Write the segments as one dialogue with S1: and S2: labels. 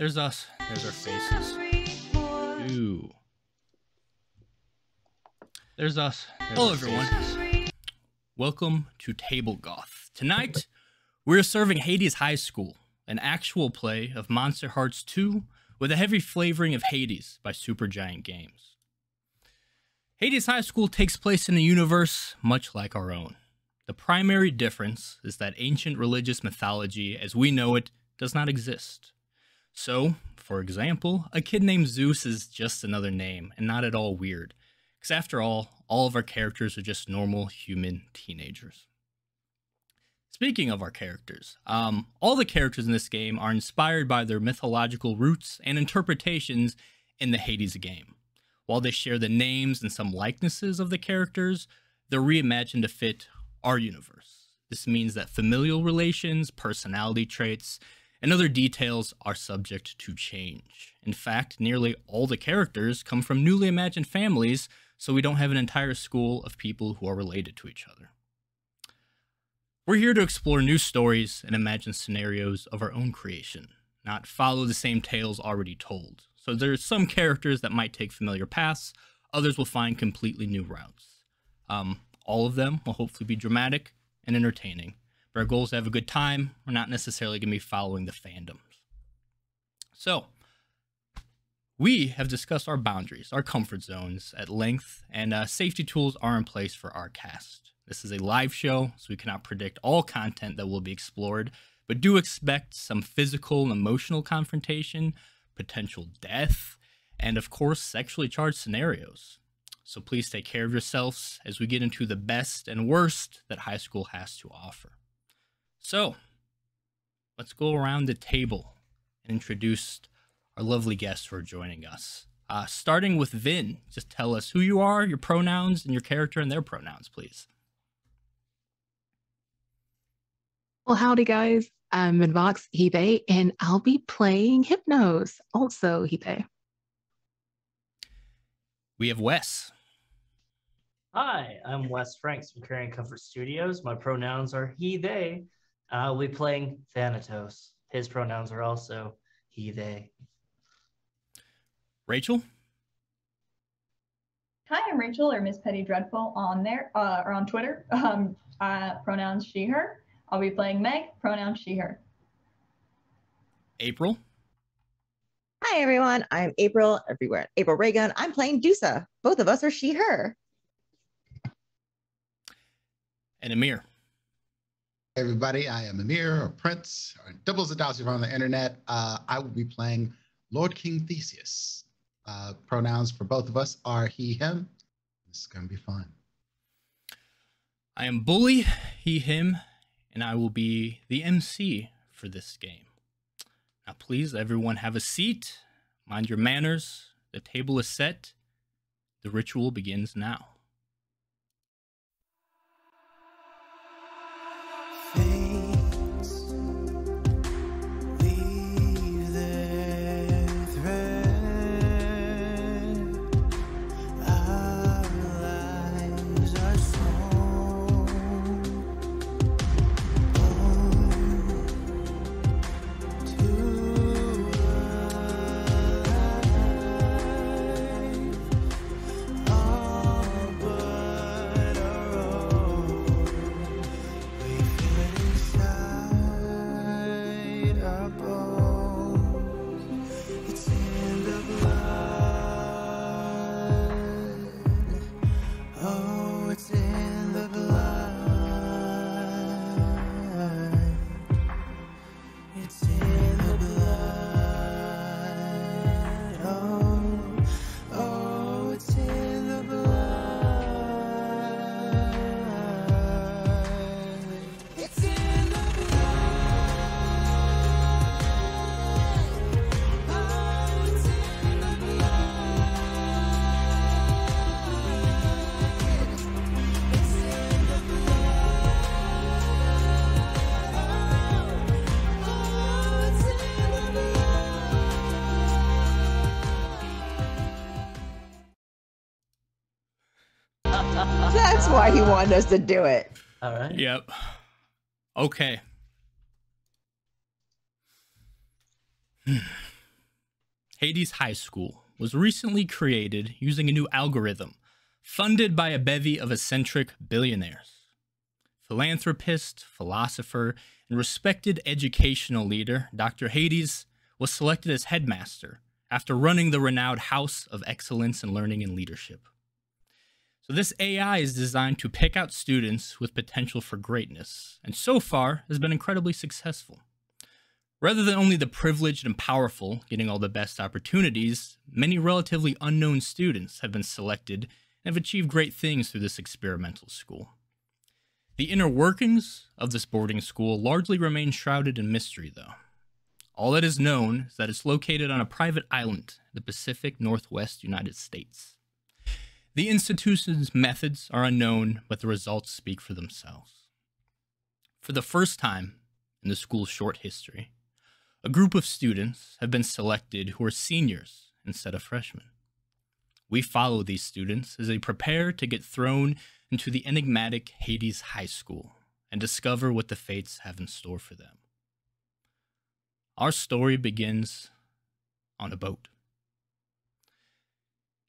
S1: There's us. There's our faces. Ooh. There's us. There's Hello, everyone. Faces. Welcome to Table Goth. Tonight, we're serving Hades High School, an actual play of Monsterhearts 2 with a heavy flavoring of Hades by Supergiant Games. Hades High School takes place in a universe much like our own. The primary difference is that ancient religious mythology as we know it does not exist. So, for example, a kid named Zeus is just another name and not at all weird, because after all, all of our characters are just normal human teenagers. Speaking of our characters, um, all the characters in this game are inspired by their mythological roots and interpretations in the Hades game. While they share the names and some likenesses of the characters, they're reimagined to fit our universe. This means that familial relations, personality traits, and other details are subject to change. In fact, nearly all the characters come from newly imagined families, so we don't have an entire school of people who are related to each other. We're here to explore new stories and imagine scenarios of our own creation, not follow the same tales already told. So there's some characters that might take familiar paths, others will find completely new routes. Um, all of them will hopefully be dramatic and entertaining. Our goal is to have a good time. We're not necessarily going to be following the fandoms. So, we have discussed our boundaries, our comfort zones at length, and uh, safety tools are in place for our cast. This is a live show, so we cannot predict all content that will be explored, but do expect some physical and emotional confrontation, potential death, and of course, sexually charged scenarios. So please take care of yourselves as we get into the best and worst that high school has to offer. So, let's go around the table and introduce our lovely guests for joining us. Uh, starting with Vyn, just tell us who you are, your pronouns, and your character and their pronouns, please.
S2: Well, howdy, guys. I'm VynVox Hebe, and I'll be playing Hypnos, also Hebe.
S1: We have Wes.
S3: Hi, I'm Wes Franks from Carrion Comfort Studios. My pronouns are he, they. I'll be playing Thanatos. His pronouns are also he, they.
S1: Rachel?
S4: Hi, I'm Rachel or Miss Petty Dreadful on there uh, or on Twitter. Um, uh, pronouns she, her. I'll be playing Meg, pronouns she, her.
S1: April?
S5: Hi, everyone. I'm April everywhere. April Raygun. I'm playing Dusa. Both of us are she, her.
S1: And Amir.
S6: Everybody, I am Amir or Prince or Doubles Dowsy on the internet. Uh, I will be playing Lord King Theseus. Uh, pronouns for both of us are he, him. This is going to be fun.
S1: I am Bully, he, him, and I will be the MC for this game. Now, please, everyone, have a seat. Mind your manners. The table is set. The ritual begins now.
S5: Why he wanted us to do it.
S3: All right.
S1: Yep. Okay. Hades High School was recently created using a new algorithm funded by a bevy of eccentric billionaires. Philanthropist, philosopher, and respected educational leader, Dr. Hades was selected as headmaster after running the renowned House of Excellence in Learning and Leadership. So, this AI is designed to pick out students with potential for greatness, and so far has been incredibly successful. Rather than only the privileged and powerful getting all the best opportunities, many relatively unknown students have been selected and have achieved great things through this experimental school. The inner workings of this boarding school largely remain shrouded in mystery, though. All that is known is that it's located on a private island in the Pacific Northwest United States. The institution's methods are unknown, but the results speak for themselves. For the first time in the school's short history, a group of students have been selected who are seniors instead of freshmen. We follow these students as they prepare to get thrown into the enigmatic Hades High School and discover what the fates have in store for them. Our story begins on a boat.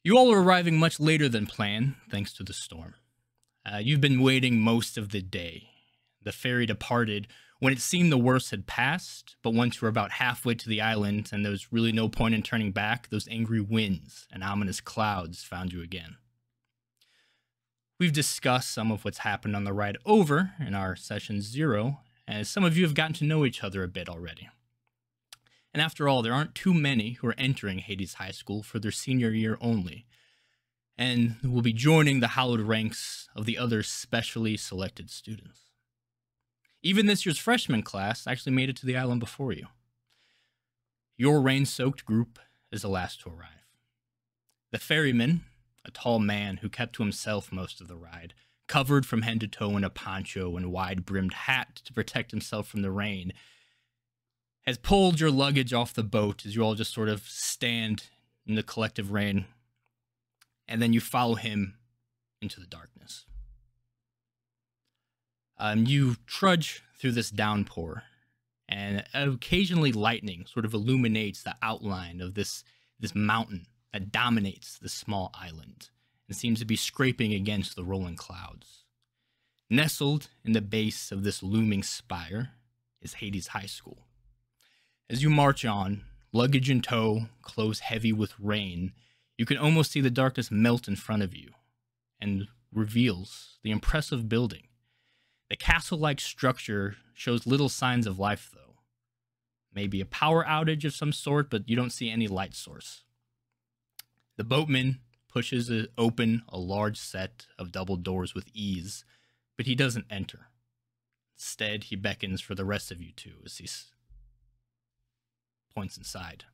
S1: You all are arriving much later than planned, thanks to the storm. Uh, you've been waiting most of the day. The ferry departed when it seemed the worst had passed, but once you were about halfway to the island and there was really no point in turning back, those angry winds and ominous clouds found you again. We've discussed some of what's happened on the ride over in our session zero, as some of you have gotten to know each other a bit already. And after all, there aren't too many who are entering Hades High School for their senior year only, and will be joining the hallowed ranks of the other specially selected students. Even this year's freshman class actually made it to the island before you. Your rain soaked group is the last to arrive. The ferryman, a tall man who kept to himself most of the ride, covered from head to toe in a poncho and wide brimmed hat to protect himself from the rain, has pulled your luggage off the boat as you all just sort of stand in the collective rain, and then you follow him into the darkness. Um, you trudge through this downpour, and occasionally lightning sort of illuminates the outline of this this mountain that dominates the small island and seems to be scraping against the rolling clouds. Nestled in the base of this looming spire is Hades High School. As you march on, luggage in tow, clothes heavy with rain, you can almost see the darkness melt in front of you and reveals the impressive building the castle like structure shows little signs of life, though. Maybe a power outage of some sort, but you don't see any light source. The boatman pushes open a large set of double doors with ease, but he doesn't enter. Instead, he beckons for the rest of you to as he points inside.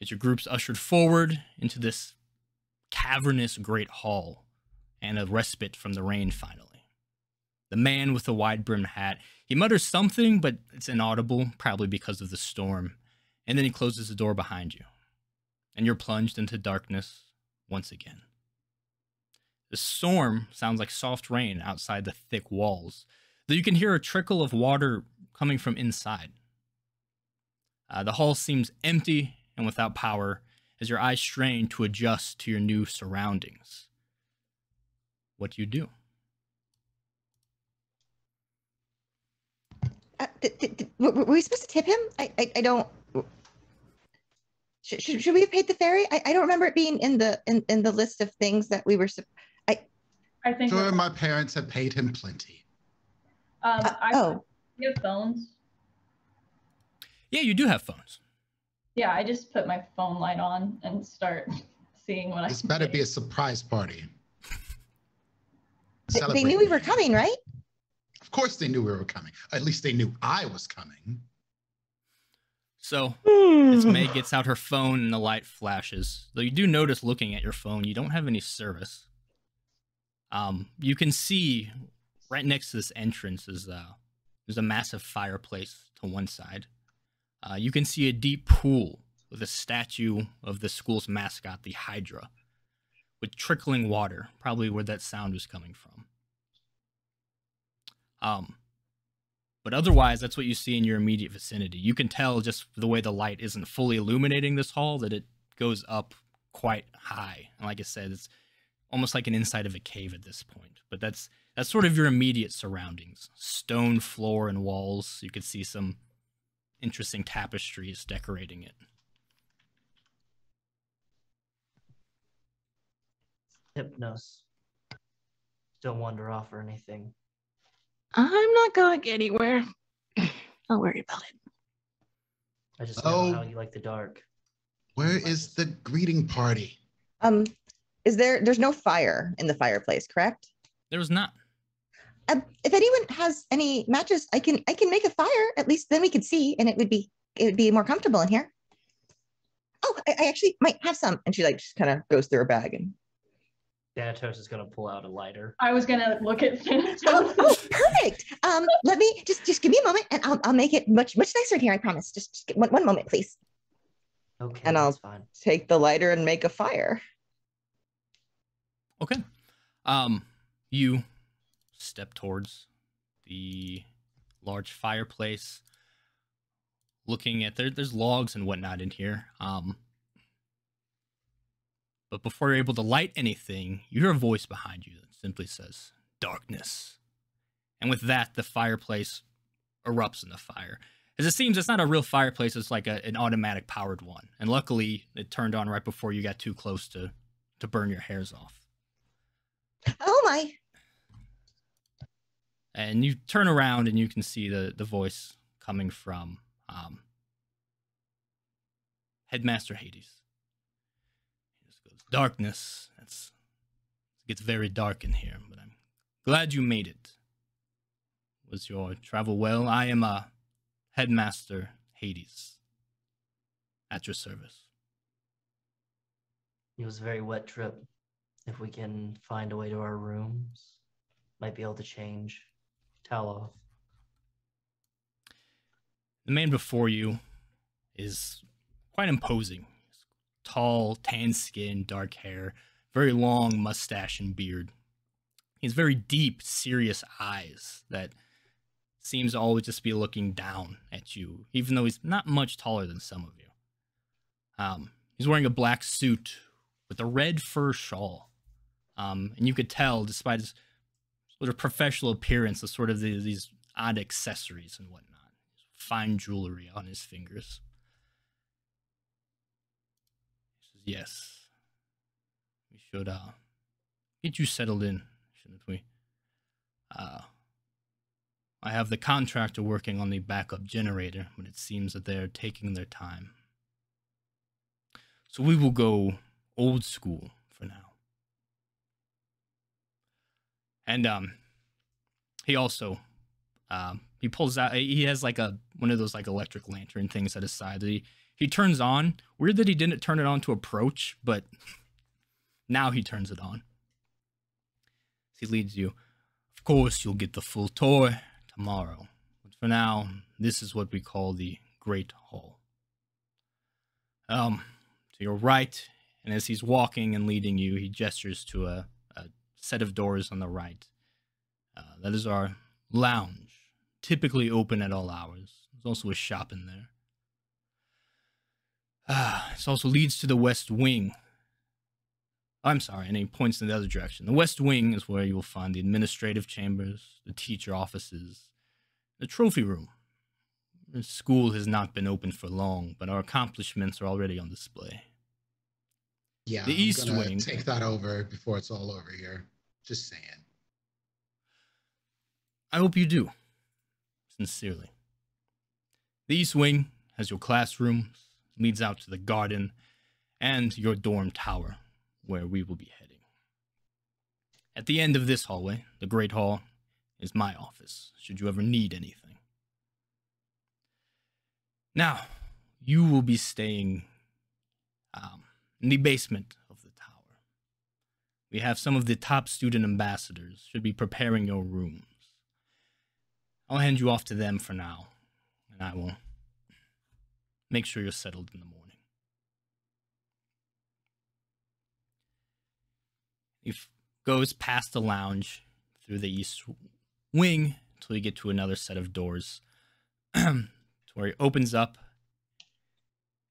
S1: As your group's ushered forward into this cavernous great hall and a respite from the rain finally the man with the wide brimmed hat. He mutters something, but it's inaudible, probably because of the storm. And then he closes the door behind you. And you're plunged into darkness once again. The storm sounds like soft rain outside the thick walls, though you can hear a trickle of water coming from inside. Uh, the hall seems empty and without power as your eyes strain to adjust to your new surroundings. What do you do?
S5: Uh, were we supposed to tip him? I, I, I don't. Should, should, should, we have paid the ferry? I, I don't remember it being in the in, in the list of things that we were. I
S4: I think.
S6: Sure, my parents have paid him plenty.
S4: Um, uh, I, oh. You have phones.
S1: Yeah, you do have phones.
S4: Yeah, I just put my phone light on and start seeing what
S6: this I. This better be a surprise party.
S5: they knew we were coming, right?
S6: Of course, they knew we were coming. At least they knew I was coming.
S1: So, as Meg gets out her phone and the light flashes, though you do notice looking at your phone, you don't have any service. Um, you can see right next to this entrance is uh, there's a massive fireplace to one side. Uh, you can see a deep pool with a statue of the school's mascot, the Hydra, with trickling water, probably where that sound was coming from. Um, but otherwise, that's what you see in your immediate vicinity. You can tell just the way the light isn't fully illuminating this hall that it goes up quite high. And like I said, it's almost like an inside of a cave at this point. But that's that's sort of your immediate surroundings. Stone floor and walls. You could see some interesting tapestries decorating it.
S3: Hypnos. Don't wander off or anything.
S2: I'm not going anywhere. Don't worry about it.
S3: I just know
S6: Oh.
S3: how you like the dark.
S6: Where is the greeting party?
S5: Um, is there? There's no fire in the fireplace, correct?
S1: There was not.
S5: Um, if anyone has any matches, I can I can make a fire. At least then we could see, and it would be it would be more comfortable in here. Oh, I, I actually might have some. And she like just kind of goes through her bag and
S3: Thanatos is gonna pull out a lighter.
S4: I was gonna look at Thanatos.
S5: oh, oh perfect. Um, let me just just give me a moment, and I'll I'll make it much much nicer in here. I promise. Just, just get one, one moment, please.
S3: Okay,
S5: And I'll-
S3: that's fine.
S5: Take the lighter and make a fire.
S1: Okay. Um, you step towards the large fireplace, looking at there. There's logs and whatnot in here. Um, but before you're able to light anything, you hear a voice behind you that simply says "darkness," and with that, the fireplace erupts in the fire. As it seems, it's not a real fireplace; it's like a, an automatic powered one. And luckily, it turned on right before you got too close to to burn your hairs off.
S5: Oh my!
S1: And you turn around and you can see the the voice coming from um, Headmaster Hades. He just goes, "Darkness. It gets very dark in here, but I'm glad you made it. Was your travel well? I am a Headmaster Hades. At your service."
S3: It was a very wet trip. If we can find a way to our rooms, might be able to change. Towel off.
S1: The man before you is quite imposing. Tall, tan skin, dark hair, very long mustache and beard. He has very deep, serious eyes that seems to always just be looking down at you, even though he's not much taller than some of you. Um, he's wearing a black suit with a red fur shawl. Um, and you could tell, despite his sort of professional appearance, the sort of the, these odd accessories and whatnot fine jewelry on his fingers. He says, Yes. We should uh get you settled in, shouldn't we? Uh I have the contractor working on the backup generator, but it seems that they're taking their time. So we will go old school for now. And um he also um, he pulls out he has like a one of those like electric lantern things at his side that he he turns on. Weird that he didn't turn it on to approach but now he turns it on. He leads you of course you'll get the full tour tomorrow but for now this is what we call the great hall. Um to your right and as he's walking and leading you he gestures to a, a set of doors on the right uh, that is our lounge typically open at all hours. There's also a shop in there. Ah, this also leads to the west wing. I'm sorry, and he points in the other direction. The west wing is where you will find the administrative chambers, the teacher offices, the trophy room. The school has not been open for long, but our accomplishments are already on display.
S6: Yeah,
S1: The
S6: I'm
S1: East Wing.
S6: Take that over before it's all over here. Just saying.
S1: I hope you do. Sincerely. The East Wing has your classrooms, leads out to the garden, and your dorm tower, where we will be heading. At the end of this hallway, the Great Hall, is my office, should you ever need anything. Now, you will be staying um, in the basement. We have some of the top student ambassadors should be preparing your rooms. I'll hand you off to them for now, and I will make sure you're settled in the morning. He goes past the lounge through the east wing until you get to another set of doors to where it opens up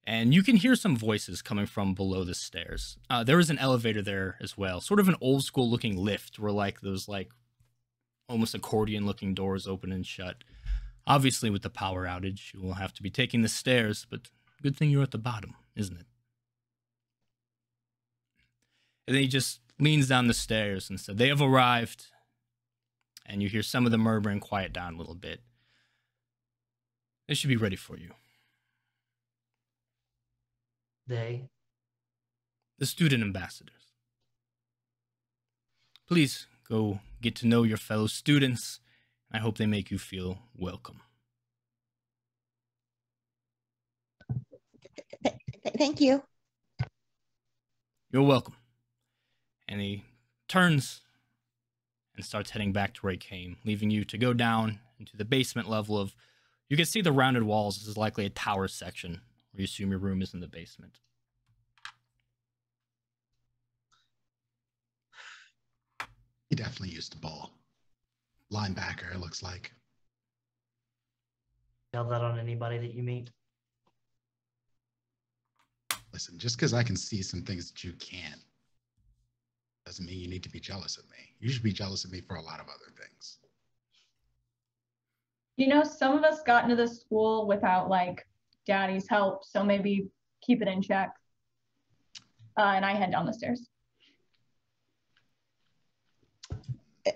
S1: and you can hear some voices coming from below the stairs. Uh, there is an elevator there as well, sort of an old school looking lift where like those like almost accordion looking doors open and shut. Obviously, with the power outage, you will have to be taking the stairs, but good thing you're at the bottom, isn't it? And then he just leans down the stairs and said, They have arrived. And you hear some of the murmuring quiet down a little bit. They should be ready for you.
S3: They.
S1: The student ambassadors. Please go get to know your fellow students. I hope they make you feel welcome.
S5: Th- th- Thank you.
S1: You're welcome. And he turns and starts heading back to where he came, leaving you to go down into the basement level of. You can see the rounded walls. This is likely a tower section where you assume your room is in the basement.
S6: He definitely used the ball. Linebacker, it looks like.
S3: Tell that on anybody that you meet.
S6: Listen, just because I can see some things that you can't doesn't mean you need to be jealous of me. You should be jealous of me for a lot of other things.
S4: You know, some of us got into this school without like daddy's help, so maybe keep it in check. Uh, and I head down the stairs.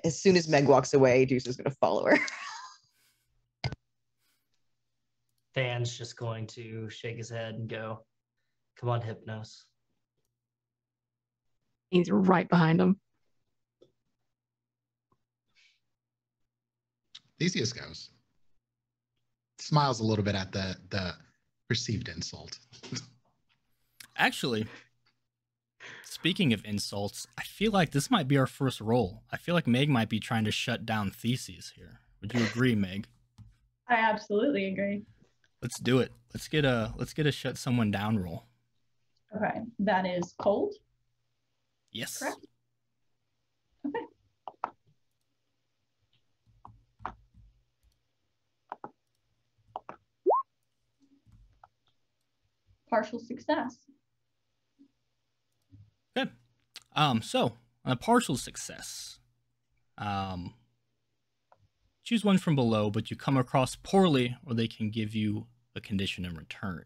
S5: As soon as Meg walks away, Dusa is going to follow her.
S3: Than's just going to shake his head and go, Come on, Hypnos.
S2: He's right behind him.
S6: Theseus goes. Smiles a little bit at the the perceived insult.
S1: Actually, speaking of insults, I feel like this might be our first roll. I feel like Meg might be trying to shut down Theseus here. Would you agree, Meg?
S4: I absolutely agree.
S1: Let's do it. Let's get a let's get a shut someone down roll.
S4: Okay, that is cold.
S1: Yes.
S4: Correct. Okay. Partial success.
S1: Good. Um, so a partial success, um, choose one from below, but you come across poorly, or they can give you a condition in return.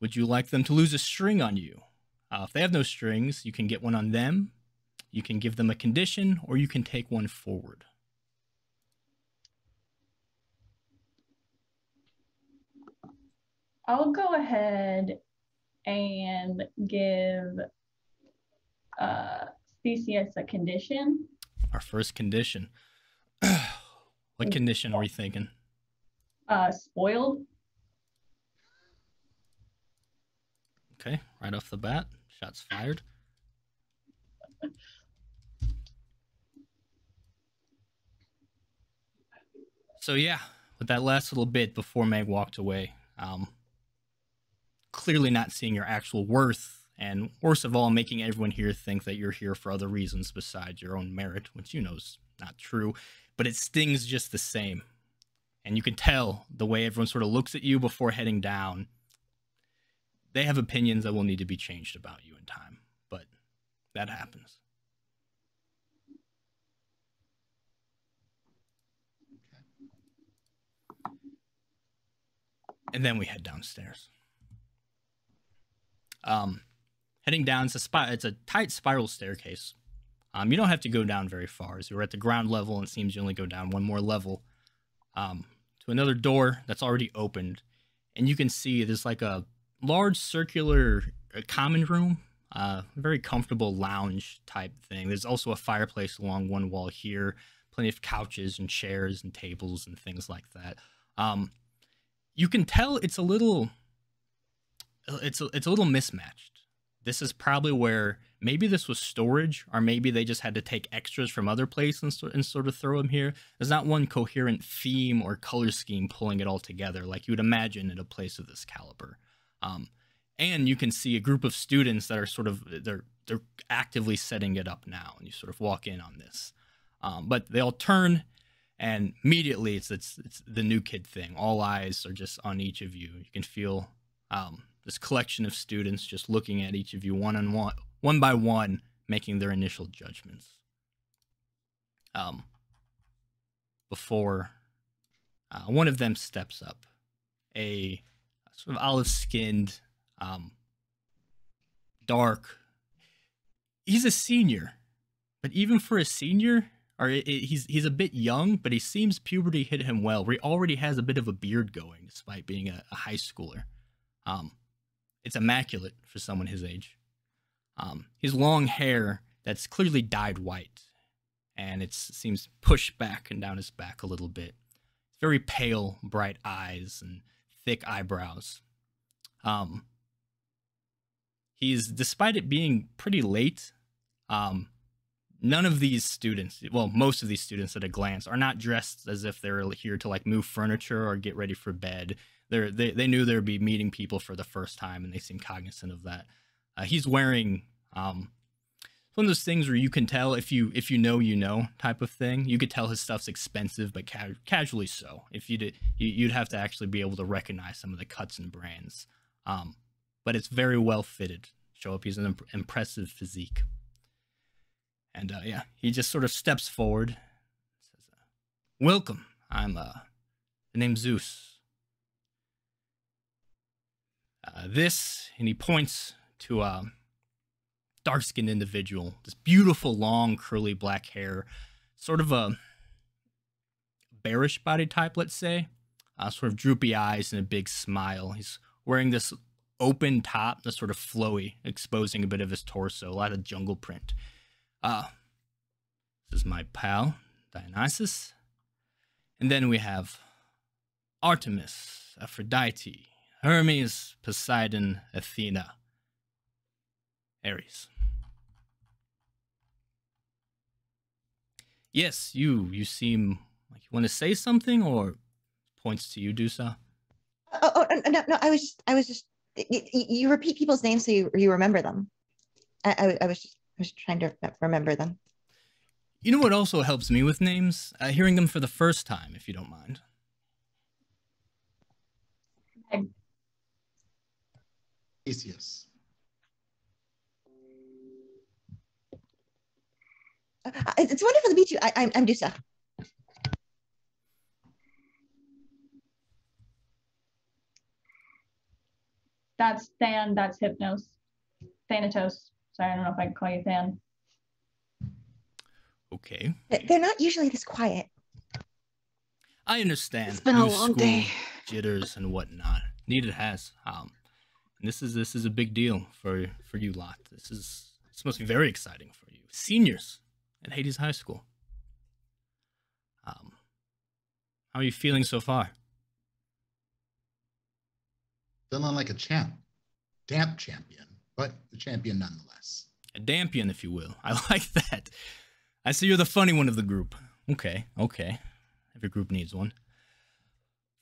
S1: Would you like them to lose a string on you? Uh, if they have no strings, you can get one on them. You can give them a condition, or you can take one forward.
S4: I'll go ahead and give uh, Theseus a condition.
S1: Our first condition. what condition are we thinking?
S4: Uh, spoiled.
S1: Okay, right off the bat, shots fired. So yeah, with that last little bit before Meg walked away, um, clearly not seeing your actual worth, and worst of all, making everyone here think that you're here for other reasons besides your own merit, which you know is not true, but it stings just the same. And you can tell the way everyone sort of looks at you before heading down they have opinions that will need to be changed about you in time, but that happens. And then we head downstairs. Um, heading down, it's a, spi- it's a tight spiral staircase. Um, you don't have to go down very far, as you're at the ground level, and it seems you only go down one more level um, to another door that's already opened. And you can see there's like a large circular uh, common room, uh, very comfortable lounge type thing. There's also a fireplace along one wall here, plenty of couches and chairs and tables and things like that. Um, you can tell it's a little, it's a, it's a little mismatched. This is probably where maybe this was storage, or maybe they just had to take extras from other places and, sort and sort of throw them here. There's not one coherent theme or color scheme pulling it all together like you would imagine at a place of this caliber. Um, and you can see a group of students that are sort of they're they're actively setting it up now, and you sort of walk in on this. Um, but they all turn and immediately it's it's it's the new kid thing. All eyes are just on each of you. You can feel um, this collection of students just looking at each of you one on one, one by one, making their initial judgments. Um, before uh, one of them steps up, a sort of olive-skinned, um, dark. He's a senior, but even for a senior, or it, it, he's he's a bit young, but he seems puberty hit him well. He already has a bit of a beard going, despite being a, a high schooler. Um, it's immaculate for someone his age. Um, his long hair that's clearly dyed white, and it seems pushed back and down his back a little bit. Very pale, bright eyes and thick eyebrows. Um, he's, despite it being pretty late, um, none of these students, well, most of these students at a glance, are not dressed as if they're here to like move furniture or get ready for bed. They're, they they knew they'd be meeting people for the first time, and they seem cognizant of that. Uh, he's wearing um, one of those things where you can tell if you if you know you know type of thing. You could tell his stuff's expensive, but ca- casually so. If you did, you, would have to actually be able to recognize some of the cuts and brands. Um, but it's very well fitted. Show up, he's an imp- impressive physique. And uh, yeah, he just sort of steps forward. Says, uh, "Welcome. I'm uh, the name Zeus. Uh, this, and he points to a dark skinned individual, this beautiful, long, curly black hair, sort of a bearish body type, let's say, uh, sort of droopy eyes and a big smile. He's wearing this open top that's sort of flowy, exposing a bit of his torso, a lot of jungle print. Uh, this is my pal, Dionysus. And then we have Artemis, Aphrodite, Hermes, Poseidon, Athena, Ares. Yes, you. You seem like you want to say something, or points to you, Dusa.
S5: Oh, oh no, no. I was just, I was just. You, you repeat people's names so you you remember them. I, I, I was just, I was trying to remember them.
S1: You know what also helps me with names? Uh, hearing them for the first time, if you don't mind.
S6: Theseus.
S5: Uh, it's wonderful to meet you. I, I'm, I'm Dusa.
S4: That's Than. That's Hypnos. Thanatos. Sorry, I don't know if I can call you Than.
S1: Okay.
S5: They're not usually this quiet.
S1: I understand.
S2: It's been a long day.
S1: Jitters and whatnot. Need it has. Um, this is this is a big deal for for you lot. This is this must be very exciting for you, seniors at Hades High School. Um, how are you feeling so far?
S6: Feeling like a champ, damp champion, but a champion nonetheless.
S1: A dampion, if you will. I like that. I see you're the funny one of the group. Okay, okay. Every group needs one.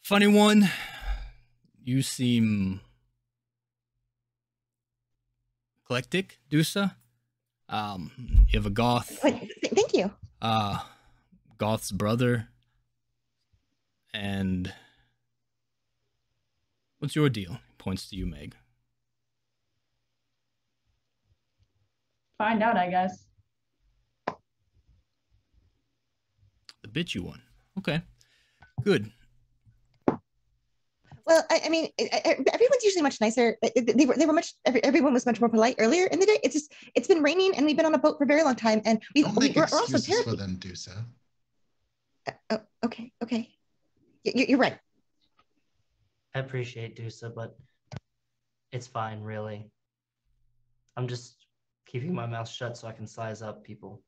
S1: Funny one. You seem eclectic, Dusa. Um, you have a goth.
S5: Thank you.
S1: Uh, goth's brother. And what's your deal? Points to you, Meg.
S4: Find out, I guess.
S1: The bitch you won. Okay. Good.
S5: Well, I, I mean, everyone's usually much nicer. They were, they were much. Everyone was much more polite earlier in the day. It's just, it's been raining, and we've been on a boat for a very long time, and we,
S6: Don't
S5: we
S6: make
S5: we're, we're also
S6: excuses for them, Dusa.
S5: Uh, oh, okay, okay, you, you're right.
S3: I appreciate Dusa, but it's fine, really. I'm just keeping my mouth shut so I can size up people.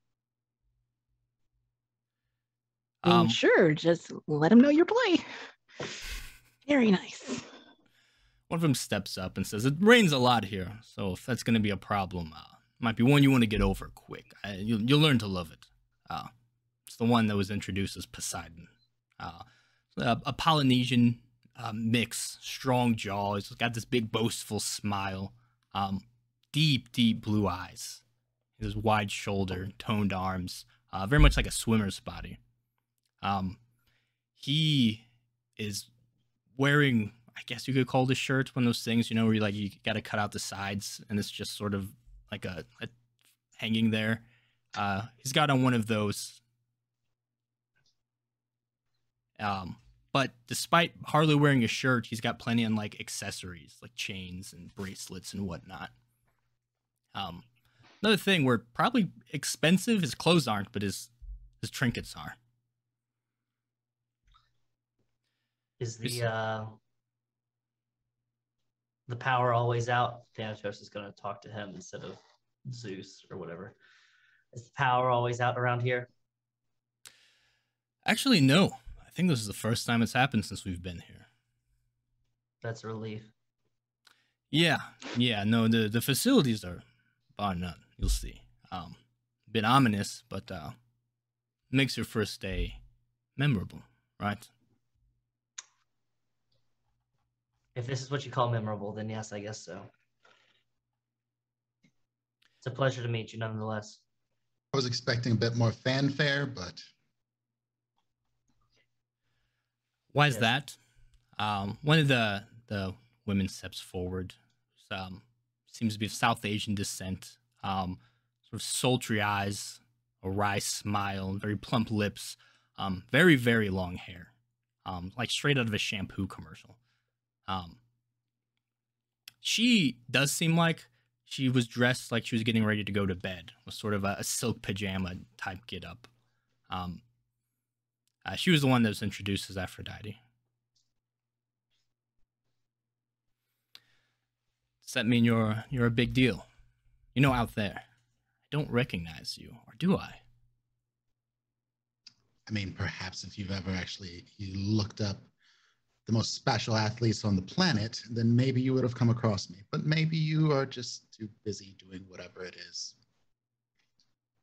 S1: Um,
S2: sure, just let them know your play. Very nice.
S1: One of them steps up and says, "It rains a lot here, so if that's going to be a problem, uh, might be one you want to get over quick. You'll you'll learn to love it. Uh, it's the one that was introduced as Poseidon, uh, a, a Polynesian uh, mix, strong jaw. He's got this big boastful smile, um, deep deep blue eyes, his wide shoulder, toned arms, uh, very much like a swimmer's body. Um, he is wearing, I guess you could call the shirt one of those things, you know, where you like you got to cut out the sides, and it's just sort of like a, a hanging there. Uh, he's got on one of those. Um, but despite hardly wearing a shirt, he's got plenty on like accessories, like chains and bracelets and whatnot. Um, another thing where probably expensive, his clothes aren't, but his his trinkets are.
S3: Is the uh the power always out? Thanatos is gonna talk to him instead of Zeus or whatever. Is the power always out around here?
S1: Actually, no. I think this is the first time it's happened since we've been here.
S3: That's a relief.
S1: Yeah, yeah. No, the the facilities are bar none. You'll see. Um, bit ominous, but uh, makes your first day memorable, right?
S3: If this is what you call memorable, then yes, I guess so. It's a pleasure to meet you nonetheless.
S6: I was expecting a bit more fanfare, but
S1: Why is
S3: Yes.
S1: that? Um, one of the the women steps forward. Um, seems to be of South Asian descent. Um, sort of sultry eyes, a wry smile, very plump lips. Um, very very long hair, um, like straight out of a shampoo commercial. Um, she does seem like she was dressed like she was getting ready to go to bed, with sort of a, a silk pajama type get up. Um, uh, she was the one that was introduced as Aphrodite. Does that mean you're you're a big deal? You know, out there, I don't recognize you, or do I?
S6: I mean, perhaps if you've ever actually you looked up the most special athletes on the planet, then maybe you would have come across me. But maybe you are just too busy doing whatever it is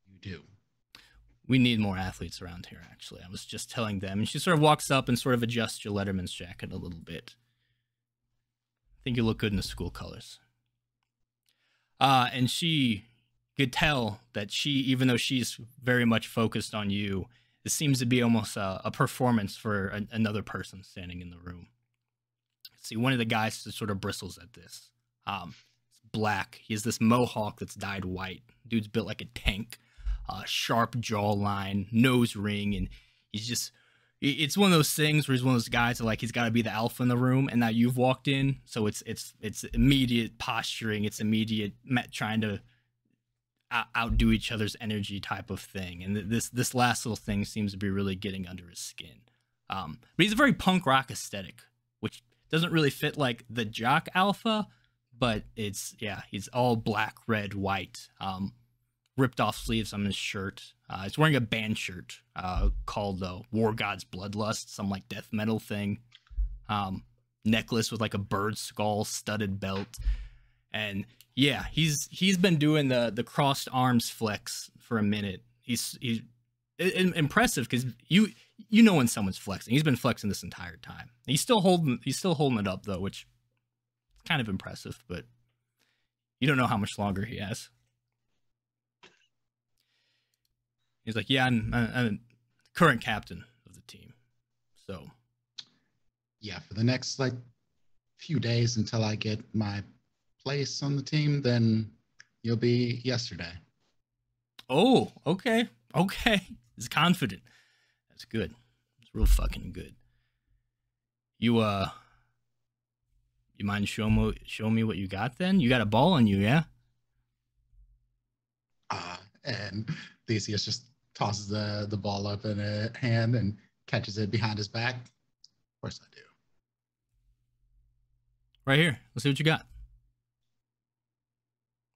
S6: you do.
S1: We need more athletes around here. Actually, I was just telling them, and she sort of walks up and sort of adjusts your Letterman's jacket a little bit. I think you look good in the school colors. Uh, and she could tell that she, even though she's very much focused on you, it seems to be almost a, a performance for another person standing in the room. See, one of the guys just sort of bristles at this. Um, it's black. He has this mohawk that's dyed white. Dude's built like a tank, uh, sharp jawline, nose ring, and he's just. It's one of those things where he's one of those guys that like he's got to be the alpha in the room, and now you've walked in, so it's it's it's immediate posturing, it's immediate trying to outdo each other's energy type of thing. And th- this this last little thing seems to be really getting under his skin. Um, but he's a very punk rock aesthetic, which doesn't really fit like the jock alpha, but it's yeah, he's all black, red, white. Um, ripped off sleeves on his shirt. Uh, he's wearing a band shirt uh, called uh, War God's Bloodlust, some like death metal thing. Um, necklace with like a bird skull, studded belt, and yeah, he's he's been doing the the crossed arms flex for a minute. He's he's impressive because you you know when someone's flexing. He's been flexing this entire time. He's still holding he's still holding it up though, which is kind of impressive. But you don't know how much longer he has. He's like, yeah, I'm, I'm, current captain of the team. So
S6: Yeah, for the next like few days until I get my place on the team, then you'll be yesterday.
S1: Oh, okay. Okay. He's confident. That's good. It's real fucking good. You uh you mind show me show me what you got then? You got a ball on you, yeah?
S6: Uh, and Theseus just tosses the, the ball up in a hand and catches it behind his back. Of course I do.
S1: Right here. Let's see what you got.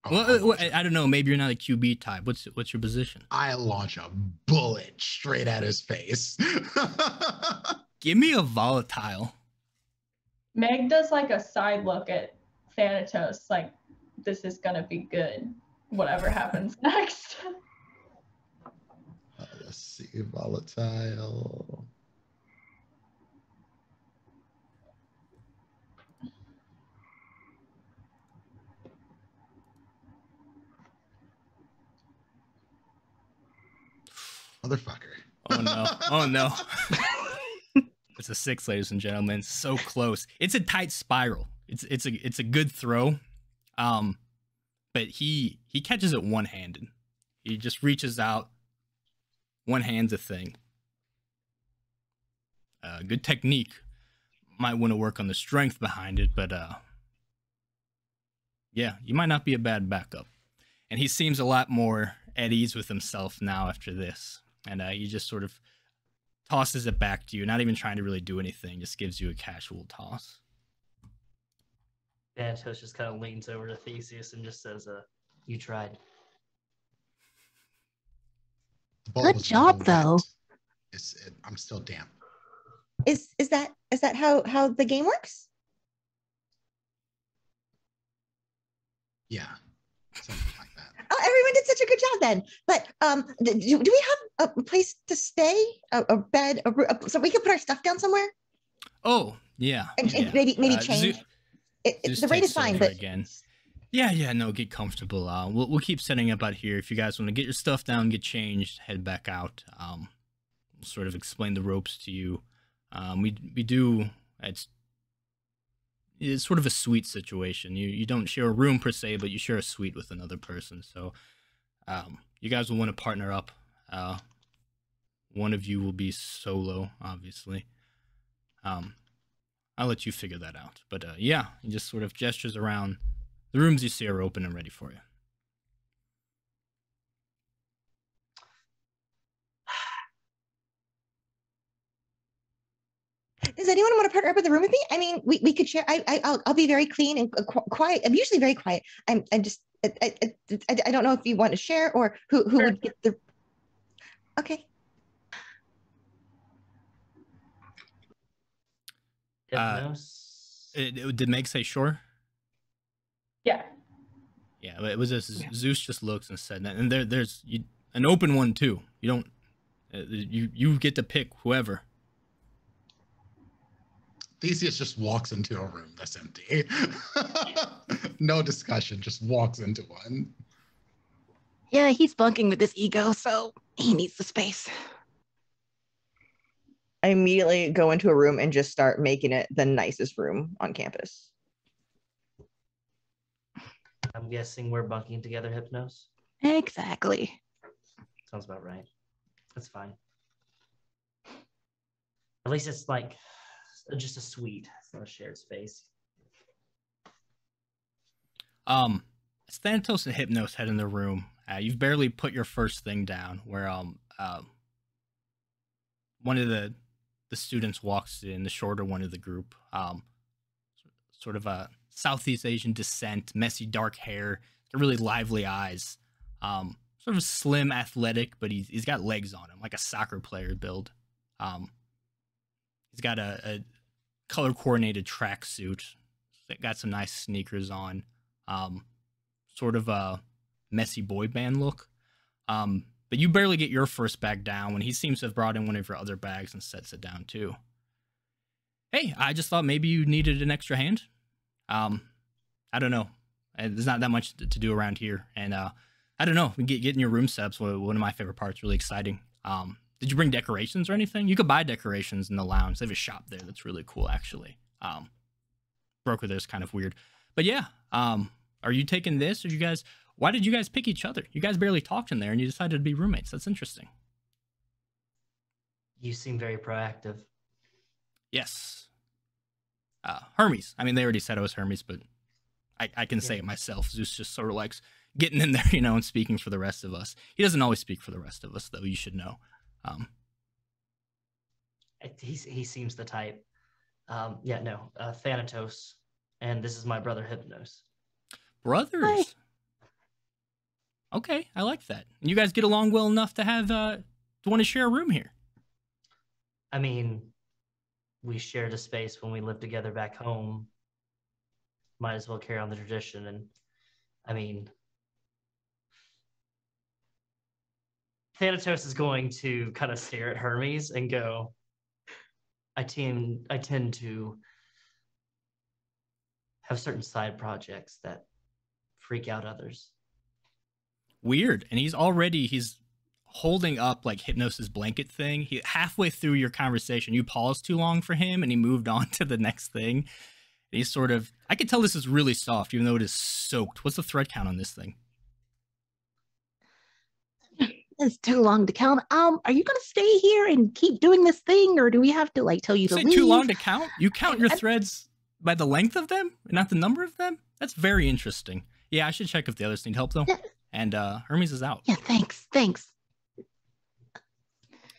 S6: Oh,
S1: well,
S6: I,
S1: uh, well,
S6: launch
S1: I,
S6: a-
S1: I don't know. Maybe you're not a QB type. What's what's your position?
S6: I launch a bullet straight at his face.
S1: Give me a volatile.
S4: Meg does like a side look at Thanatos, like this is gonna be good. Whatever happens next.
S6: Uh, let's see, volatile. Motherfucker.
S1: Oh no! Oh no! it's a six, ladies and gentlemen. So close. It's a tight spiral. It's it's a it's a good throw. Um, but he he catches it one handed. He just reaches out, one hand's a thing. Uh, good technique. Might want to work on the strength behind it, but uh, yeah, you might not be a bad backup. And he seems a lot more at ease with himself now after this. And uh, he just sort of tosses it back to you, not even trying to really do anything, just gives you a casual toss.
S3: Thanatos just kind of leans over to Theseus and just says, uh, you tried.
S2: Good job, though.
S6: It's, it, I'm still damp.
S5: Is is that is that how how the game works?
S6: Yeah, something like that.
S5: Oh, everyone did such a good job then. But um, do, do we have a place to stay, a, a bed, a, a- so we could put our stuff down somewhere
S1: Oh, yeah.
S5: and, and maybe maybe
S1: Uh,
S5: change.
S1: Zu-
S5: It- it- the rate is fine, but
S1: again. Yeah, yeah, no, get comfortable. Uh, we'll we'll keep setting up out here. If you guys want to get your stuff down, get changed, head back out. Um, we'll sort of explain the ropes to you. Um, we we do it's it's sort of a suite situation. You you don't share a room per se, but you share a suite with another person. So, um, you guys will want to partner up. Uh, one of you will be solo, obviously. Um, I'll let you figure that out. But uh, yeah, he just sort of gestures around. The rooms you see are open and ready for you.
S5: does anyone want to partner up with the room with me? I mean, we, we could share. I, I I'll, I'll be very clean and qu- quiet. I'm usually very quiet. I'm I'm just I, I, I, I don't know if you want to share or who who would get the. Okay.
S1: Uh, It, it- did Meg say sure?
S4: Yeah.
S1: Yeah, it was just Zeus just looks and said that, and there there's you, an open one too. You don't uh, you you get to pick whoever.
S6: Theseus just walks into a room that's empty. no discussion, just walks into one.
S2: Yeah, he's bunking with his ego, so he needs the space.
S5: I immediately go into a room and just start making it the nicest room on campus.
S3: I'm guessing we're bunking together, Hypnos.
S2: Exactly.
S3: Sounds about right. That's fine. At least it's like just a suite. It's not a shared space.
S1: Um, Thanatos and Hypnos head in the room, uh, you've barely put your first thing down. Where um um one of the the students walks in, the shorter one of the group. Um, sort of a Southeast Asian descent, messy dark hair, really lively eyes. Um, sort of slim, athletic, but he's he's got legs on him, like a soccer player build. Um, he's got a, a color coordinated tracksuit. That got some nice sneakers on um, sort of a messy boy band look. Um, but you barely get your first bag down when he seems to have brought in one of your other bags and sets it down too. Hey, I just thought maybe you needed an extra hand. Um, I don't know. There's not that much to do around here, and uh, I don't know. Get, getting your room set up's one one of my favorite parts. Really exciting. Um, did you bring decorations or anything? You could buy decorations in the lounge. They have a shop there that's really cool, actually. Um, broker there's kind of weird, but yeah. Um, are you taking this? Or you guys? Why did you guys pick each other? You guys barely talked in there, and you decided to be roommates. That's interesting.
S3: You seem very proactive.
S1: Yes. Uh, Hermes. I mean, they already said I was Hermes, but I, I can say it myself. Zeus just sort of likes getting in there, you know, and speaking for the rest of us. He doesn't always speak for the rest of us, though. You should know. Um,
S3: He, he seems the type. Um, yeah, no, uh, Thanatos, and this is my brother Hypnos.
S1: brothers. Okay, I like that. You guys get along well enough to have uh, to want to share a room here.
S3: I mean, we shared a space when we lived together back home. Might as well carry on the tradition. And I mean, Thanatos is going to kind of stare at Hermes and go, I tend, I tend to have certain side projects that freak out others.
S1: Weird. And he's already he's holding up like Hypnos's blanket thing. He halfway through your conversation, you paused too long for him and he moved on to the next thing. And he's sort of I can tell this is really soft, even though it is soaked. What's the thread count on this thing?
S2: It's too long to count. Um, are you gonna stay here and keep doing this thing, or do we have to like tell you
S1: You
S2: to
S1: say
S2: leave?
S1: too long to count? You count your threads by the length of them, not the number of them? That's very interesting. Yeah, I should check if the others need help though. And uh Hermes is out.
S2: Yeah, thanks, thanks.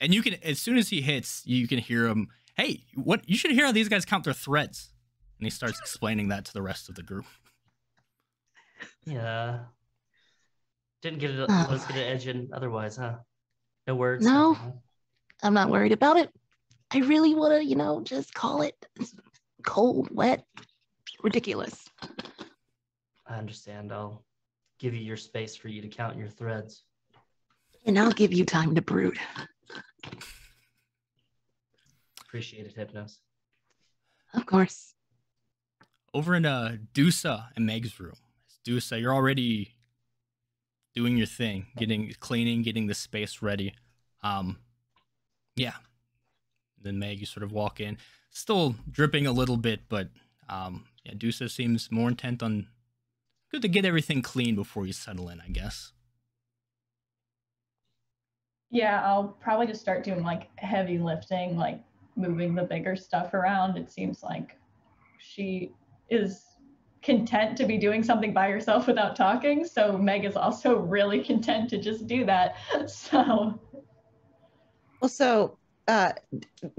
S1: And you can as soon as he hits, you can hear him, "Hey, what you should hear how these guys count their threads." And he starts explaining that to the rest of the group.
S3: Yeah. Didn't get it.
S2: Oh.
S3: Let's get an edge in otherwise, huh? No words.
S2: No.
S3: nothing, huh?
S2: I'm not worried about it. I really want to, you know, just call it cold, wet, ridiculous.
S3: I understand. I'll give you your space for you to count your threads.
S2: And I'll give you time to brood.
S3: Appreciate it, Hypnos.
S2: Of course.
S1: Over in uh Dusa and Meg's room. Dusa, you're already doing your thing, getting cleaning, getting the space ready. Um yeah. Then Meg, you sort of walk in, still dripping a little bit, but um yeah, Dusa seems more intent on good to get everything clean before you settle in, I guess.
S4: Yeah, I'll probably just start doing like heavy lifting, like moving the bigger stuff around. It seems like she is content to be doing something by herself without talking. So Meg is also really content to just do that. So
S5: Well, so uh,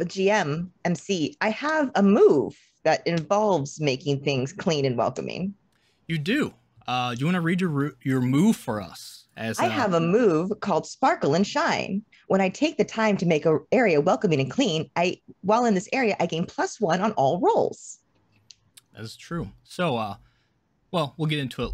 S5: GM MC, I have a move that involves making things clean and welcoming.
S1: You do. Uh do you want to read your your move for us? As
S5: I
S1: uh,
S5: have a move called Sparkle and Shine. When I take the time to make a area welcoming and clean, I while in this area, I gain plus one on all rolls.
S1: That's true. So, uh, well, we'll get into it.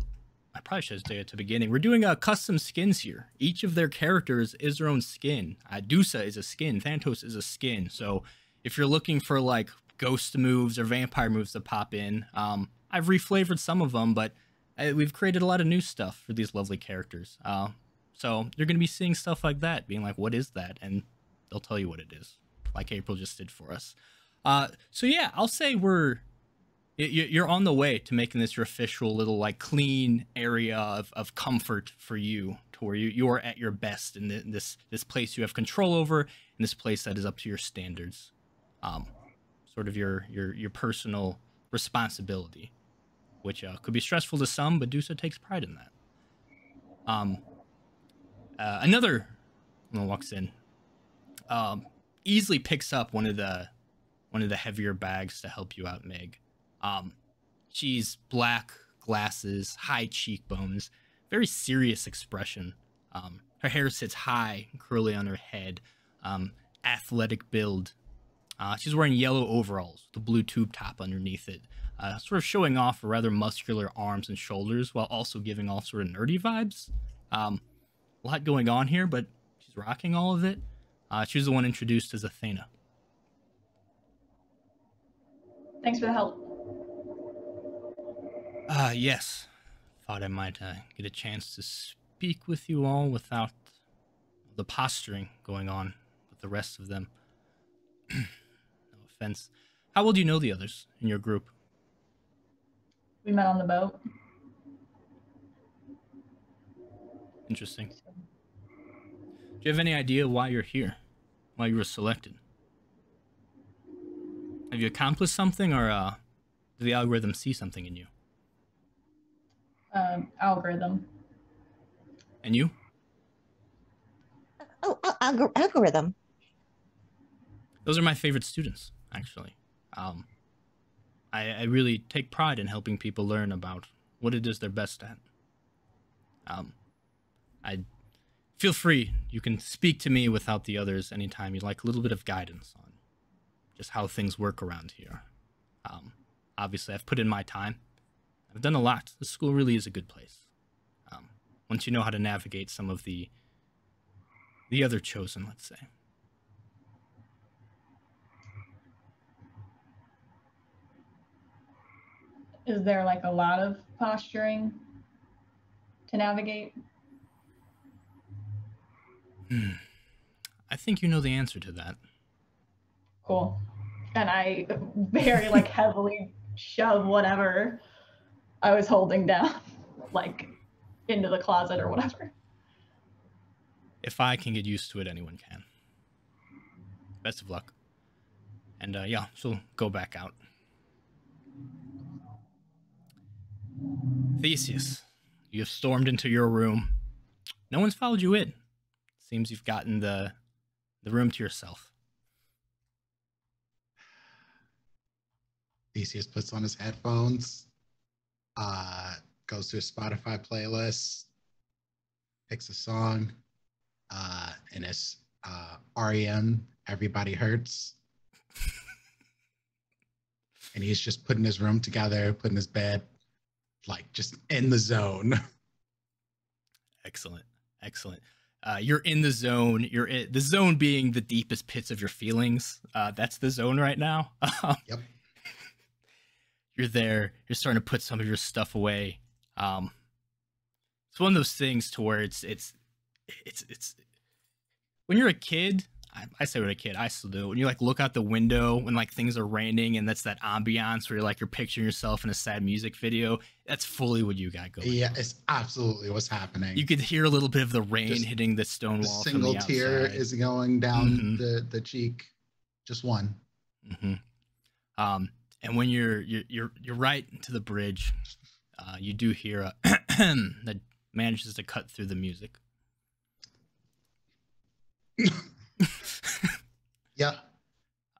S1: I probably should say at the beginning. We're doing uh, custom skins here. Each of their characters is their own skin. Uh, Dusa is a skin. Thanatos is a skin. So, if you're looking for like ghost moves or vampire moves to pop in, um, I've reflavored some of them, but uh, we've created a lot of new stuff for these lovely characters. Uh, so you're going to be seeing stuff like that, being like, "What is that?" And they'll tell you what it is, like April just did for us. Uh, so yeah, I'll say we're you're on the way to making this your official little like clean area of, of comfort for you to where you, you are at your best in, thi- this this place you have control over and this place that is up to your standards um sort of your your your personal responsibility which uh, could be stressful to some but dusa takes pride in that. Um uh, another one walks in um easily picks up one of the one of the heavier bags to help you out meg um, she's black glasses, high cheekbones, very serious expression. Um, her hair sits high curly on her head. Um, athletic build. Uh, she's wearing yellow overalls, the blue tube top underneath it, uh, sort of showing off her rather muscular arms and shoulders, while also giving off sort of nerdy vibes. Um, a lot going on here, but she's rocking all of it. Uh, she was the one introduced as Athena.
S4: thanks for the help.
S1: Uh, yes. Thought I might uh, get a chance to speak with you all without the posturing going on with the rest of them. no offense. How well do you know the others in your group?
S4: We met on the boat.
S1: Interesting. Do you have any idea why you're here? Why you were selected? Have you accomplished something, or uh, did the algorithm see something in you?
S4: Um, algorithm.
S1: And you?
S5: Oh, al- algor- algorithm.
S1: Those are my favorite students, actually. Um, I, I really take pride in helping people learn about what it is they're best at. Um, I feel free. You can speak to me without the others anytime you'd like a little bit of guidance on just how things work around here. Um, obviously, I've put in my time. I've done a lot. The school really is a good place. Um, once you know how to navigate some of the the other chosen, let's say.
S4: Is there like a lot of posturing to navigate?
S1: I think you know the answer to that.
S4: Cool. And I very like heavily shove whatever I was holding down, like into the closet or whatever.
S1: If I can get used to it, anyone can. Best of luck. And uh, yeah, she'll go back out. Theseus, you have stormed into your room. No one's followed you in. Seems you've gotten the the room to yourself.
S6: Theseus puts on his headphones, uh, goes to a Spotify playlist, picks a song, uh, and it's uh, REM, Everybody Hurts. and he's just putting his room together, putting his bed, like just in the zone.
S1: Excellent. Excellent. Uh, you're in the zone. You're in, the zone being the deepest pits of your feelings. Uh, that's the zone right now.
S6: Yep.
S1: You're there. You're starting to put some of your stuff away. Um, it's one of those things to where it's it's it's it's when you're a kid. I, I say when a kid, I still do. When you like look out the window when like things are raining and that's that ambiance where you're like you're picturing yourself in a sad music video. That's fully what you got going.
S6: Yeah, it's absolutely what's happening.
S1: You could hear a little bit of the rain
S6: Just
S1: hitting the stone
S6: a
S1: wall.
S6: single tear is going down
S1: Mhm.
S6: the, the cheek. Just one.
S1: hmm Um, and when you're you're you're you're right to the bridge, uh, you do hear a that manages to cut through the music.
S6: Yeah.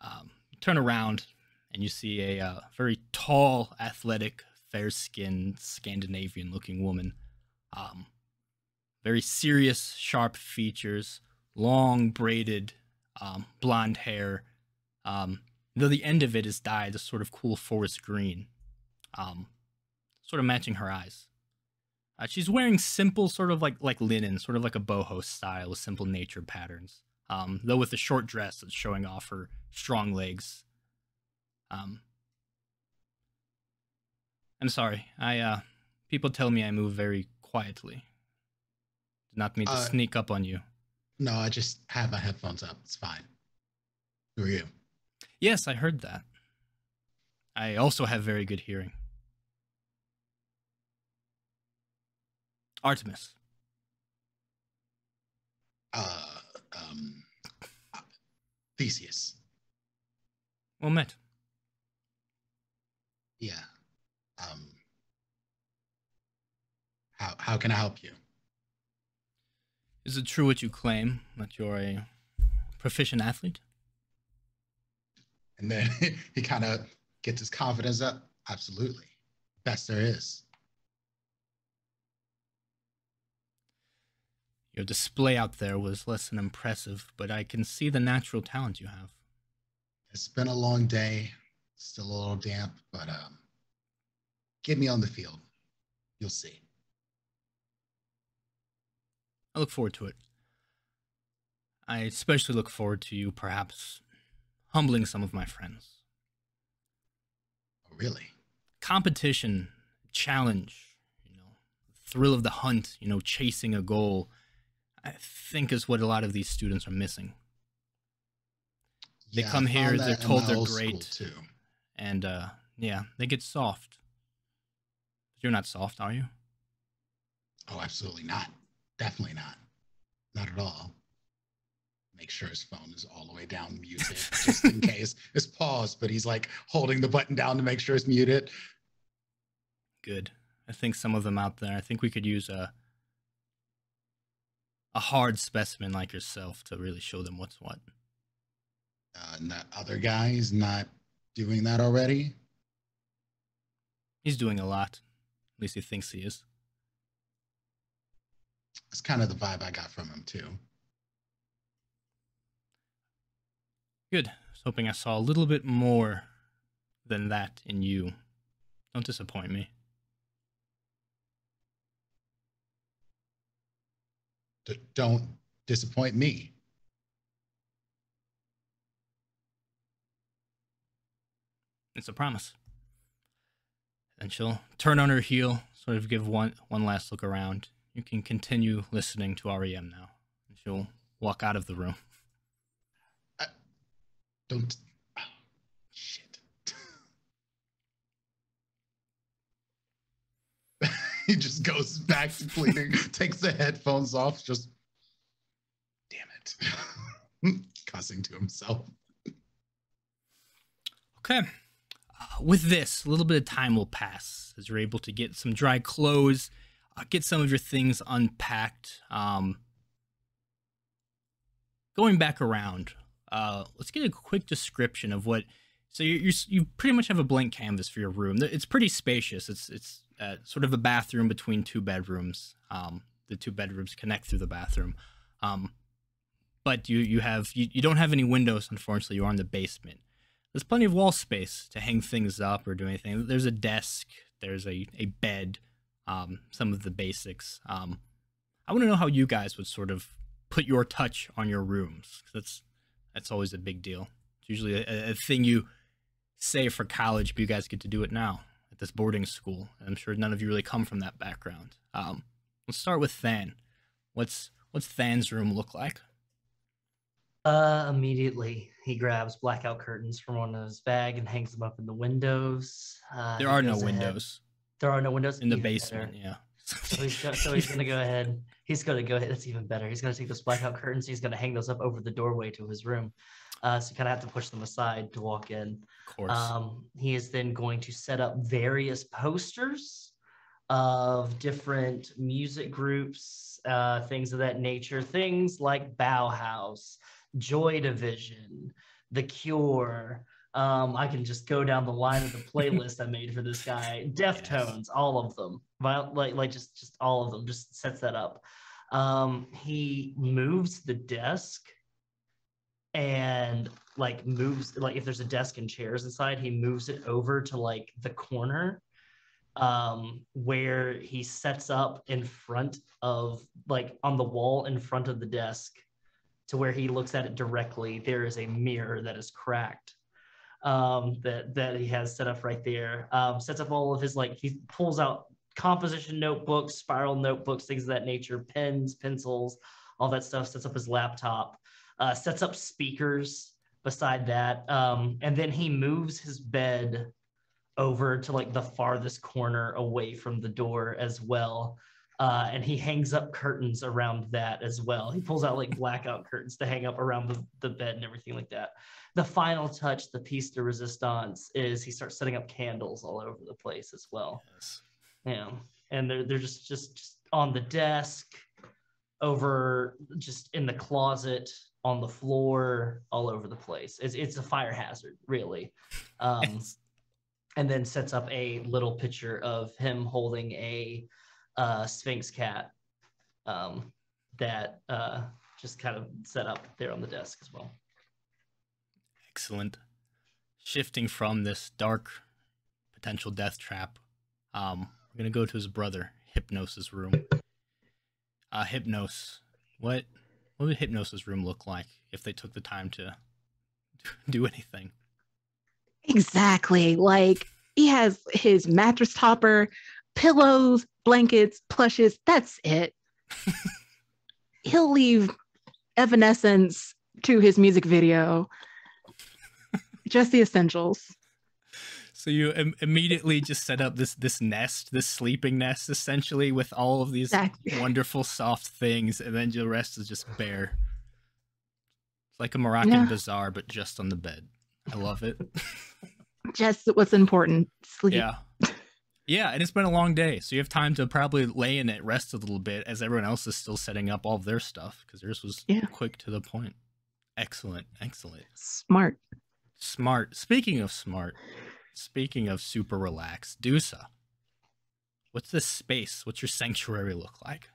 S1: Um, turn around and you see a uh, very tall, athletic, fair-skinned, Scandinavian-looking woman. Um, very serious, sharp features, long braided, um, blonde hair. Um, though the end of it is dyed a sort of cool forest green, um, sort of matching her eyes. Uh, she's wearing simple, sort of like like linen, sort of like a boho style with simple nature patterns. Um, though with a short dress that's showing off her strong legs. Um, I'm sorry. I uh, people tell me I move very quietly. Did not mean to
S6: Uh,
S1: sneak up on you.
S6: No, I just have my headphones up. It's fine. Who are you?
S1: Yes, I heard that. I also have very good hearing. Artemis.
S6: Uh, um, Theseus.
S1: Well met.
S6: Yeah. Um, how how can I help you?
S1: Is it true what you claim that you're a proficient athlete?
S6: And then he kind of gets his confidence up. Absolutely, best there is.
S1: Your display out there was less than impressive, but I can see the natural talent you have.
S6: It's been a long day, still a little damp, but um, get me on the field. You'll see.
S1: I look forward to it. I especially look forward to you perhaps humbling some of my friends.
S6: Oh, really?
S1: competition, challenge, you know, thrill of the hunt, you know, chasing a goal, I think is what a lot of these students are missing. They
S6: Yeah, I
S1: come here, they're told they're great.
S6: too.
S1: And uh yeah, they get soft. But you're not soft, are you?
S6: Oh, absolutely not. Definitely not. Not at all. Make sure his phone is all the way down muted just in case. It's paused, but he's like holding the button down to make sure it's muted.
S1: Good. I think some of them out there, I think we could use a a hard specimen like yourself to really show them what's what.
S6: Uh, and that other guy is not doing that already.
S1: He's doing a lot. At least he thinks he is.
S6: That's kind of the vibe I got from him too.
S1: Good. I was hoping I saw a little bit more than that in you. Don't disappoint me.
S6: D- don't disappoint me.
S1: It's a promise. And she'll turn on her heel, sort of give one one last look around. You can continue listening to REM now. And she'll walk out of the room.
S6: Don't. Oh, shit. he just goes back to cleaning, takes the headphones off, just. Damn it. Cussing to himself.
S1: Okay. Uh, with this, a little bit of time will pass as you're able to get some dry clothes, uh, get some of your things unpacked. Um, going back around, uh, let's get a quick description of what. So you you pretty much have a blank canvas for your room. It's pretty spacious. It's it's uh, sort of a bathroom between two bedrooms. Um, the two bedrooms connect through the bathroom. Um, but you you have you, you don't have any windows. Unfortunately, you are in the basement. There's plenty of wall space to hang things up or do anything. There's a desk. There's a a bed. Um, some of the basics. Um, I want to know how you guys would sort of put your touch on your rooms. That's that's always a big deal. It's usually a, a thing you say for college, but you guys get to do it now at this boarding school. I'm sure none of you really come from that background. Um, let's start with Than. What's what's Than's room look like?
S3: Uh, immediately he grabs blackout curtains from one of his bag and hangs them up in the windows. Uh,
S1: there are no
S3: ahead-
S1: windows
S3: There are no windows
S1: in the basement.
S3: better.
S1: Yeah.
S3: So he's, so he's gonna go ahead. He's gonna go. That's even better. He's gonna take those blackout curtains. He's gonna hang those up over the doorway to his room. Uh, so you kind of have to push them aside to walk in.
S1: of course.
S3: Um, he is then going to set up various posters of different music groups, uh, things of that nature. Things like Bauhaus, Joy Division, The Cure. Um, I can just go down the line of the playlist I made for this guy. Deftones, all of them. Viol- Like, like just, just all of them. Just sets that up. Um, he moves the desk and like moves like if there's a desk and chairs inside he moves it over to like the corner um where he sets up in front of like on the wall in front of the desk to where he looks at it directly there is a mirror that is cracked um that that he has set up right there. Um sets up all of his like he pulls out composition notebooks spiral notebooks things of that nature pens pencils all that stuff sets up his laptop uh, sets up speakers beside that um, and then he moves his bed over to like the farthest corner away from the door as well uh, and he hangs up curtains around that as well he pulls out like blackout curtains to hang up around the, the bed and everything like that the final touch the piece de resistance is he starts setting up candles all over the place as well
S1: yes.
S3: yeah, and they're they're just just just on the desk, over just in the closet, on the floor, all over the place. It's it's a fire hazard, really. Um, and then sets up a little picture of him holding a uh, Sphynx cat um, that uh, just kind of set up there on the desk as well.
S1: Excellent. Shifting from this dark potential death trap, um, we're gonna go to his brother Hypnos's room. Uh, Hypnos, what what would Hypnos's room look like if they took the time to do anything?
S2: Exactly. Like he has his mattress topper, pillows, blankets, plushes. That's it. He'll leave Evanescence to his music video. Just the essentials.
S1: So you Im- immediately just set up this this nest, this sleeping nest, essentially with all of these
S2: Exactly.
S1: wonderful soft things, and then the rest is just bare. It's like a Moroccan
S2: Yeah.
S1: bazaar, but just on the bed. I love it.
S2: Just what's important. Sleep.
S1: Yeah. Yeah, and it's been a long day, so you have time to probably lay in it, rest a little bit, as everyone else is still setting up all of their stuff because yours was
S2: Yeah.
S1: quick to the point. Excellent, excellent,
S2: Smart.
S1: smart. Speaking of smart, speaking of super relaxed, Dusa, what's this space? What's your sanctuary look like?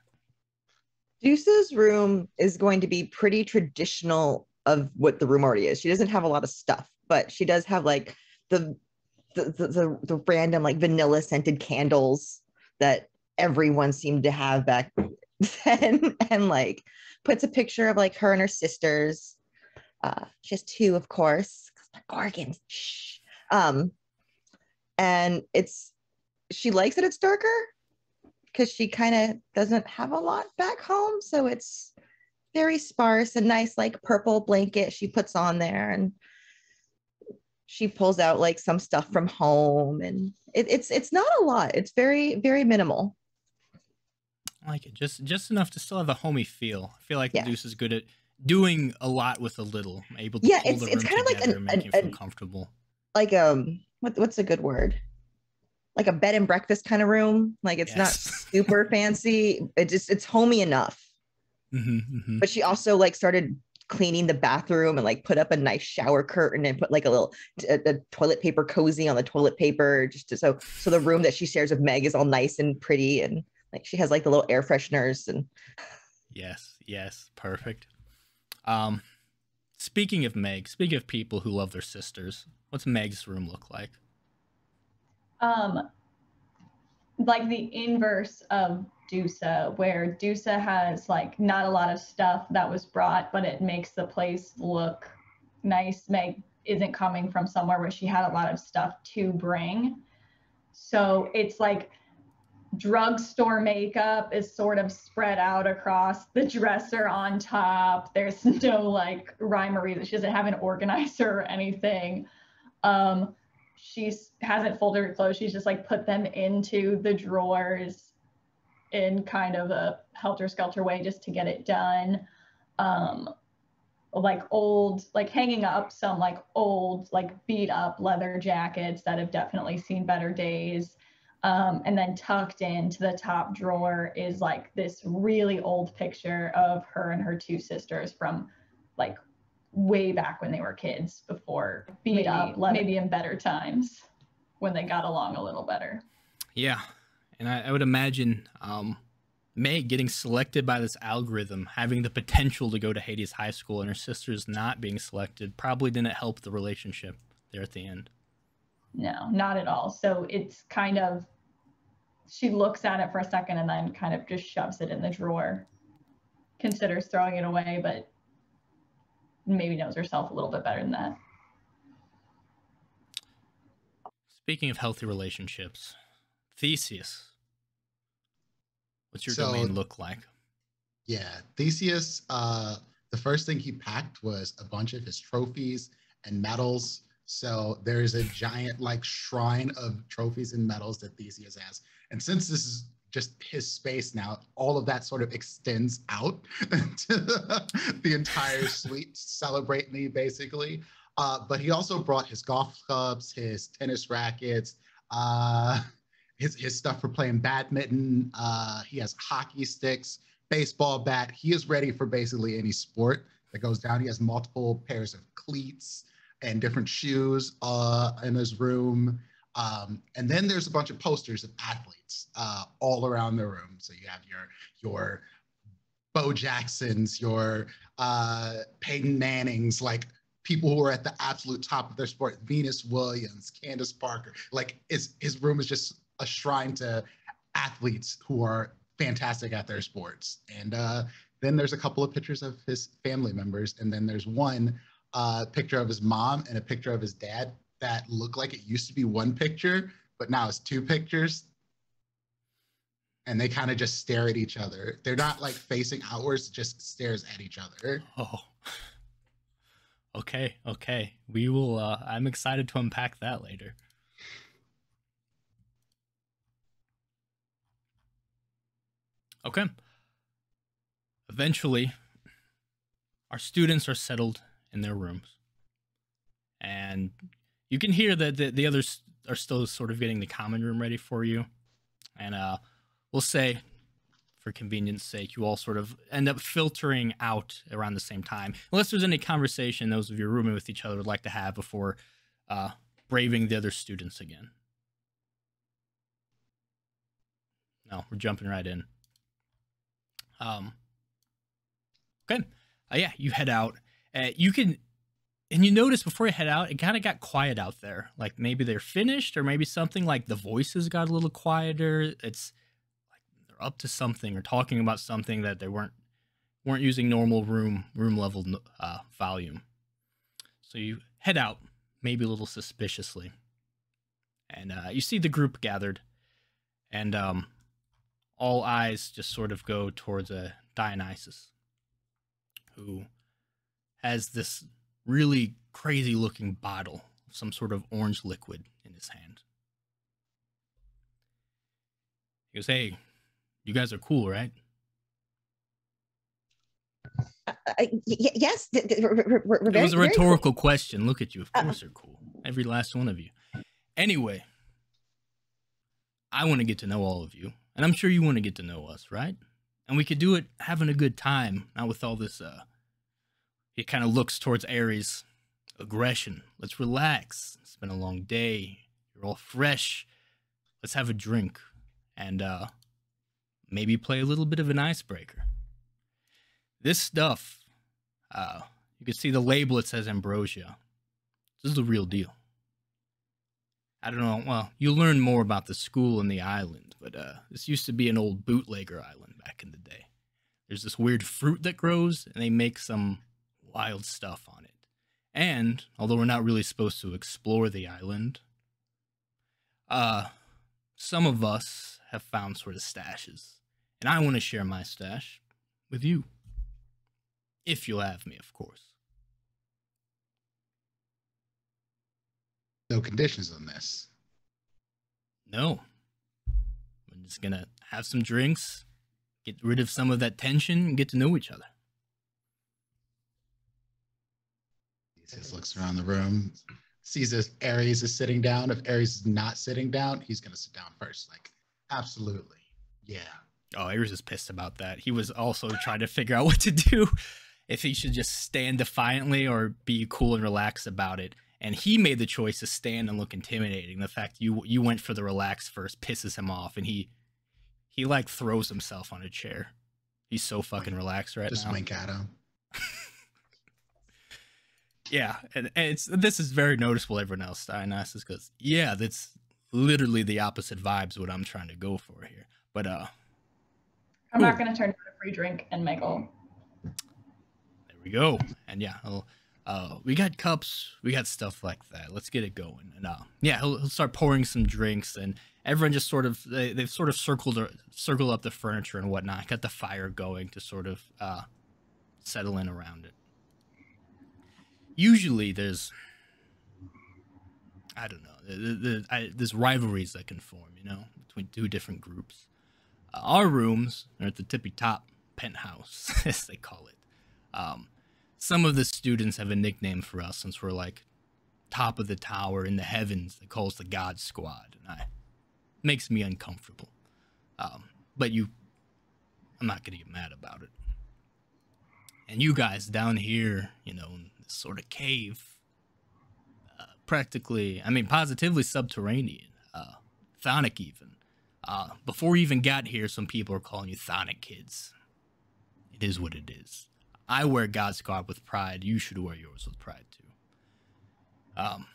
S5: Dusa's room is going to be pretty traditional of what the room already is. She doesn't have a lot of stuff, but she does have like the the the, the, random like vanilla scented candles that everyone seemed to have back then, and like puts a picture of like her and her sisters. Uh, she has two, of course, Gorgons. Shh. Um, and it's she likes that it's darker because she kind of doesn't have a lot back home. So it's very sparse, a nice like purple blanket she puts on there, and she pulls out like some stuff from home, and it, it's it's not a lot. It's very very minimal.
S1: I like it. Just just enough to still have a homey feel. I feel like
S5: Yeah.
S1: Dusa is good at doing a lot with a little, able to
S5: Yeah,
S1: pull
S5: it's- it's
S1: room
S5: kinda like an- an-
S1: you feel
S5: an-
S1: comfortable.
S5: Like um, what what's a good word? Like a bed and breakfast kind of room. Like it's not super fancy. It just it's homey enough.
S1: hmm hmm
S5: but she also like started cleaning the bathroom and like put up a nice shower curtain and put like a little a, a toilet paper cozy on the toilet paper just to, so so the room that she shares with Meg is all nice and pretty and like she has like the little air fresheners and
S1: Yes, yes, perfect. Um, speaking of Meg, speaking of people who love their sisters, what's Meg's room look like?
S4: um like the inverse of Dusa, where Dusa has like not a lot of stuff that was brought, but it makes the place look nice. Meg isn't coming from somewhere where she had a lot of stuff to bring. So it's like drugstore makeup is sort of spread out across the dresser on top. There's no like rhyme or reason. She doesn't have an organizer or anything. Um, she's hasn't folded her clothes. She's just like put them into the drawers in kind of a helter skelter way just to get it done. Um, like old, like hanging up some like old, like beat up leather jackets that have definitely seen better days. Um, and then tucked into the top drawer is like this really old picture of her and her two sisters from like way back when they were kids before beat
S5: Maybe-
S4: up, maybe in better times when they got along a little better.
S1: Yeah, and I, I would imagine um, Meg getting selected by this algorithm, having the potential to go to Hades High School, and her sisters not being selected probably didn't help the relationship there at the end.
S4: No, not at all. So it's kind of, she looks at it for a second and then kind of just shoves it in the drawer, considers throwing it away, but maybe knows herself a little bit better than that.
S1: Speaking of healthy relationships, Theseus, what's your
S6: So-
S1: domain look like?
S6: Yeah, Theseus. Uh, the first thing he packed was a bunch of his trophies and medals. So there's a giant like shrine of trophies and medals that Theseus has. And since this is just his space now, all of that sort of extends out to the entire suite. Celebrate me, basically. Uh, but he also brought his golf clubs, his tennis rackets, uh, his his stuff for playing badminton. Uh, he has hockey sticks baseball bat. He is ready for basically any sport that goes down. He has multiple pairs of cleats and different shoes uh, in his room. Um, and then there's a bunch of posters of athletes uh, all around the room. So you have your your Bo Jacksons, your uh, Peyton Mannings, like people who are at the absolute top of their sport. Venus Williams, Candace Parker. Like his his room is just a shrine to athletes who are fantastic at their sports. And uh, then there's a couple of pictures of his family members, and then there's one uh, picture of his mom and a picture of his dad that look like it used to be one picture, but now it's two pictures. And they kind of just stare at each other. They're not like facing outwards, just stares at each other.
S1: Oh, okay, okay. We will. Uh, I'm excited to unpack that later. Okay. Eventually, our students are settled in their rooms, and you can hear that the, the others are still sort of getting the common room ready for you. And uh, we'll say, for convenience sake, you all sort of end up filtering out around the same time, unless there's any conversation those of you rooming with each other would like to have before uh, braving the other students again. No, we're jumping right in. Um. Okay. Uh, yeah, you head out. Uh, you can, and you notice before you head out, it kind of got quiet out there. Like maybe they're finished, or maybe something like the voices got a little quieter. It's like they're up to something or talking about something that they weren't weren't using normal room room level uh, volume. So you head out, maybe a little suspiciously, and uh, you see the group gathered, and um, all eyes just sort of go towards a Dionysus. who has this really crazy looking bottle of some sort of orange liquid in his hand. He goes, Hey, you guys are cool, right?
S5: Uh, y- yes, th- th- we're, we're, we're
S1: It
S5: very,
S1: was a
S5: very cool.
S1: rhetorical question. Look at you. Of
S5: Uh,
S1: course they're cool. Every last one of you. Anyway, I want to get to know all of you. And I'm sure you want to get to know us, right? And we could do it having a good time, not with all this uh it kind of looks towards Ares aggression. Let's relax. It's been a long day. You're all fresh. Let's have a drink and uh maybe play a little bit of an icebreaker. This stuff uh you can see the label it says ambrosia. This is the real deal. I don't know. Well, you'll learn more about the school and the island, but uh, this used to be an old bootlegger island back in the day. There's this weird fruit that grows, and they make some wild stuff on it. And although we're not really supposed to explore the island, uh, some of us have found sort of stashes, and I want to share my stash with you, if you'll have me, of course.
S6: No conditions on this.
S1: No. We're just gonna have some drinks, get rid of some of that tension, and get to know each other.
S6: Theseus looks around the room, sees if Ares is sitting down. If Ares is not sitting down, he's gonna sit down first. Like, absolutely. Yeah.
S1: Oh, Ares is pissed about that. He was also trying to figure out what to do. If he should just stand defiantly or be cool and relaxed about it. And he made the choice to stand and look intimidating. The fact you you went for the relaxed first pisses him off, and he he like throws himself on a chair. He's so fucking relaxed right
S6: Just
S1: now.
S6: wink at him.
S1: Yeah, and, and it's this is very noticeable. Everyone else Dionysus goes, yeah, that's literally the opposite vibes what I'm trying to go for here. But uh,
S4: I'm not going to turn down a free drink and Michael.
S1: there we go. And yeah, he'll, uh, we got cups, we got stuff like that. Let's get it going. And uh, yeah, he'll, he'll start pouring some drinks, and everyone just sort of they, they've sort of circled or circled up the furniture and whatnot. Got the fire going to sort of uh, settle in around it. Usually, there's I don't know. The, the, I, there's rivalries that can form, you know, between two different groups. Uh, our rooms are at the tippy top penthouse, as they call it. Um, some of the students have a nickname for us since we're like top of the tower in the heavens that calls the God Squad, and I makes me uncomfortable. Um, but you, I'm not gonna get mad about it. And you guys down here, you know, in this sort of cave, uh, practically, I mean, positively subterranean, uh, Chthonic even. Uh, before you even got here, some people are calling you Chthonic kids. It is what it is. I wear God's Squad with pride. You should wear yours with pride too. Um,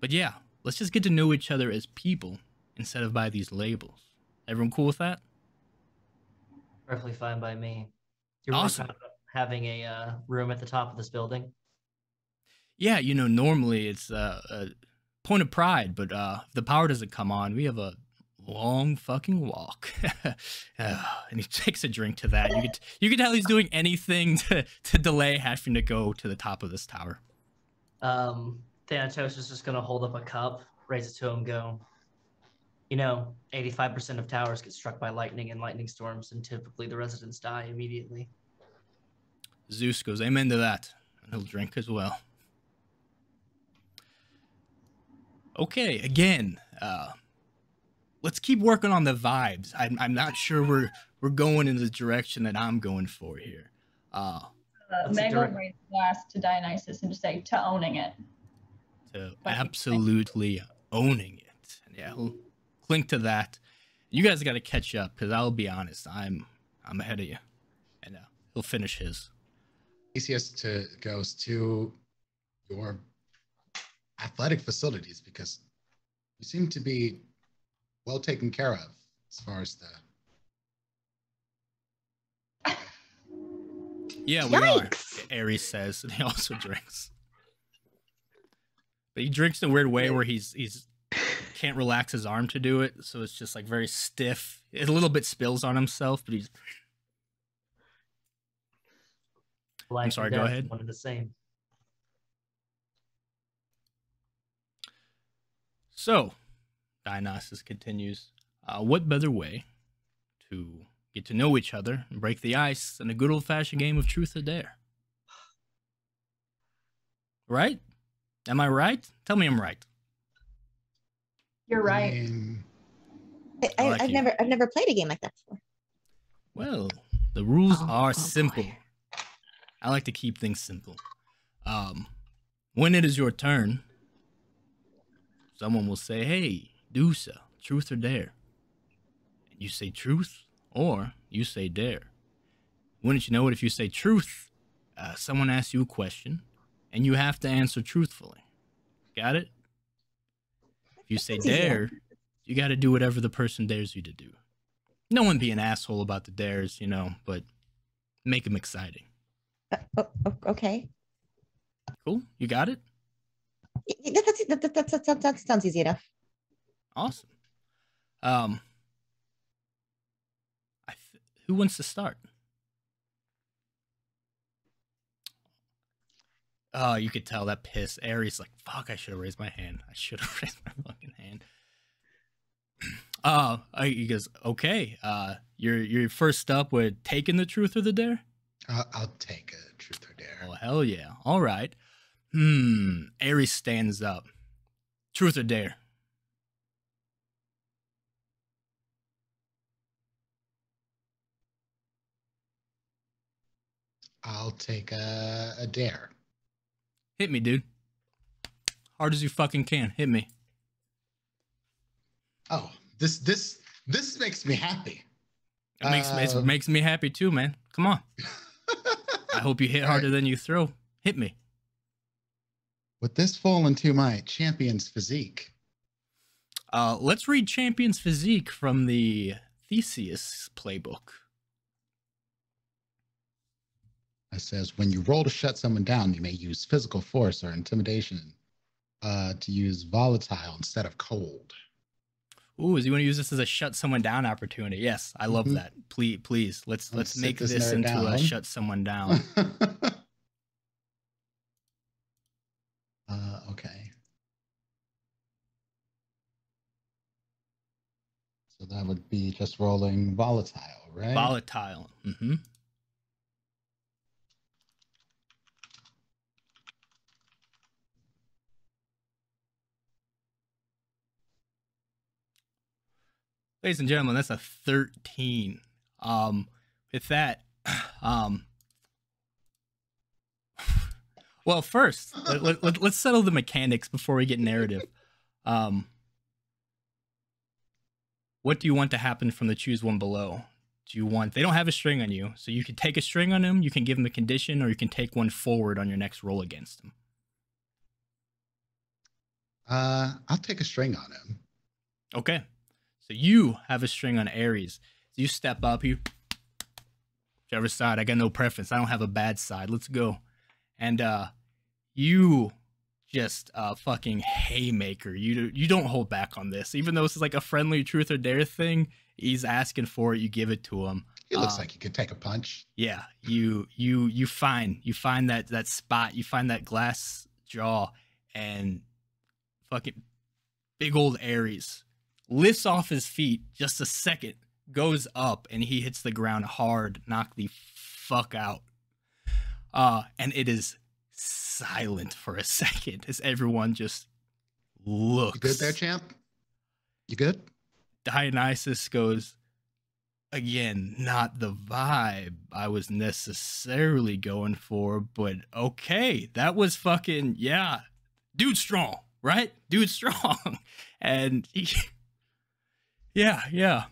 S1: but yeah, let's just get to know each other as people instead of by these labels. Everyone cool with that?
S3: Perfectly fine by me. You're really
S1: Awesome.
S3: of having a uh, room at the top of this building.
S1: Yeah, you know, normally it's uh, a point of pride, but uh, if the power doesn't come on, we have a long fucking walk. Uh, and he takes a drink to that. You could you could tell he's doing anything to, to delay having to go to the top of this tower.
S3: Um, Thanatos is just gonna hold up a cup, raise it to him, go. You know, 85% of towers get struck by lightning and lightning storms, and typically the residents die immediately.
S1: Zeus goes, Amen to that. And he'll drink as well. Okay, again, uh, let's keep working on the vibes. I'm, I'm not sure we're we're going in the direction that I'm going for here. Uh,
S4: Uh,
S3: That's a direct-
S4: will raise glass to Dionysus and just say, to owning it.
S1: to
S4: But-
S1: absolutely owning it. And yeah, he'll cling to that. You guys got to catch up because I'll be honest, I'm I'm ahead of you, and uh, he'll finish his.
S6: Theseus to goes to your athletic facilities because you seem to be well taken care of as far as the
S1: Yeah, we are.
S2: Yikes.
S1: Ares says, and he also drinks. But he drinks in a weird way where he's he's can't relax his arm to do it, so it's just like very stiff. It a little bit spills on himself, but he's
S3: Life
S1: sorry, go ahead.
S3: One of the same.
S1: So, Dionysus continues. Uh, what better way to get to know each other and break the ice than a good old fashioned game of truth or dare? Right? Am I right? Tell me I'm right.
S4: You're right.
S6: mean,
S5: I,
S1: I
S5: I,
S1: like
S5: I've
S1: you.
S5: never I've never played a game like that before.
S1: Well, the rules
S2: Oh,
S1: are
S2: oh
S1: simple.
S2: boy.
S1: I like to keep things simple. Um, when it is your turn, someone will say, "Hey, Dusa, truth or dare?" You say truth, or you say dare. Wouldn't you know it? If you say truth, uh, someone asks you a question, and you have to answer truthfully. Got it? If you say dare, you got to do whatever the person dares you to do. No one be an asshole about the dares, you know, but make them exciting.
S5: Uh, oh, okay.
S1: Cool? You got it?
S5: Y- y- That, that's, that, that, that, that, that, that sounds easy enough.
S1: Awesome. Um, I th- who wants to start? Oh, you could tell that piss. Ares like, fuck, I should have raised my hand. I should have raised my fucking hand. Uh, I- he goes, okay. Uh, you're you're first up with taking the truth or the dare.
S6: I'll, I'll take a truth or dare.
S1: Oh hell yeah! All right. Hmm. Ares stands up. Truth or dare?
S6: I'll take a, a dare.
S1: Hit me, dude. Hard as you fucking can. Hit me.
S6: Oh, this this this makes me happy.
S1: It makes me,
S6: Uh,
S1: it makes me happy too, man. Come on. I hope you hit
S6: All right.
S1: harder than you throw. Hit me.
S6: With this fall into my champion's physique,
S1: Uh, let's read Champion's Physique from the Theseus playbook.
S6: It says when you roll to shut someone down, you may use physical force or intimidation uh, to use volatile instead of cold.
S1: Ooh, is you want to use this as a shut someone down opportunity? Yes, I love
S6: Mhm.
S1: that. Please, please, let's
S6: Let's
S1: let's make
S6: this
S1: this into a shut someone down.
S6: uh, okay. So that would be just rolling volatile, right?
S1: Volatile. Mm-hmm. Ladies and gentlemen, that's a 13. Um, with that, um, well, first, let, let, let, us settle the mechanics before we get narrative. Um, what do you want to happen from the choose one below? Do you want, they don't have a string on you, so you can take a string on them, you can give them a condition, or you can take one forward on your next roll against them.
S6: Uh, I'll take a string on him.
S1: Okay. So you have a string on Ares. So you step up, you whichever side. I got no preference. I don't have a bad side. Let's go. And uh you just uh fucking haymaker. You you don't hold back on this. Even though this is like a friendly truth or dare thing, he's asking for it, you give it to him.
S6: He looks
S1: Uh,
S6: like he could take a punch.
S1: Yeah, you you you find you find that that spot, you find that glass jaw, and fucking big old Ares lifts off his feet just a second, goes up, and he hits the ground hard, knock the fuck out. Uh, and it is silent for a second as everyone just looks.
S6: You good there, champ? You good?
S1: Dionysus goes, again, not the vibe I was necessarily going for, but okay, that was fucking, yeah, dude strong, right? Dude strong. And he, yeah, yeah.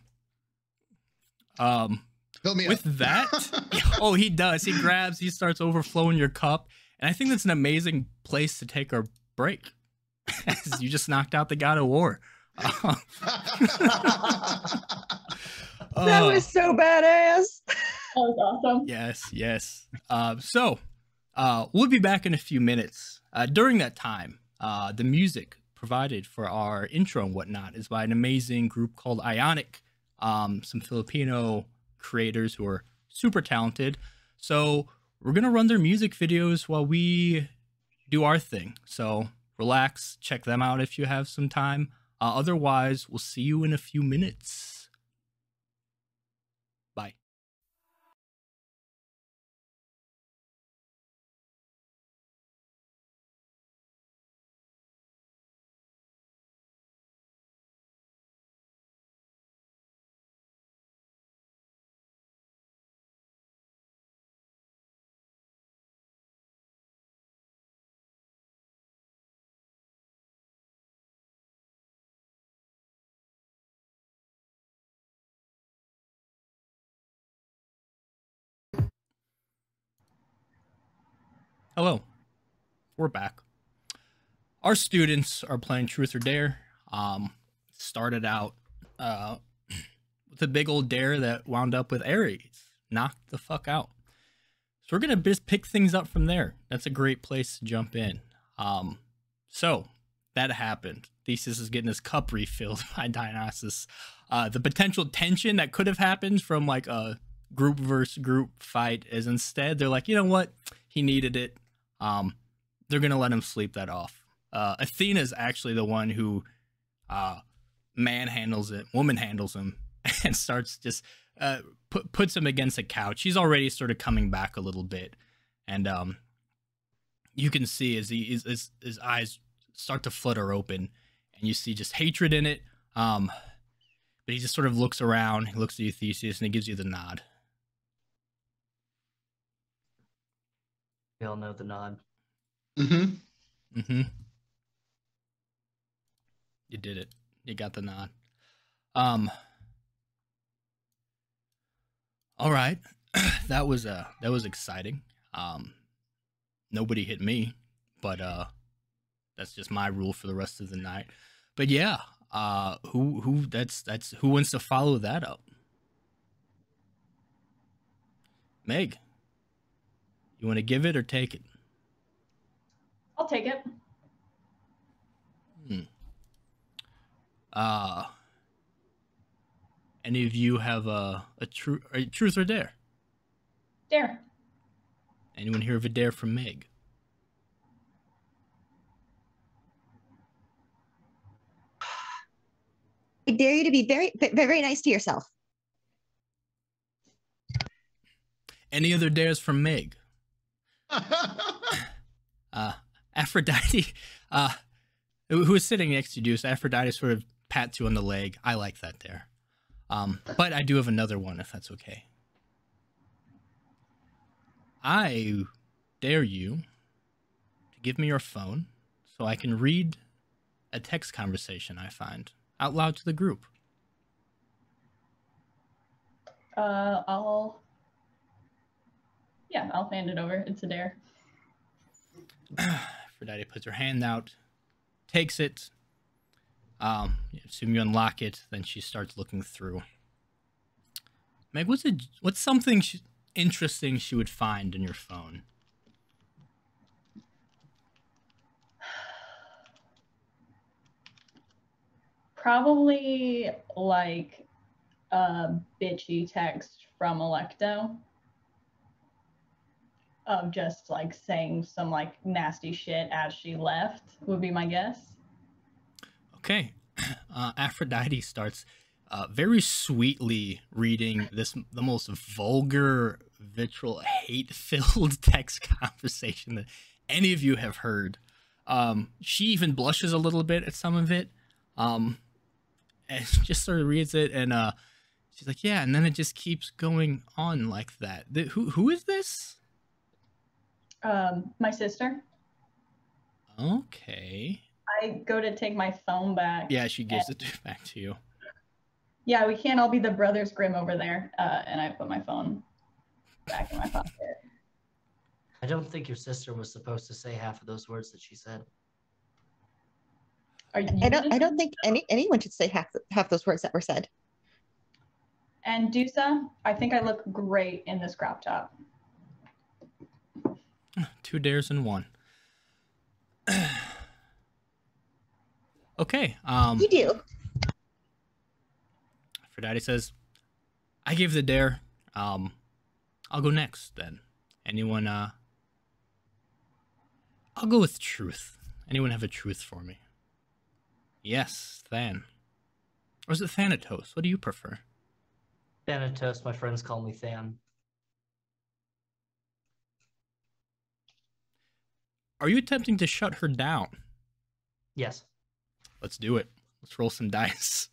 S1: Um,
S6: Fill me
S1: with
S6: up.
S1: that, oh, he does. He grabs, he starts overflowing your cup. And I think that's an amazing place to take our break. As you just knocked out the god of war. Uh,
S5: That was so badass.
S4: That was awesome.
S1: Yes, yes. Uh, so, uh, we'll be back in a few minutes. Uh, during that time, uh, the music provided for our intro and whatnot is by an amazing group called Ionic, um, some Filipino creators who are super talented. So, we're gonna run their music videos while we do our thing. So relax, check them out if you have some time. Uh, otherwise, we'll see you in a few minutes. Hello, we're back. Our students are playing Truth or Dare. Um, started out uh, with a big old dare that wound up with Ares knocked the fuck out. So we're gonna just pick things up from there. That's a great place to jump in. Um, so that happened. Theseus is getting his cup refilled by Dionysus. Uh, the potential tension that could have happened from like a group versus group fight is instead they're like, you know what? He needed it. Um, they're gonna let him sleep that off. Uh, Athena is actually the one who uh, man handles it, woman handles him, and starts just uh, put, puts him against a couch. He's already sort of coming back a little bit, and um, you can see as he his, his, his eyes start to flutter open, and you see just hatred in it. Um, but he just sort of looks around, he looks at you, Theseus, and he gives you the nod.
S3: We all know the nod.
S6: Mm-hmm.
S1: Mm-hmm. You did it. You got the nod. Um. All right, that was uh that was exciting. Um, nobody hit me, but uh, that's just my rule for the rest of the night. But yeah, uh, who who that's that's who wants to follow that up? Meg, you want to give it or take it?
S4: I'll take it.
S1: Hmm. Uh, any of you have a a, tru- a truth or dare?
S4: Dare.
S1: Anyone hear of a dare from Meg?
S5: I dare you to be very, ve- very nice to yourself.
S1: Any other dares from Meg? Uh, Aphrodite, uh, who was sitting next to you, so Aphrodite sort of pats you on the leg. I like that there. Um, but I do have another one if that's okay. I dare you to give me your phone so I can read a text conversation I find out loud to the group.
S4: Uh, I'll. Yeah, I'll hand it over. It's a dare.
S1: Aphrodite puts her hand out, takes it. Um, assume you unlock it. Then she starts looking through. Meg, what's a, what's something she, interesting she would find in your phone?
S4: Probably like a bitchy text from Alecto of just like saying some like nasty shit as she left would be my guess.
S1: Okay, uh, Aphrodite starts uh, very sweetly reading this the most vulgar, vitriol, hate-filled text conversation that any of you have heard. Um, she even blushes a little bit at some of it, um, and just sort of reads it, and uh, she's like, "Yeah," and then it just keeps going on like that. The, who who is this?
S4: Um, my sister.
S1: Okay.
S4: I go to take my phone back.
S1: Yeah, she gives it back to you.
S4: Yeah, we can't all be the brothers Grimm over there. Uh, and I put my phone back in my pocket.
S3: I don't think your sister was supposed to say half of those words that she said.
S4: Are you?
S5: I don't. I don't think any anyone should say half th- half those words that were said.
S4: And Dusa, I think I look great in this crop top.
S1: Two dares in one. okay. Um,
S5: You do.
S1: For Aphrodite says, I gave the dare. Um, I'll go next then. Anyone? Uh, I'll go with truth. Anyone have a truth for me? Yes, Than. Or is it Thanatos? What do you prefer?
S3: Thanatos, my friends call me Than.
S1: Are you attempting to shut her down?
S3: Yes.
S1: Let's do it. Let's roll some dice.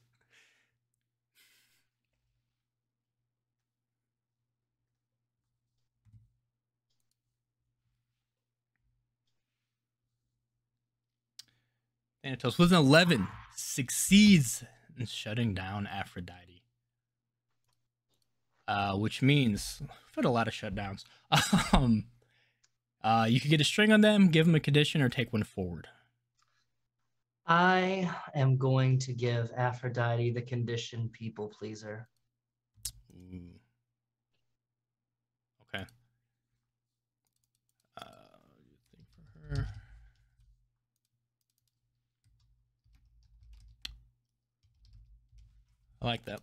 S1: Thanatos with an 11 succeeds in shutting down Aphrodite. Uh, which means, I've had a lot of shutdowns. Um, uh, you can get a string on them, give them a condition, or take one forward.
S3: I am going to give Aphrodite the condition people pleaser.
S1: Ooh. Okay. Uh, thing for her. I like that.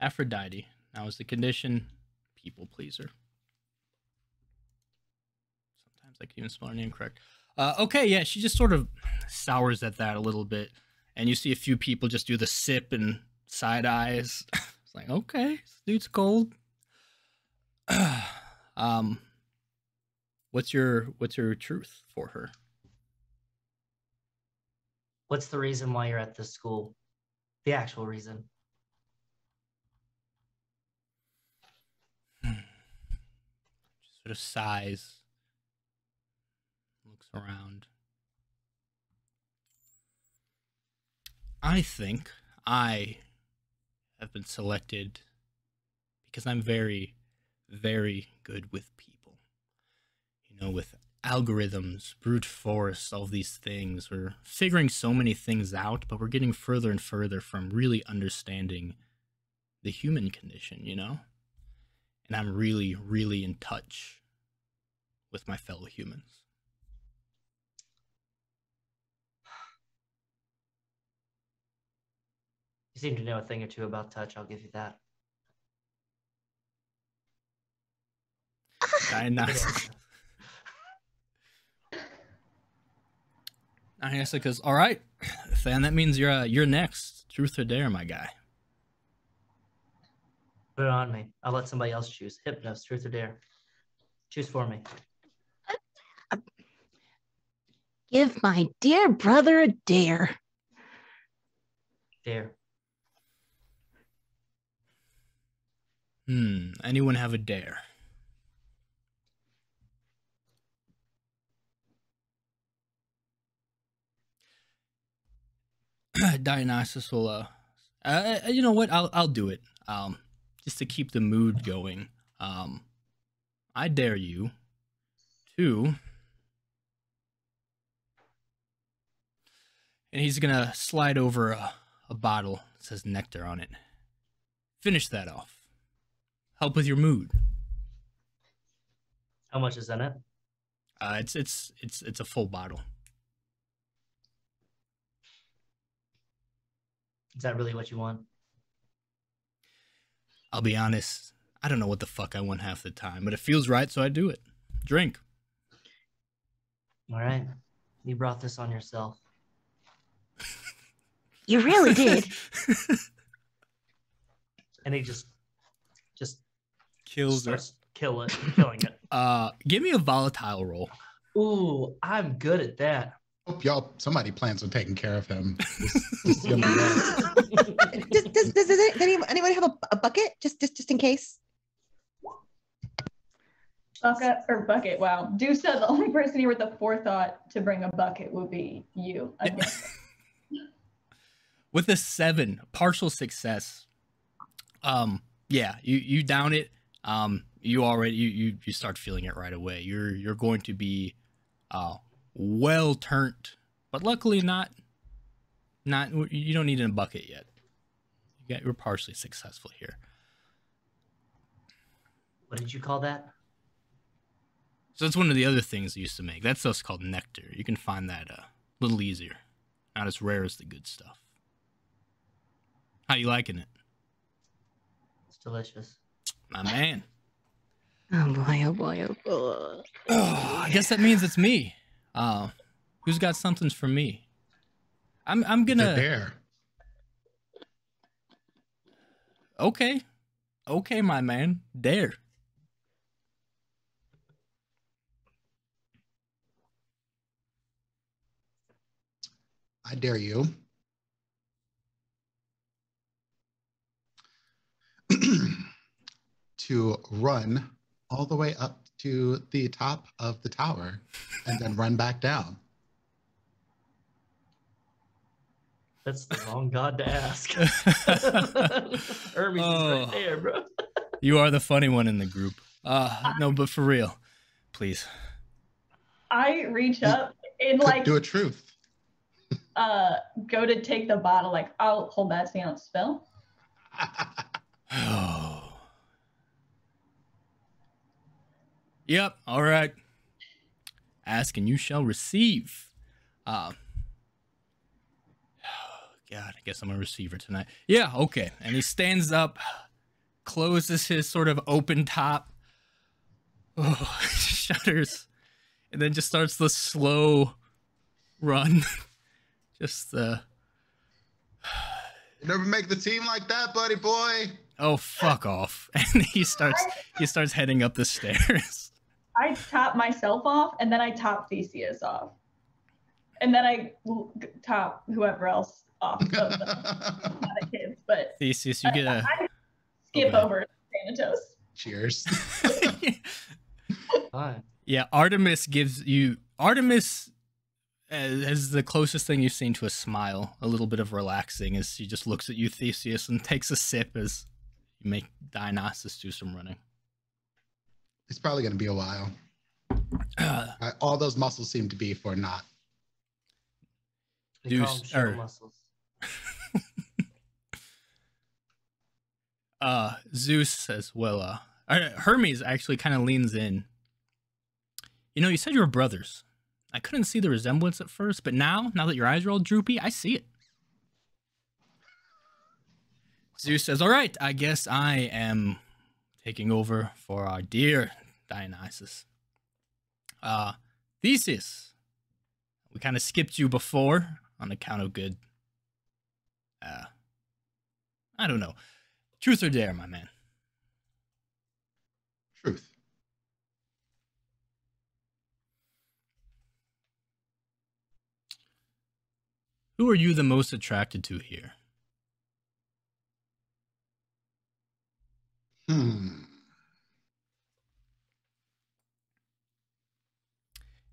S1: Aphrodite. Now is the condition people pleaser. Sometimes I can even spell her name correct. Uh, okay, yeah, she just sort of sours at that a little bit, and you see a few people just do the sip and side eyes. it's like, okay, this dude's cold. um, what's your what's your truth for her?
S3: What's the reason why you're at this school? The actual reason.
S1: Of sighs, looks around. I think I have been selected because I'm very, very good with people. You know, with algorithms, brute force, all these things. We're figuring so many things out, but we're getting further and further from really understanding the human condition, you know? And I'm really, really in touch with my fellow humans.
S3: You seem to know a thing or two about touch. I'll give you that.
S1: I Dionysus. Dionysus, all right, fan. That means you're uh, you're next. Truth or dare, my guy.
S3: Put it on me. I'll let somebody else choose. Hypnos, truth or dare. Choose for me.
S2: Give my dear brother a dare.
S3: Dare.
S1: Hmm. Anyone have a dare? Dionysus will. Uh, uh, you know what? I'll I'll do it. Um, just to keep the mood going. Um, I dare you to. And he's gonna slide over a, a bottle that says nectar on it. Finish that off. Help with your mood.
S3: How much is in it?
S1: Uh, it's it's it's it's a full bottle.
S3: Is that really what you want?
S1: I'll be honest. I don't know what the fuck I want half the time, but it feels right, so I do it. Drink.
S3: All right. You brought this on yourself.
S2: You really did.
S3: And he just just
S1: Kills her.
S3: starts kill it, killing it.
S1: Uh, give me a volatile roll.
S3: Ooh, I'm good at that.
S6: Hope y'all somebody plans on taking care of him. This, this young man.
S5: does, does, does, does anyone, anyone have a, a bucket just, just just in case?
S4: Bucket or bucket. Wow. Do said the only person here with the forethought to bring a bucket would be you.
S1: With a seven, partial success. Um, yeah, you you down it. Um, you already you you you start feeling it right away. You're you're going to be, uh, well turned, but luckily not. Not you don't need it in a bucket yet. You got you're partially successful here.
S3: What did you call that?
S1: So that's one of the other things I used to make. That stuff's called nectar. You can find that uh, a little easier. Not as rare as the good stuff. How you liking it?
S3: It's delicious.
S1: my man.
S2: Oh boy, oh boy, oh boy.
S1: Oh, I guess that means it's me. Uh, who's got something for me? I'm I'm gonna
S6: bear.
S1: okay, okay, my man. Dare.
S6: I dare you. to run all the way up to the top of the tower and then run back down.
S3: That's the wrong god to ask. Hermes is
S1: Oh.
S3: right there, bro.
S1: You are the funny one in the group. Uh, no, but for real, please.
S4: I reach up and like
S6: do a truth.
S4: uh go to take the bottle, like I'll hold that so you don't spill.
S1: Oh. Yep. All right. Ask and you shall receive. Uh, God, I guess I'm a receiver tonight. Yeah. Okay. And he stands up, closes his sort of open top, oh, shudders, and then just starts the slow run. just uh
S6: never make the team like that, buddy boy.
S1: Oh fuck off. And he starts he starts heading up the stairs.
S4: I top myself off and then I top Theseus off. And then I l- top whoever else off of the, not the kids, but
S1: Theseus, you get a
S4: I skip
S1: Okay.
S4: over Thanatos.
S6: Cheers.
S1: Yeah, Artemis gives you Artemis uh, as, as the closest thing you've seen to a smile, a little bit of relaxing as she just looks at you, Theseus, and takes a sip as you make Dionysus do some running.
S6: It's probably going to be a while.
S1: Uh,
S6: all those muscles seem to be for not.
S3: They call
S1: Deuce- or-
S3: muscles.
S1: uh, Zeus says, "Well, uh, Hermes actually kind of leans in. You know, you said you were brothers. I couldn't see the resemblance at first, but now, now that your eyes are all droopy, I see it." Zeus says, "All right, I guess I am taking over for our dear Dionysus. Uh, Theseus, we kind of skipped you before on account of good. Uh, I don't know." Truth or dare, my man?
S6: Truth.
S1: Who are you the most attracted to here?
S6: Hmm.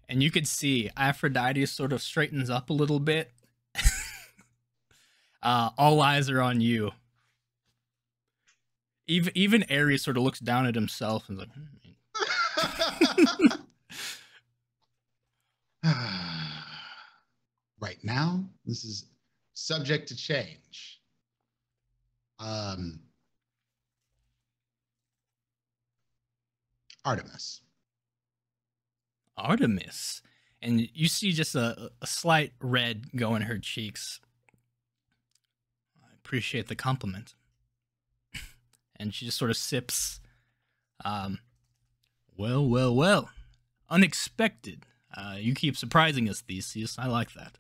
S1: And you could see Aphrodite sort of straightens up a little bit. uh, all eyes are on you. Even even Ares sort of looks down at himself and like, "Hmm."
S6: right now, this is subject to change. Um, Artemis.
S1: Artemis. And you see just a, a slight red go in her cheeks. I appreciate the compliment. and she just sort of sips. Um, well, well, well. Unexpected. Uh, you keep surprising us, Theseus. I like that.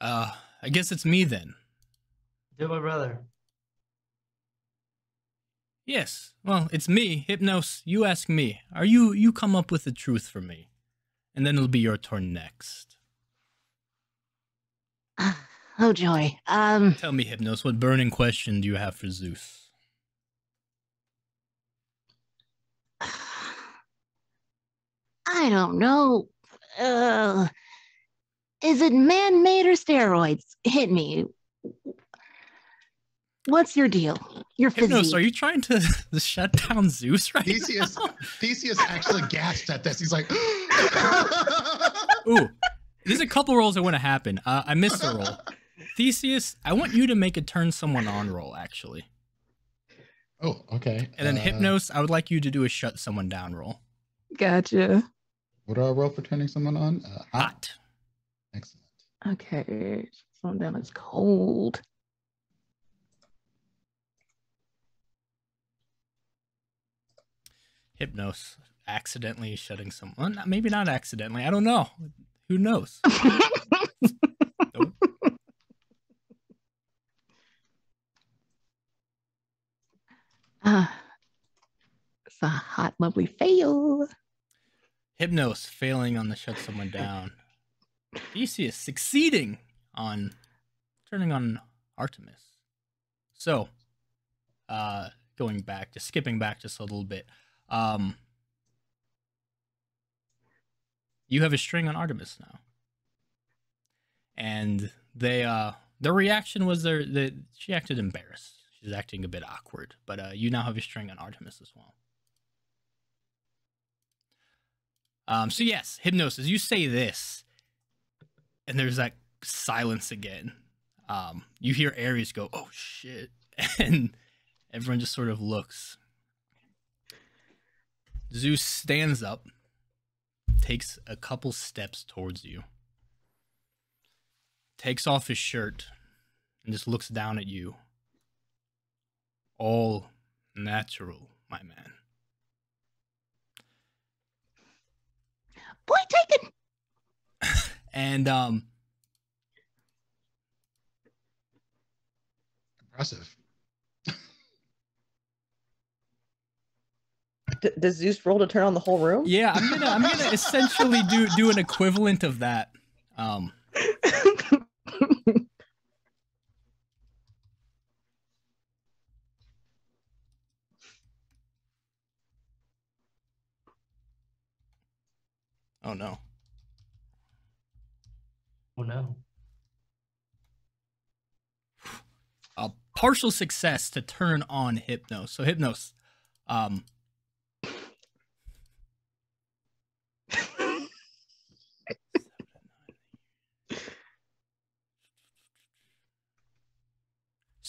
S1: Uh, I guess it's me then.
S3: Do my brother.
S1: Yes. Well, it's me, Hypnos. You ask me. Are you you come up with the truth for me? And then it'll be your turn next.
S2: Oh joy. Um,
S1: Tell me, Hypnos, what burning question do you have for Zeus?
S2: I don't know. Uh, is it man-made or steroids? Hit me. What's your deal? Your
S1: Hypnos,
S2: physique.
S1: are you trying to shut down Zeus right
S6: Theseus,
S1: now?
S6: Theseus actually gasped at this. He's like,
S1: Ooh, there's a couple rolls that want to happen. Uh, I missed a roll. Theseus, I want you to make a turn someone on roll, actually.
S6: oh, okay.
S1: And then
S6: Uh,
S1: Hypnos, I would like you to do a shut someone down roll.
S2: Gotcha.
S6: What do I roll for turning someone on? Uh, hot.
S1: Hot.
S6: Excellent.
S2: Okay. Someone down is cold.
S1: Hypnos accidentally shutting someone. Well, maybe not accidentally. I don't know. Who knows? Nope.
S2: Ah, it's a hot, lovely fail.
S1: Hypnos failing on the shut someone down. Theseus succeeding on turning on Artemis. So, uh, going back, just skipping back just a little bit. Um, you have a string on Artemis now, and they uh, their reaction was their that she acted embarrassed. She's acting a bit awkward, but uh, you now have a string on Artemis as well. Um, so yes, hypnosis. You say this, and there's that silence again. Um, you hear Ares go, "Oh shit," and everyone just sort of looks. Zeus stands up, takes a couple steps towards you, takes off his shirt, and just looks down at you. All natural, my man.
S2: Point taken.
S1: And um,
S6: Impressive.
S5: D- does Zeus roll to turn on the whole room?
S1: yeah, I'm gonna I'm gonna essentially do do an equivalent of that. Um, oh no.
S3: Oh no.
S1: a partial success to turn on Hypnos. So Hypnos, um,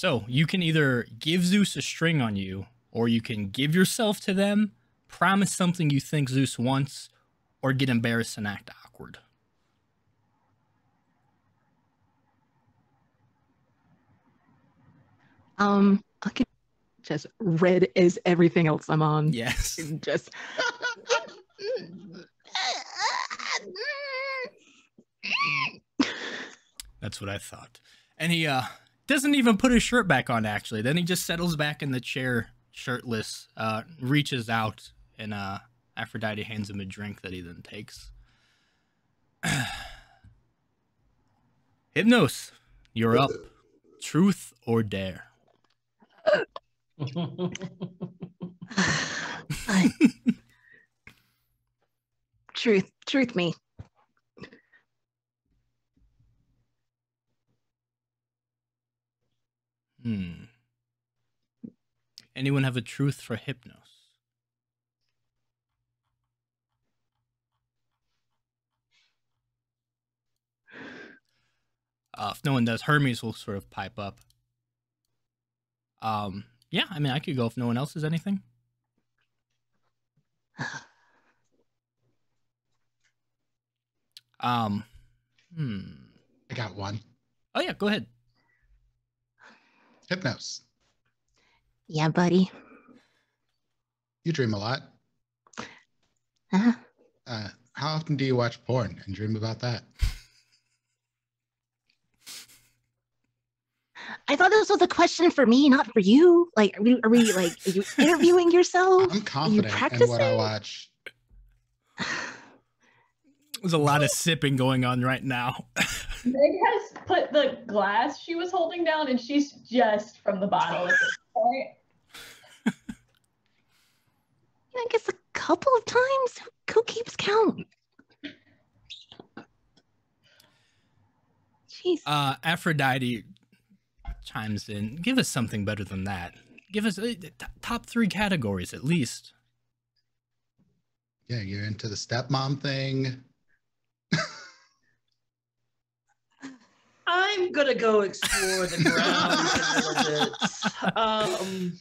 S1: so you can either give Zeus a string on you, or you can give yourself to them, promise something you think Zeus wants, or get embarrassed and act awkward.
S2: um, I could just red as everything else I'm on.
S1: Yes.
S2: Just
S1: That's what I thought. Any uh doesn't even put his shirt back on actually. Then he just settles back in the chair shirtless, uh reaches out and uh Aphrodite hands him a drink that he then takes. Hypnos, you're up. Truth or dare?
S2: Truth, truth me.
S1: Hmm. Anyone have a truth for Hypnos? Uh, if no one does, Hermes will sort of pipe up. Um, yeah, I mean, I could go if no one else has anything. Um, hmm.
S6: I got one.
S1: Oh yeah, go ahead.
S6: Hypnos.
S2: Yeah, buddy.
S6: You dream a lot.
S2: Huh?
S6: Uh, how often do you watch porn and dream about that?
S2: I thought this was a question for me, not for you. Like, are we, are we like, are you interviewing yourself?
S6: I'm confident in what I
S2: practicing?
S6: watch.
S1: There's a lot of sipping going on right now.
S4: Meg has put the glass she was holding down, and she's just from the bottle at this point.
S2: I guess a couple of times. Who keeps count? Jeez.
S1: Uh, Aphrodite chimes in. Give us something better than that. Give us uh, t- top three categories at least.
S6: Yeah, you're into the stepmom thing.
S3: I'm gonna go explore the ground a little bit. Um,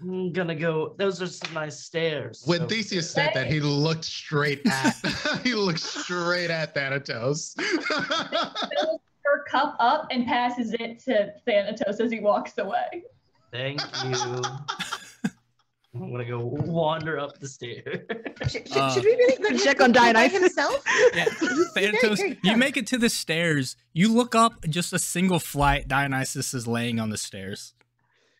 S3: I'm gonna go. Those are some nice stairs.
S6: When
S3: so-
S6: Theseus said that, he looked straight at he looked straight at Thanatos.
S4: Fills her cup up and passes it to Thanatos as he walks away.
S3: Thank you. I'm gonna go wander up the stairs.
S5: Should, should,
S1: Uh,
S5: should we really let
S2: check on
S5: go
S2: Dionysus?
S5: himself?
S1: Yeah, Thanatos, you make it to the stairs. You look up, just a single flight. Dionysus is laying on the stairs.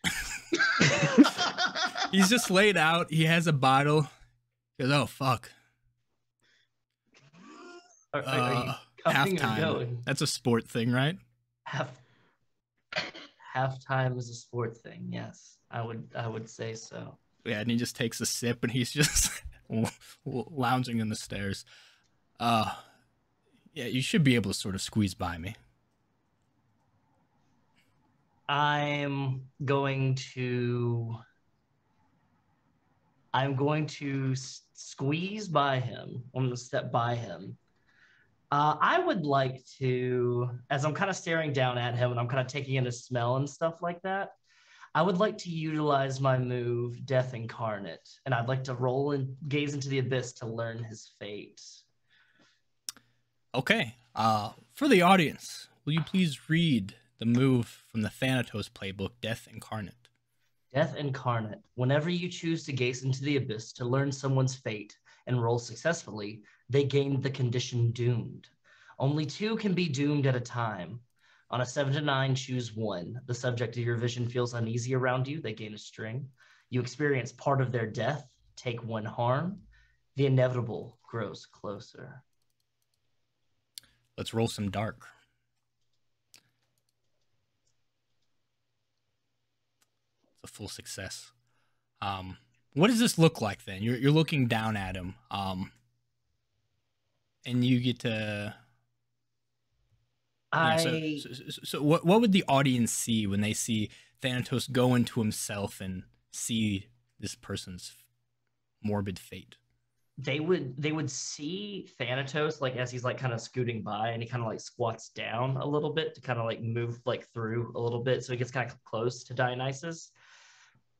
S1: He's just laid out. He has a bottle. He goes, oh fuck.
S3: Are, are- are
S1: Uh,
S3: coming or
S1: halftime. That's a sport thing, right?
S3: Half halftime is a sport thing. Yes, I would I would say so.
S1: Yeah, and he just takes a sip, and he's just lounging in the stairs. Uh, yeah, you should be able to sort of squeeze by me.
S3: I'm going to I'm going to squeeze by him. I'm going to step by him. Uh, I would like to, as I'm kind of staring down at him and I'm kind of taking in his smell and stuff like that, I would like to utilize my move, Death Incarnate, and I'd like to roll and gaze into the abyss to learn his fate.
S1: Okay. Uh, for the audience, will you please read the move from the Thanatos playbook, Death Incarnate?
S3: Death Incarnate. Whenever you choose to gaze into the abyss to learn someone's fate and roll successfully, they gain the condition doomed. Only two can be doomed at a time. On a seven to nine, choose one. The subject of your vision feels uneasy around you, they gain a string. You experience part of their death, take one harm. The inevitable grows closer.
S1: Let's roll some dark. It's a full success. Um, what does this look like then? You're you're looking down at him, um, and you get to.
S3: I
S1: so, so, so what what would the audience see when they see Thanatos go into himself and see this person's morbid fate?
S3: they would they would see Thanatos like as he's like kind of scooting by and he kind of like squats down a little bit to kind of like move like through a little bit so he gets kind of close to Dionysus.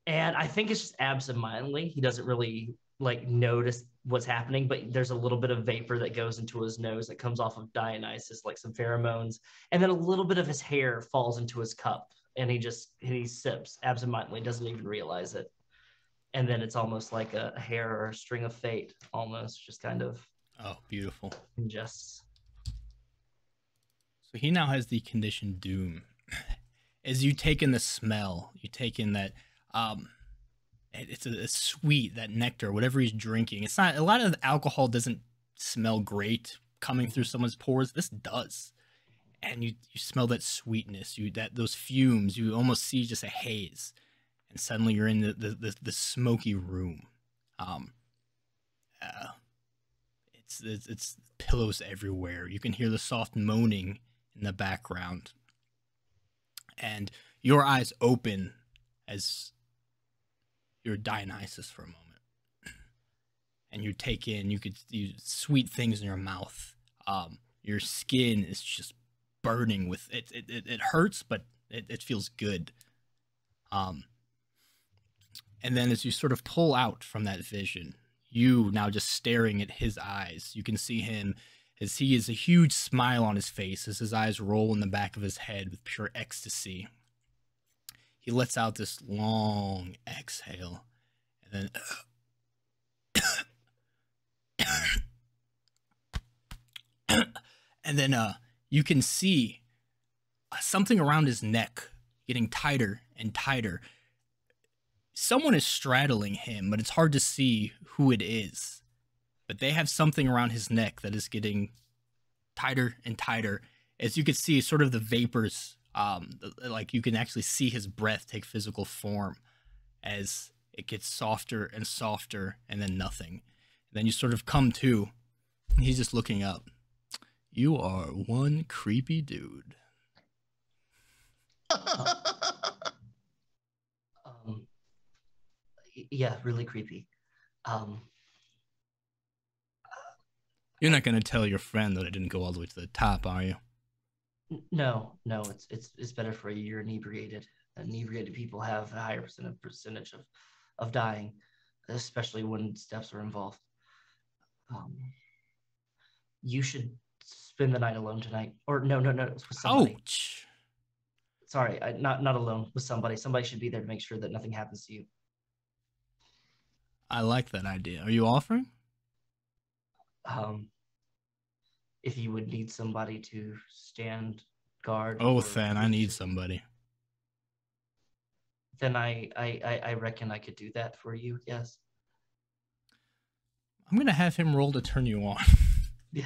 S3: And I think it's just absentmindedly. He doesn't really like notice what's happening, but there's a little bit of vapor that goes into his nose that comes off of Dionysus, like some pheromones, and then a little bit of his hair falls into his cup, and he just and he sips absentmindedly, doesn't even realize it and then it's almost like a hair or a string of fate almost just kind of
S1: Oh, beautiful.
S3: ingests
S1: So he now has the condition doom. As you take in the smell, you take in that um it's a, a sweet, that nectar, whatever he's drinking. It's not a lot of alcohol doesn't smell great coming through someone's pores. This does. And you you smell that sweetness, you that those fumes, you almost see just a haze. And suddenly you're in the the, the, the smoky room. Um uh, it's, it's it's pillows everywhere. You can hear the soft moaning in the background. And your eyes open as you're Dionysus for a moment. And you take in, you could you sweet things in your mouth. Um, your skin is just burning with it. It, it, it hurts, but it, it feels good. Um, and then as you sort of pull out from that vision, you now just staring at his eyes, you can see him as he has a huge smile on his face as his eyes roll in the back of his head with pure ecstasy. He lets out this long exhale and then and then uh you can see uh, something around his neck getting tighter and tighter. Someone is straddling him, but it's hard to see who it is. But they have something around his neck that is getting tighter and tighter. As you can see, sort of the vapors, um, like you can actually see his breath take physical form as it gets softer and softer, and then nothing. And then you sort of come to, and he's just looking up. You are one creepy dude.
S3: um yeah really creepy um
S1: You're not gonna tell your friend that I didn't go all the way to the top, are you?
S3: No no it's it's it's better for you you're inebriated inebriated people have a higher percentage percentage of of dying especially when steps are involved um you should spend the night alone tonight or no no no with somebody
S1: Ouch.
S3: sorry I, not not alone with somebody somebody should be there to make sure that nothing happens to you
S1: I like that idea. Are you offering?
S3: Um, if you would need somebody to stand guard.
S1: Oh, Than, I need somebody.
S3: Then I, I, I, I reckon I could do that for you. Yes.
S1: I'm gonna have him roll to turn you on.
S3: Yeah.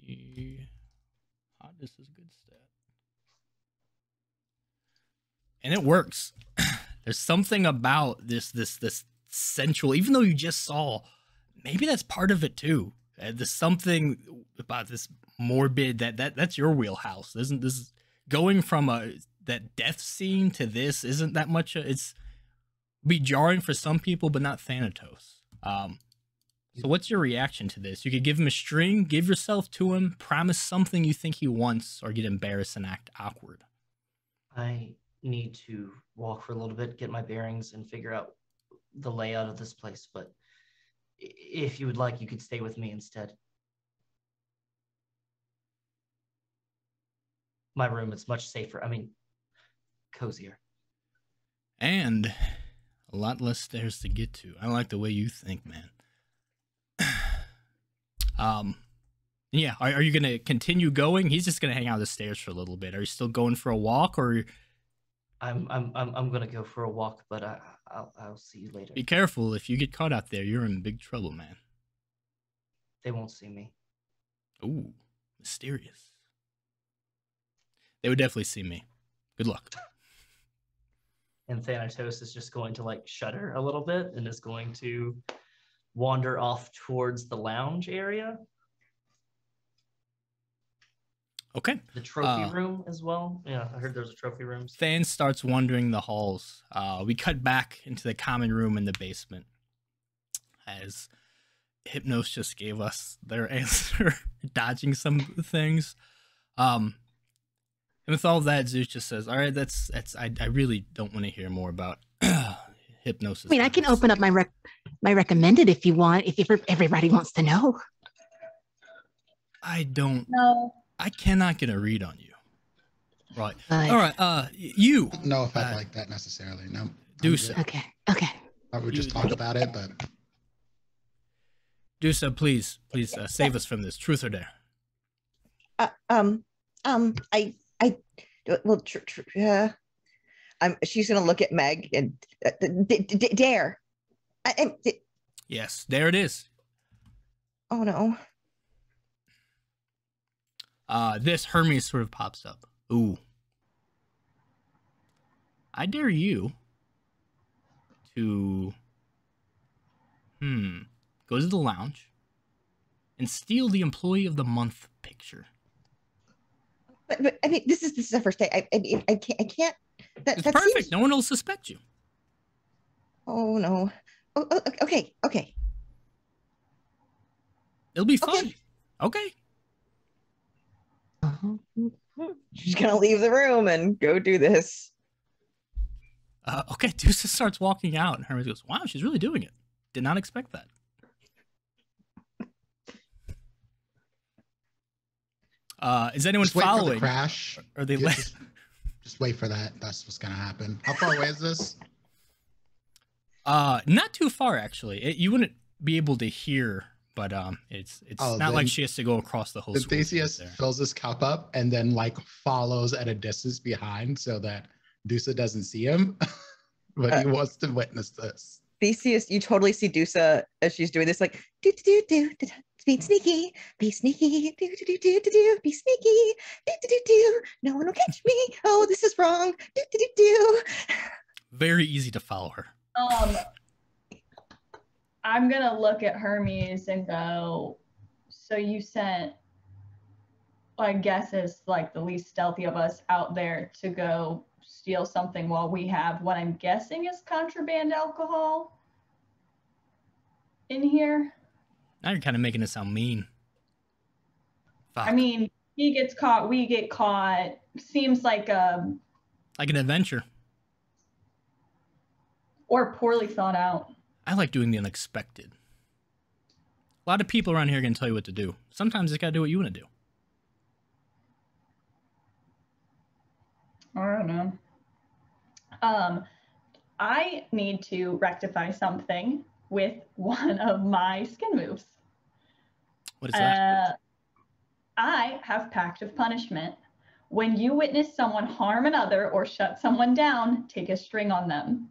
S1: he hotness is a good stat. And it works. There's something about this this this sensual, even though you just saw, maybe that's part of it too. Uh, there's something about this morbid that that that's your wheelhouse. Isn't this going from a that death scene to this isn't that much uh, it's be jarring for some people but not Thanatos. Um so what's your reaction to this? You could give him a string, give yourself to him, promise something you think he wants, or get embarrassed and act awkward.
S3: I need to walk for a little bit, get my bearings, and figure out the layout of this place. But if you would like, you could stay with me instead. My room is much safer. I mean, cozier.
S1: And a lot less stairs to get to. I like the way you think, man. um yeah, are, are you gonna continue going? He's just gonna hang out the stairs for a little bit. Are you still going for a walk or
S3: I'm I'm I'm I'm gonna go for a walk, but I I'll I'll see you later.
S1: be careful if you get caught out there, you're in big trouble, man.
S3: They won't see me.
S1: Ooh, mysterious. They would definitely see me. Good luck.
S3: And Thanatos is just going to like shudder a little bit and is going to wander off towards the lounge area,
S1: Okay.
S3: the trophy
S1: Uh,
S3: room as well. Yeah, I heard there's a trophy room.
S1: Than starts wandering the halls. Uh, we cut back into the common room in the basement as Hypnos just gave us their answer, dodging some things. Um, and with all of that, Zeus just says, "All right, that's that's. I, I really don't want to hear more about hypnosis."
S2: I mean, I can open up my rec- my recommended if you want, if ever- everybody wants to know.
S1: I don't.
S4: No.
S1: I cannot get a read on you. Right.
S2: But,
S1: All right. Uh, you.
S6: No effect
S1: Uh,
S6: like that necessarily. No. I'm
S1: do so.
S2: Okay. Okay.
S6: I would just
S1: You-
S6: talk about it, but
S1: Dusa, please, please uh, save us from this. Truth or dare?
S5: Uh, um, um, I, I, well, tr- tr- uh, I'm. She's gonna look at Meg and uh, d- d- d- dare. I, I, d-
S1: Yes, there it is.
S5: oh no.
S1: Uh, this Hermes sort of pops up. Ooh. I dare you to, hmm, go to the lounge and steal the employee of the month picture.
S5: But, but I mean, this is this is the first day. I, I, mean, I can't. I can't. That,
S1: It's
S5: that
S1: perfect.
S5: seems-
S1: No one will suspect you.
S5: Oh no. Oh, oh, okay. Okay.
S1: It'll be fun.
S5: Okay.
S1: Okay.
S2: Uh-huh.
S5: She's gonna leave the room and go do this.
S1: Uh, okay. Deuce starts walking out, and Hermes goes, "Wow, she's really doing it. Did not expect that." Uh, is anyone
S6: just wait for the
S1: following?
S6: crash.
S1: Are they?
S6: Yeah, just, just wait for that. That's what's gonna happen. How far away is this?
S1: Uh, not too far actually. It, you wouldn't be able to hear, but um, it's it's
S6: Oh,
S1: not like she has to go across the whole.
S6: The
S1: school to get
S6: Theseus
S1: there.
S6: fills his cup up and then like follows at a distance behind so that Dusa doesn't see him. but he wants to witness this.
S5: Theseus, you totally see Dusa as she's doing this, like do do do do. do, Be sneaky, be sneaky, do do do do do do. Be sneaky, do do do do. No one will catch me. Oh, this is wrong. Do do do do.
S1: Very easy to follow her.
S4: Um, I'm gonna look at Hermes and go. So you sent, I guess, is like the least stealthy of us out there to go steal something while we have what I'm guessing is contraband alcohol in here.
S1: Now you're kind of making it sound mean.
S4: I mean, he gets caught, we get caught. Seems like a
S1: like an adventure.
S4: or poorly thought out.
S1: I like doing the unexpected. A lot of people around here are gonna tell you what to do. Sometimes you gotta do what you want to do.
S4: I don't know. Um, I need to rectify something with one of my skin moves.
S1: What is that?
S4: Uh, I have Pact of Punishment. When you witness someone harm another or shut someone down, take a string on them.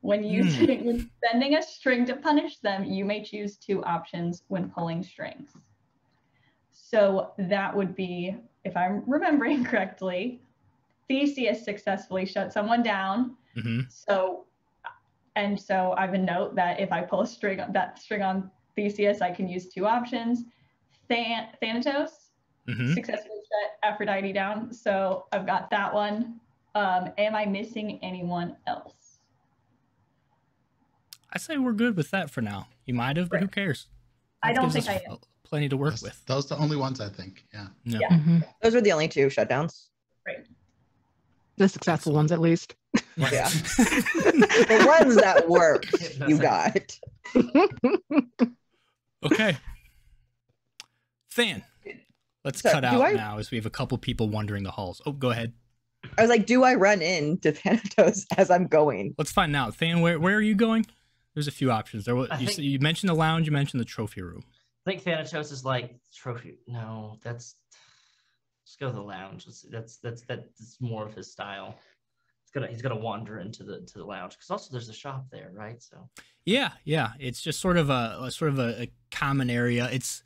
S4: When using when spending a string to punish them, you may choose two options when pulling strings. So that would be, if I'm remembering correctly, Theseus successfully shut someone down.
S1: hmm
S4: So, and so I have a note that if I pull a string, that string on Theseus, I can use two options. Than- Thanatos
S1: hmm
S4: successfully shut Aphrodite down. So I've got that one. Um, am I missing anyone else?
S1: I say we're good with that for now. You might have, but who
S4: Right.
S1: cares?
S4: I don't think I am.
S1: Plenty to work
S6: Those,
S1: with.
S6: those are the only ones I think. Yeah.
S1: No.
S4: Yeah.
S2: Mhm.
S5: Those were the only two shutdowns. Right.
S2: The successful ones, at least.
S5: Yeah. The ones that worked, you got.
S1: okay. Than. Let's
S5: So,
S1: cut out
S5: I-
S1: now as we have a couple people wandering the halls. Oh, go ahead.
S5: I was like, do I run into Thanatos as I'm going?
S1: Let's find out. Than, where, where are you going? There's a few options. There,
S3: I
S1: you,
S3: think-
S1: you mentioned the lounge. You mentioned the trophy room.
S3: I think Thanatos is like trophy. No, that's let's go to the lounge. Let's, that's that's that's more of his style. He's gonna he's gonna wander into the to the lounge because also there's a shop there, right? So
S1: Yeah, yeah. It's just sort of a, a sort of a, a common area. It's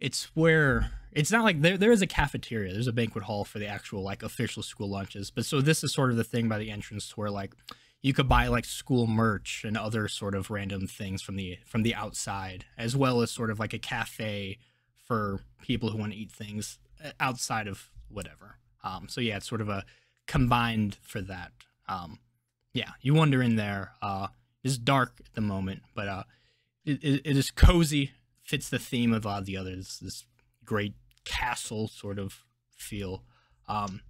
S1: it's where it's not like there there is a cafeteria. There's a banquet hall for the actual like official school lunches. But so this is sort of the thing by the entrance to where like you could buy like school merch and other sort of random things from the from the outside, as well as sort of like a cafe for people who want to eat things uh, outside of whatever. Um, so yeah, it's sort of a combined for that. Um, yeah, you wander in there. Uh, it's dark at the moment, but uh, it, it, is cozy. Fits the theme of a lot of the others. This great castle sort of feel. Um,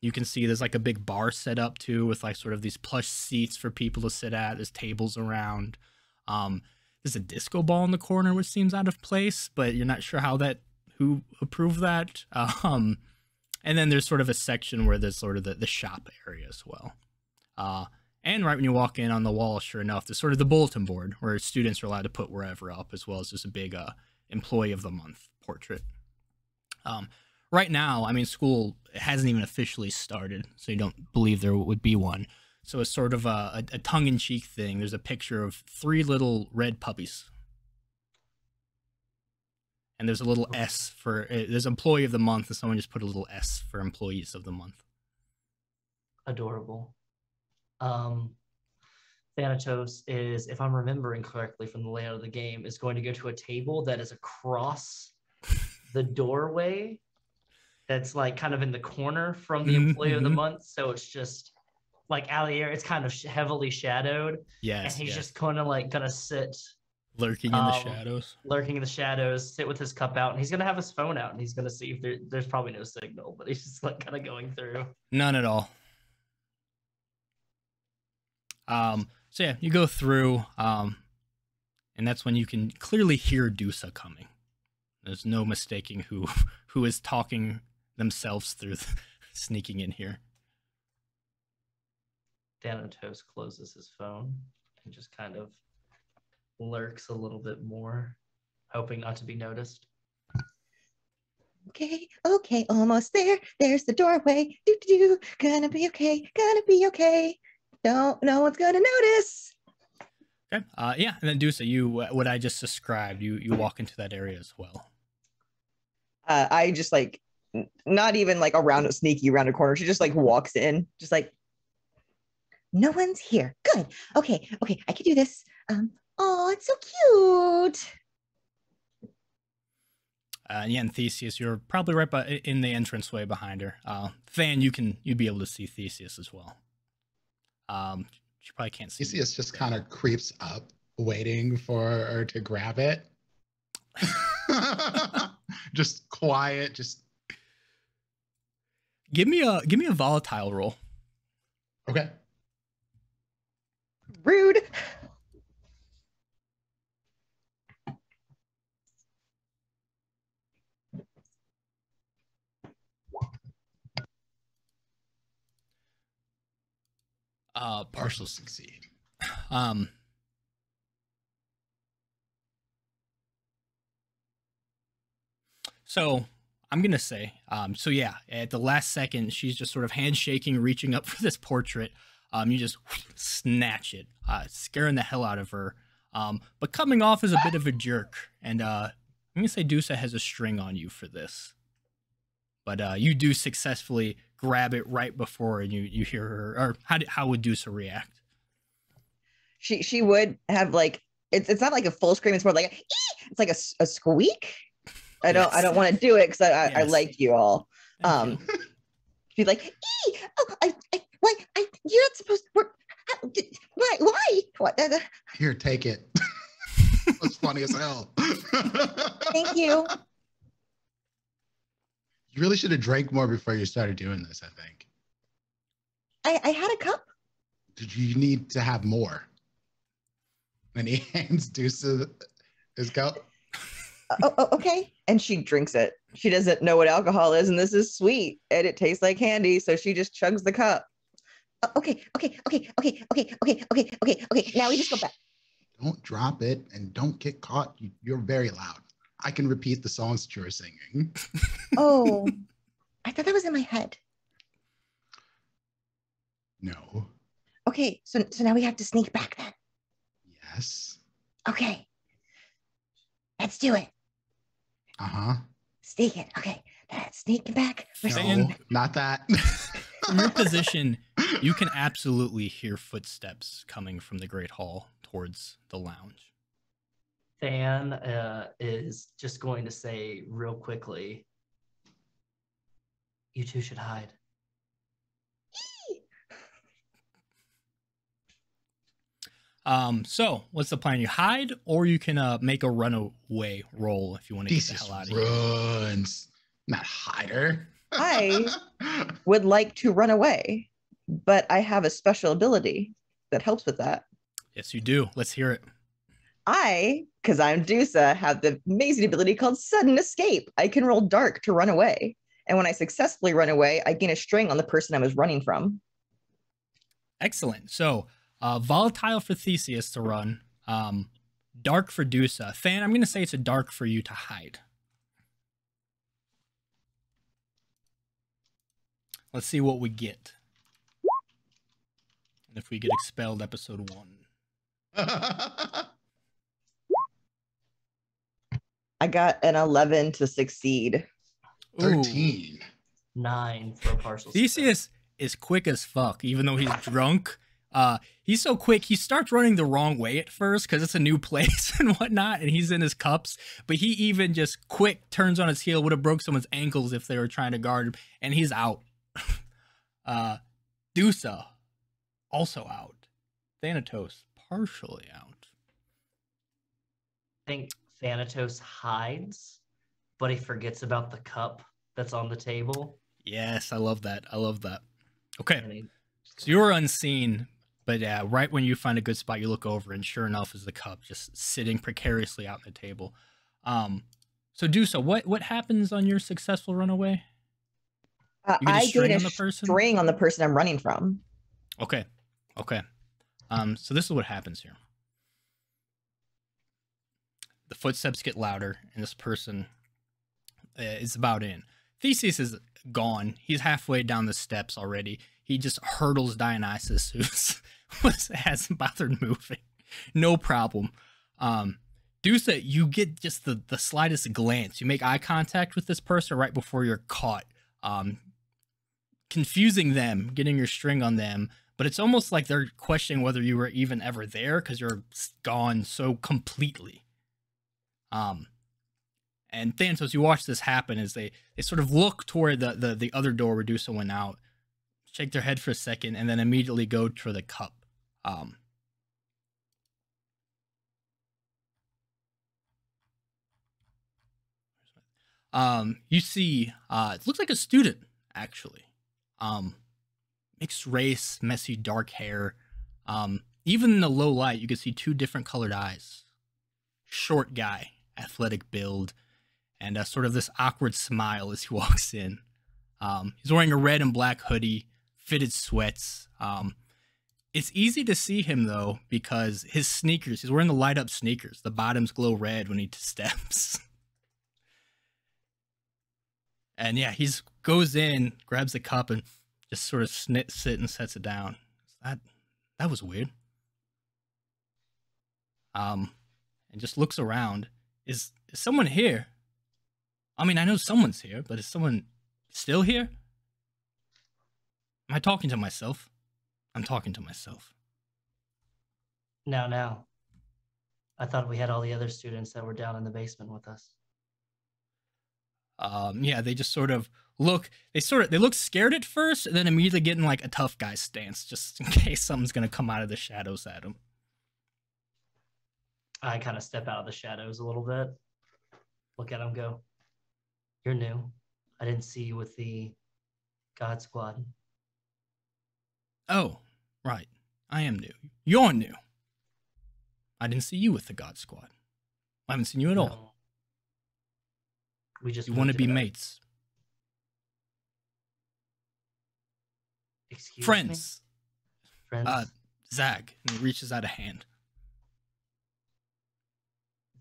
S1: you can see there's like a big bar set up too, with like sort of these plush seats for people to sit at. There's tables around. Um, there's a disco ball in the corner, which seems out of place, but you're not sure how that who approved that. Um, and then there's sort of a section where there's sort of the, the shop area as well. Uh, and right when you walk in on the wall, sure enough, there's sort of the bulletin board where students are allowed to put wherever up, as well as just a big uh, employee of the month portrait. Um, right now, I mean, school hasn't even officially started, so you don't believe there would be one. So it's sort of a, a, a tongue in cheek thing. There's a picture of three little red puppies. And there's a little S for, uh, there's employee of the month, and someone just put a little S for employees of the month.
S3: adorable. Um, Thanatos is, if I'm remembering correctly from the layout of the game, is going to go to a table that is across the doorway. That's like kind of in the corner from the
S1: Mhm,
S3: employee of the
S1: mhm.
S3: month. So it's just like Allier, it's kind of sh- heavily shadowed,
S1: Yes.
S3: and he's
S1: yes.
S3: just kind of like gonna sit
S1: lurking in the
S3: um,
S1: shadows.
S3: lurking in the shadows, sit with his cup out, and he's gonna have his phone out, and he's gonna see if there, there's probably no signal, but he's just like kind of going through.
S1: None at all. Um, so yeah, you go through, um, and that's when you can clearly hear Dusa coming. There's no mistaking who who is talking themselves through sneaking in here.
S3: Thanatos closes his phone and just kind of lurks a little bit more, hoping not to be noticed.
S5: Okay, okay, almost there. There's the doorway. Do do do. Gonna be okay. Gonna be okay. Don't. No one's gonna notice.
S1: Okay. Uh, yeah, and then Dusa, you what I just described, you you walk into that area as well.
S5: Uh, I just like, n- not even like around a sneaky around a corner. She just like walks in, just like, no one's here. Good. Okay. Okay. I can do this. Um. Oh, it's so cute.
S1: Uh, yeah, and Theseus, you're probably right by, in the entranceway behind her. Uh, Than, you can you'd be able to see Theseus as well. Um, she probably can't see. you.
S6: Theseus just kind of creeps up, waiting for her to grab it. just quiet, just
S1: Give me a give me a volatile roll.
S6: Okay.
S5: Rude.
S1: Uh,
S6: partial succeed.
S1: Um, so I'm gonna say, um, so yeah, at the last second, she's just sort of handshaking, reaching up for this portrait. Um, you just snatch it, uh, scaring the hell out of her. Um, but coming off as a bit of a jerk, and uh, I'm gonna say Dusa has a string on you for this. But uh, you do successfully grab it right before, and you you hear her. Or how did, how would Dusa react?
S5: She she would have like it's it's not like a full scream. It's more like a, it's like a squeak. I don't I don't want to do it because I, I I like you all.
S1: Thank
S5: Um,
S1: you.
S5: She's like, "Ee! oh, I, I, why, I, you're not supposed to work. how- d- Why, why? What? uh,
S6: Here, take it. That's funny as hell.
S5: Thank you.
S6: You really should have drank more before you started doing this, I think.
S5: I, I had a cup.
S6: Did you need to have more? And he hands Deuce his cup.
S5: Oh, oh, okay. And she drinks it. She doesn't know what alcohol is, and this is sweet, and it tastes like candy. So she just chugs the cup. Oh, okay, okay, okay, okay, okay, okay, okay, okay, okay. Now we just go back.
S6: Don't drop it and don't get caught. You, you're very loud. I can repeat the songs that you were singing.
S5: Oh, I thought that was in my head.
S6: No.
S5: Okay, so so now we have to sneak back then.
S6: Yes.
S5: Okay, let's do it.
S6: Uh huh.
S5: Sneak it. Okay, that's sneaking back. We're
S6: No,
S1: Saying-
S6: not that.
S1: From your position, you can absolutely hear footsteps coming from the Great Hall towards the lounge.
S3: Than uh, is just going to say real quickly, you two should hide.
S1: Um, so what's the plan? You hide, or you can uh, make a runaway roll if you want to get the hell out of here.
S6: runs, not hider.
S5: I- Would like to run away, but I have a special ability that helps with that.
S1: Yes, you do. Let's hear it.
S5: I, because I'm Dusa, have the amazing ability called sudden escape. I can roll dark to run away. And when I successfully run away, I gain a string on the person I was running from.
S1: Excellent. So, uh, volatile for Theseus to run, um, dark for Dusa. Than, I'm going to say it's a dark for you to hide. Let's see what we get. And if we get expelled, episode one.
S5: I got an 11 to succeed.
S1: Ooh.
S6: 13.
S3: Nine for a partial. success.
S1: Theseus is quick as fuck, even though he's drunk. Uh, he's so quick. He starts running the wrong way at first because it's a new place and whatnot, and he's in his cups. But he even just quick turns on his heel. Would have broke someone's ankles if they were trying to guard him, and he's out. uh, Dusa also out. Thanatos partially out.
S3: I think Thanatos hides, but he forgets about the cup that's on the table.
S1: Yes, I love that. I love that. Okay. So you're unseen, but uh, right when you find a good spot, you look over, and sure enough, is the cup just sitting precariously out on the table. Um, so Dusa, what what happens on your successful runaway?
S5: Uh,
S1: You get a
S5: I
S1: string
S5: gain a
S1: on the person?
S5: string on the person I'm running from.
S1: Okay, okay. Um, so this is what happens here. The footsteps get louder, and this person uh, is about in. Theseus is gone. He's halfway down the steps already. He just hurdles Dionysus, who's was hasn't bothered moving. No problem. Um, Dusa, you get just the the slightest glance. You make eye contact with this person right before you're caught. Um, confusing them, getting your string on them, but it's almost like they're questioning whether you were even ever there because you're gone so completely. Um, and Thanatos, you watch this happen as they they sort of look toward the the, the other door where Dusa went out, shake their head for a second, and then immediately go for the cup. Um, um, you see, uh, it looks like a student actually. Um, mixed race, messy dark hair. Um, even in the low light, you can see two different colored eyes. Short guy, athletic build, and uh, sort of this awkward smile as he walks in. Um, he's wearing a red and black hoodie, fitted sweats. Um, It's easy to see him though because his sneakers, he's wearing the light up sneakers. The bottoms glow red when he steps. and yeah, he's goes in, grabs the cup and just sort of snit sit and sets it down. That that was weird. Um and just looks around. Is, is someone here? I mean, I know someone's here, but is someone still here? Am I talking to myself? I'm talking to myself.
S3: Now, now. I thought we had all the other students that were down in the basement with us.
S1: Um, yeah, they just sort of look. They sort of they look scared at first, and then immediately get in like a tough guy stance, just in case something's gonna come out of the shadows at them.
S3: I kind of step out of the shadows a little bit. Look at him go. You're new. I didn't see you with the God Squad.
S1: Oh, right. I am new. You're new. I didn't see you with the God Squad. I haven't seen you at all.
S3: We just
S1: You want to be mates,
S3: Excuse me?
S1: friends.
S3: Friends.
S1: Uh, Zag, and he reaches out a hand.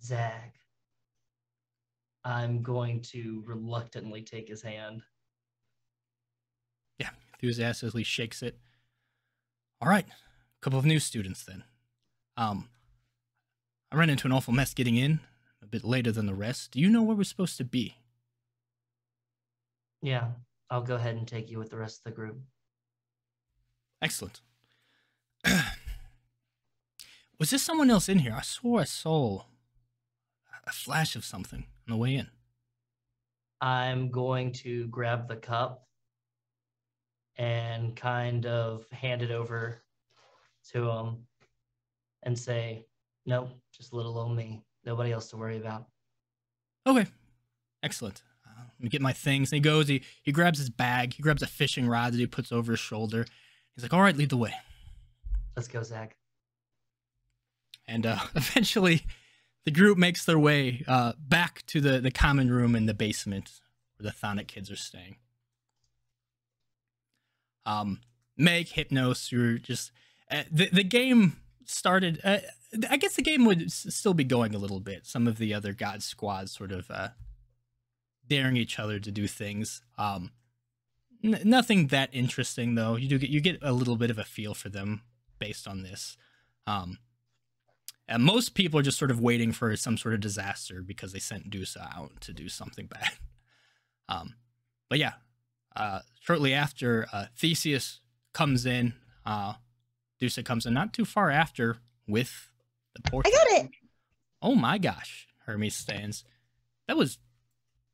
S3: Zag. I'm going to reluctantly take his hand.
S1: Yeah, enthusiastically shakes it. All right, a couple of new students then. Um, I ran into an awful mess getting in, a bit later than the rest. Do you know where we're supposed to be?
S3: Yeah, I'll go ahead and take you with the rest of the group.
S1: Excellent. Was there someone else in here? I swore I saw a flash of something on the way in.
S3: I'm going to grab the cup and kind of hand it over to him and say, Nope, just little old me. Nobody else to worry about.
S1: Okay, excellent. Uh, let me get my things. And he goes, he, he grabs his bag, he grabs a fishing rod that he puts over his shoulder. He's like, all right, lead the way.
S3: Let's go, Zag.
S1: And uh, eventually, the group makes their way uh, back to the, the common room in the basement where the Chthonic kids are staying. Um, Meg, Hypnos, you're just. Uh, the, the game started. Uh, I guess the game would still be going a little bit. Some of the other God squads sort of uh, daring each other to do things. Um, nothing that interesting though. You do get you get a little bit of a feel for them based on this. Um, and most people are just sort of waiting for some sort of disaster because they sent Dusa out to do something bad. Um, but yeah, uh, shortly after uh, Theseus comes in, uh, Dusa comes in not too far after with the
S5: I got it.
S1: Oh my gosh, Hermes stands. That was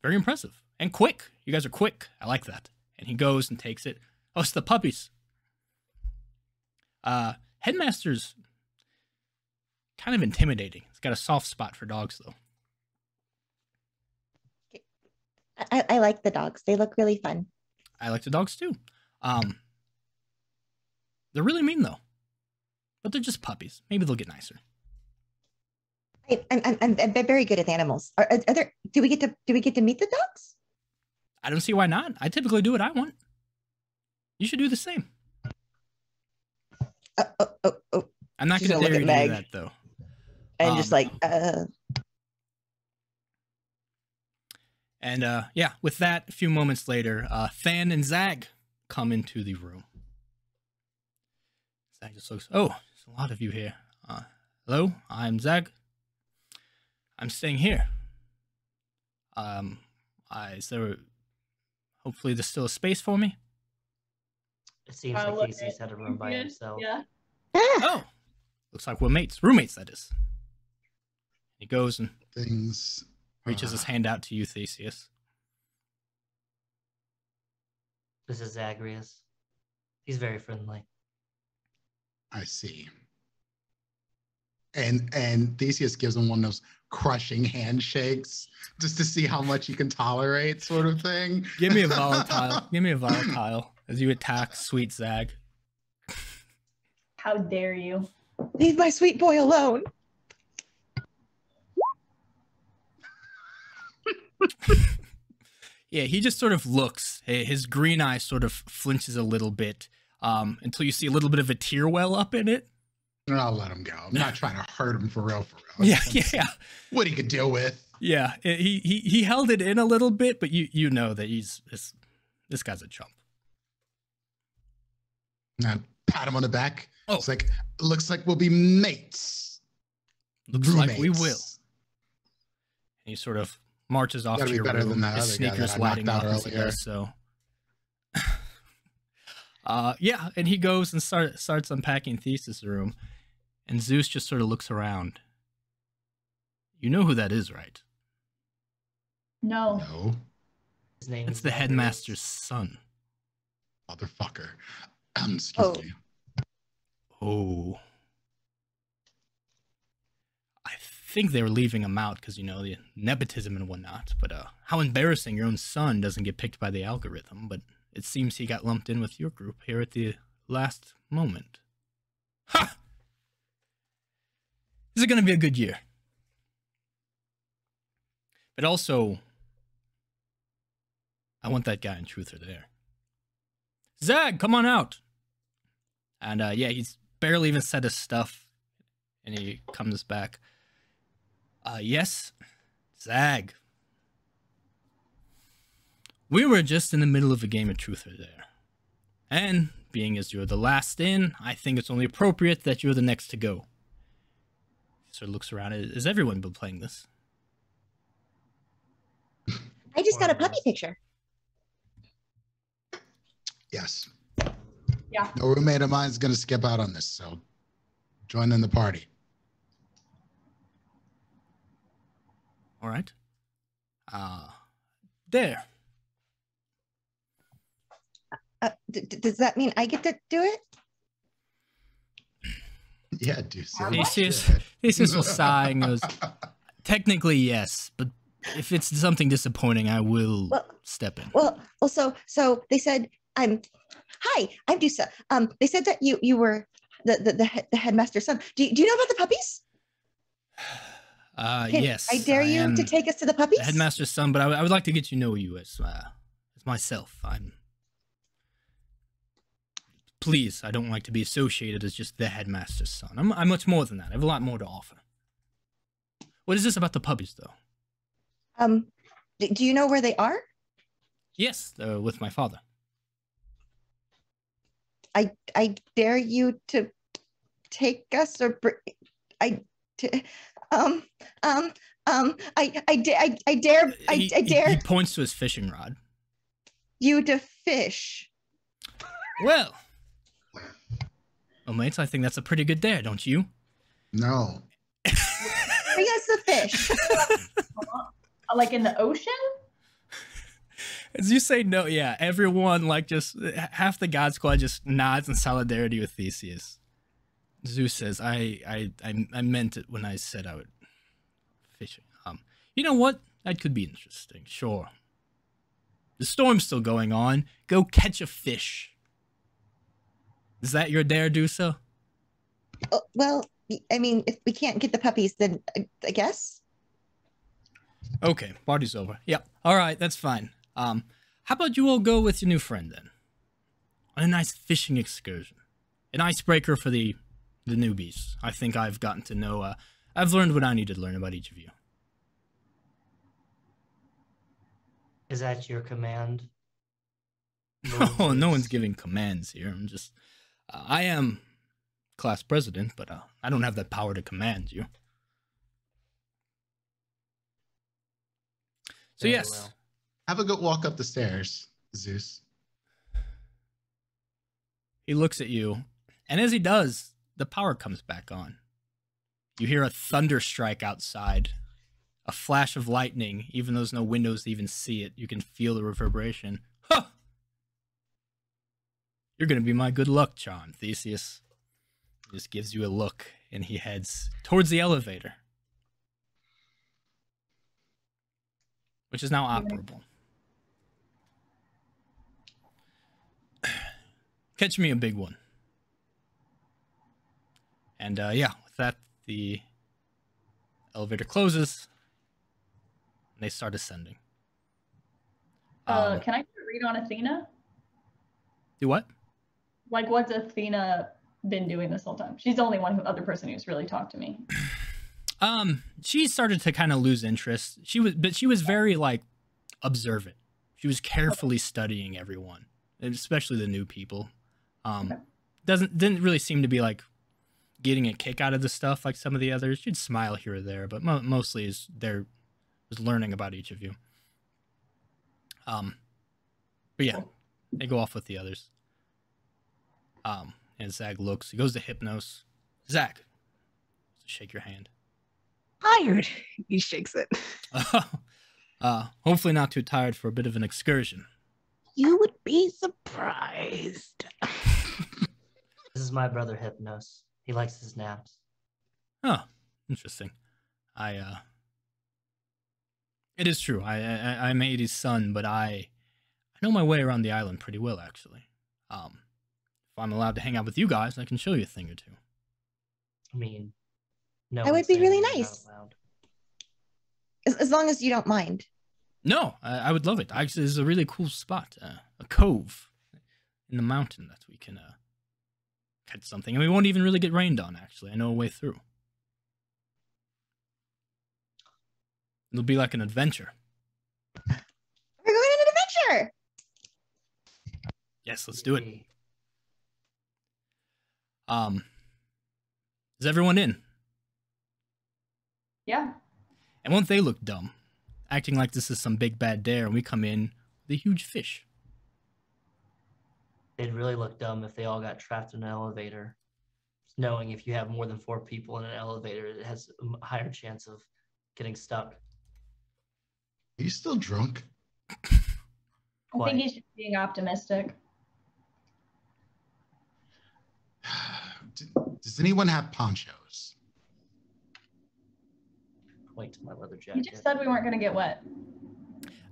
S1: very impressive and quick. You guys are quick. I like that. And he goes and takes it. Oh, it's the puppies. Uh, Headmaster's kind of intimidating. He's got a soft spot for dogs, though.
S5: I, I like the dogs. They look really fun.
S1: I like the dogs too. Um, they're really mean though, but they're just puppies. Maybe they'll get nicer.
S5: I, I'm, I'm, I'm very good at animals. Are, are, there? Do we get to? Do we get to meet the dogs?
S1: I don't see why not. I typically do what I want. You should do the same.
S5: Oh, oh, oh, oh.
S1: I'm not going to
S5: gonna
S1: dare you to do that though.
S5: And just
S1: Um,
S5: like, uh,
S1: And uh, yeah, with that, a few moments later, uh, Than and Zag come into the room. Zag just looks, oh, there's a lot of you here. Uh, hello, I'm Zag. I'm staying here. Um, I, is there, hopefully there's still a space for me?
S3: It seems
S4: I
S3: like
S4: look
S3: Casey's had a room by
S4: Good.
S3: himself.
S4: Yeah.
S5: ah,
S1: Oh, looks like we're mates, roommates, that is. He goes and
S6: Things.
S1: Reaches his
S6: uh,
S1: hand out to you, Theseus.
S3: This is Zagreus. He's very friendly.
S6: I see. And and Theseus gives him one of those crushing handshakes just to see how much he can tolerate, sort of thing.
S1: Give me a volatile. Give me a volatile as you attack Sweet Zag.
S4: How dare you?
S5: leave my sweet boy alone.
S1: Yeah, he just sort of looks. His green eye sort of flinches a little bit. um, until you see a little bit of a tear well up in it.
S6: And I'll let him go. I'm not trying to hurt him for real, for real.
S1: Yeah, yeah,
S6: What he could deal with.
S1: yeah. He he he held it in a little bit, but you you know that he's this this guy's a chump.
S6: And I pat him on the back.
S1: Oh.
S6: It's like, looks like we'll be mates.
S1: Looks like we will. And he sort of marches off
S6: Gotta be
S1: your
S6: better
S1: room.
S6: than that
S1: his
S6: other guy that
S1: sneakers
S6: I
S1: lighting
S6: knocked
S1: up
S6: out
S1: as he
S6: earlier.
S1: does so. uh, yeah, and he goes and start, starts unpacking Theseus' room, and Zeus just sort of looks around. You know who that is, right?
S4: No.
S6: No,
S3: His name
S1: That's
S3: is
S1: the
S3: Darius.
S1: headmaster's son.
S6: motherfucker. Um, excuse
S5: Oh.
S6: me.
S1: Oh. I think they were leaving him out because, you know, the nepotism and whatnot. But uh, how embarrassing your own son doesn't get picked by the algorithm. But it seems he got lumped in with your group here at the last moment. Ha! This is going to be a good year. But also, I want that guy in Truther there. Zag, come on out. And uh, yeah, he's barely even said his stuff, and he comes back. Uh, yes, Zag. We were just in the middle of a game of truth or there, and being as you're the last in, I think it's only appropriate that you're the next to go. He sort of looks around. Has everyone been playing this?
S5: I just got a puppy picture.
S6: Yes.
S4: Yeah.
S6: No roommate of mine is going to skip out on this, so join in the party.
S1: All right. Uh, there.
S5: Uh, d- d- does that mean I get to do it?
S6: Yeah, do so.
S1: Theseus, Theseus will sigh and goes, Technically, yes, but if it's something disappointing, I will
S5: Well-
S1: step in.
S5: Well, also, so they said I'm. Hi, I'm Dusa. Um, they said that you you were the the the, the headmaster's son. Do you, do you know about the puppies?
S1: Uh, yes.
S5: I dare you to take us to the puppies?
S1: the headmaster's son, but I, would- I would like to get to know you as uh, as myself. I'm. Please, I don't like to be associated as just the headmaster's son. I'm, I'm much more than that. I have a lot more to offer. What is this about the puppies, though?
S5: Um, do you know where they are?
S1: Yes, uh, with my father.
S5: I I dare you to take us or br- I t- um um um I I dare I, I dare I,
S1: he,
S5: I dare
S1: he points to his fishing rod.
S5: you to fish.
S1: Well, well, mates, I think that's a pretty good dare, don't you?
S6: No.
S5: Bring us the fish.
S4: Like in the ocean?
S1: As you say no, yeah, everyone like just half the God Squad just nods in solidarity with Theseus. Zeus says, "I, I, I, I meant it when I said I would fishing. Um, you know what? That could be interesting. Sure. The storm's still going on. Go catch a fish. Is that your dare, Dusa?
S5: Oh, well, I mean, if we can't get the puppies, then I, I guess.
S1: Okay, party's over. Yep. All right, that's fine. Um, how about you all go with your new friend then, on a nice fishing excursion, an icebreaker for the the newbies. I think I've gotten to know. Uh, I've learned what I needed to learn about each of you.
S3: Is that your command?
S1: Oh, no one's giving commands here. I'm just. Uh, I am class president, but uh, I don't have the power to command you. So yes,
S3: well.
S6: Have a good walk up the stairs, Zeus.
S1: He looks at you, and as he does, the power comes back on. You hear a thunder strike outside, a flash of lightning, even though there's no windows to even see it. You can feel the reverberation. Huh! You're gonna be my good luck charm, Theseus. He just gives you a look, and he heads towards the elevator, which is now operable. Catch me a big one. And uh, yeah, with that, the elevator closes. And they start ascending.
S4: Uh,
S1: Um,
S4: can I read on Athena?
S1: do what?
S4: Like, what's Athena been doing this whole time? She's the only one who, other person who's really talked to me.
S1: Um, she started to kind of lose interest. She was, but she was very like observant. She was carefully studying everyone, especially the new people. Um,
S4: Okay.
S1: doesn't didn't really seem to be like getting a kick out of the stuff like some of the others. She'd smile here or there, but mo- mostly is there was learning about each of you. Um, but yeah, they go off with the others. Um, and Zag looks. He goes to Hypnos. Zag, shake your hand.
S2: Tired. He shakes it.
S1: uh, hopefully not too tired for a bit of an excursion.
S2: You would be surprised.
S3: This is my brother Hypnos. He likes his naps.
S1: Oh, interesting. I uh It is true. I I I'm Hades' son, but I I know my way around the island pretty well actually. Um if I'm allowed to hang out with you guys, I can show you a thing or two.
S3: I mean, no.
S5: That would be really nice. As, as long as you don't mind.
S1: No, I, I would love it. Actually, it's a really cool spot, uh, a cove in the mountain that we can uh catch something, and we won't even really get rained on. Actually, I know a way through. It'll be like an adventure.
S5: We're going on an adventure.
S1: Yes, let's do it. Um, is everyone in?
S4: Yeah.
S1: And won't they look dumb, acting like this is some big bad dare, and we come in with a huge fish?
S3: They'd really look dumb if they all got trapped in an elevator. Knowing if you have more than four people in an elevator, it has a higher chance of getting stuck.
S6: Are you still drunk?
S4: I think he's just being optimistic.
S6: Does anyone have ponchos?
S3: Point to my leather jacket.
S4: You just said we weren't going to get wet.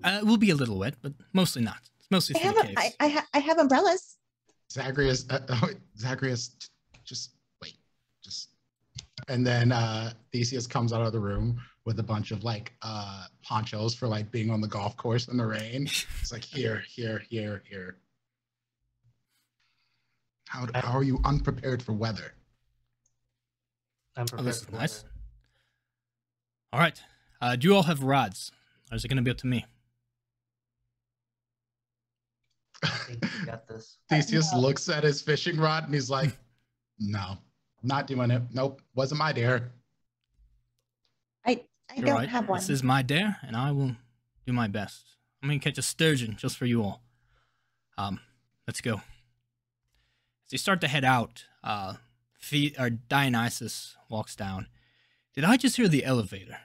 S1: Uh, we'll be a little wet, but mostly not. It's mostly
S5: I have
S1: the
S5: a,
S1: caves.
S5: I, I, ha- I have umbrellas.
S6: Zagreus, uh, oh, wait, Zagreus, just wait, just. And then uh, Theseus comes out of the room with a bunch of like uh, ponchos for like being on the golf course in the rain. It's like here, here, here, here. How, how are you unprepared for weather?
S3: I'm
S1: Oh,
S3: prepared
S1: this is
S3: for
S1: nice.
S3: weather.
S1: All right. Uh, do you all have rods? Or is it going to be up to me?
S3: I think you got this.
S6: Theseus looks at his fishing rod and he's like, "No, not doing it. Nope, wasn't my dare."
S5: I, I
S1: You're
S5: don't
S1: right.
S5: have one.
S1: This is my dare, and I will do my best. I'm going to catch a sturgeon just for you all. Um, let's go. As you start to head out, uh, the, or Dionysus walks down. Did I just hear the elevator?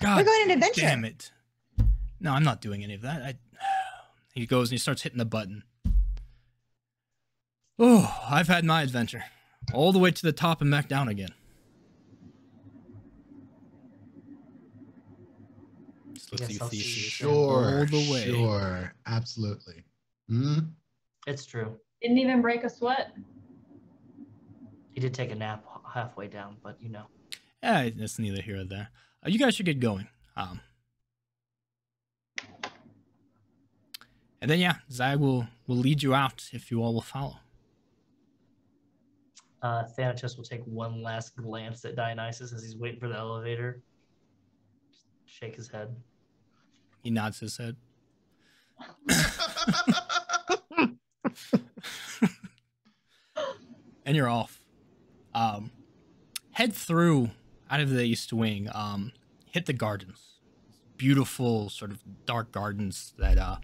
S1: God
S5: We're going on an adventure.
S1: damn it. No, I'm not doing any of that. I, he goes and he starts hitting the button. Oh, I've had my adventure. All the way to the top and back down again. Just looks at
S3: Guess
S1: you,
S3: I'll see you
S6: Sure,
S1: All the way.
S6: sure, absolutely. Hmm?
S3: It's true.
S4: Didn't even break a sweat.
S3: He did take a nap halfway down, but you know.
S1: Yeah, it's neither here or there. Uh, you guys should get going. Um, and then yeah, Zag will will lead you out if you all will follow.
S3: Uh, Thanatos will take one last glance at Dionysus as he's waiting for the elevator. Just shake his head.
S1: He nods his head. and you're off. Um, head through out of the east wing. Um, hit the gardens. Beautiful, sort of dark gardens that uh,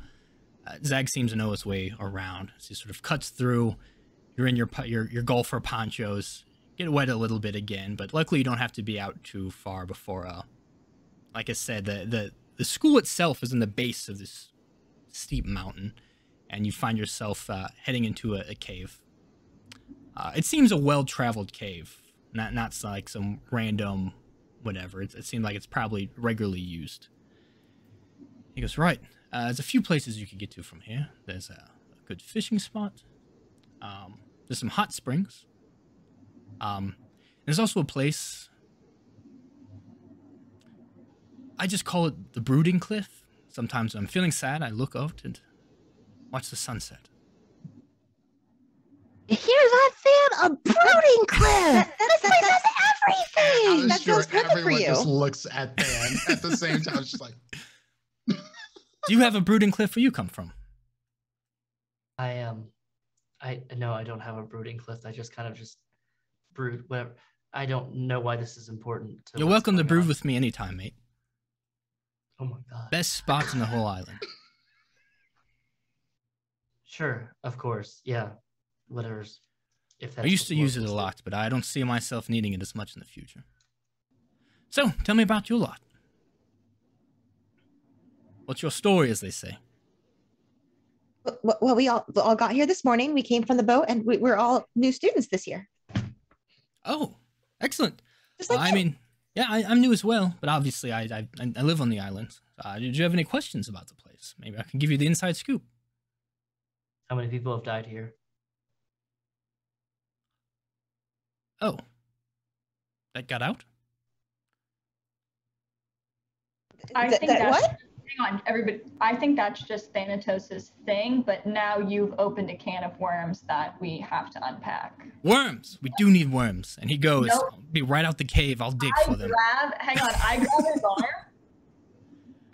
S1: Zag seems to know his way around. As he sort of cuts through. You're in your your your golfer ponchos. Get wet a little bit again, but luckily you don't have to be out too far before. Uh, like I said, the the the school itself is in the base of this steep mountain, and you find yourself uh, heading into a, a cave. Uh, it seems a well-traveled cave, not not like some random whatever. It, it seemed like it's probably regularly used. He goes, right. Uh, there's a few places you could get to from here. There's a, a good fishing spot. Um, there's some hot springs. Um, there's also a place. I just call it the brooding cliff. Sometimes when I'm feeling sad, I look out and watch the sunset. Here's what, Sam?
S2: A brooding cliff.
S5: That,
S2: This place has
S6: I
S2: everything.
S6: was
S5: that
S6: sure
S5: sounds perfect for
S6: everyone
S5: you.
S6: just looks at Than at the same time. It's just like,
S1: Do you have a brooding cliff where you come from?
S3: I am. I no, I don't have a brooding cliff. I just kind of just brood. Whatever. I don't know why this is important. To
S1: You're welcome to brood
S3: on.
S1: with me anytime, mate.
S3: Oh my god.
S1: Best spots in the whole island.
S3: Sure, of course. Yeah. Whatever's. If
S1: I used to use it a lot, but I don't see myself needing it as much in the future. So, tell me about your lot. What's your story, as they say?
S5: Well, well, we all we all got here this morning. We came from the boat, and we, we're all new students this year.
S1: Oh, excellent.
S5: Just like
S1: I mean, yeah, I, I'm new as well, but obviously I I, I live on the island. Uh, did you have any questions about the place? Maybe I can give you the inside scoop.
S3: How many people have died here?
S1: Oh, that got out.
S4: I
S5: Th-
S4: think
S5: that-
S4: that's,
S5: what?
S4: Hang on, everybody. I think that's just Thanatos' thing, but now you've opened a can of worms that we have to unpack.
S1: Worms. We do need worms. And he goes,
S4: Nope.
S1: Be right out the cave. I'll dig
S4: I
S1: for them.
S4: grab, hang on, I grab his arm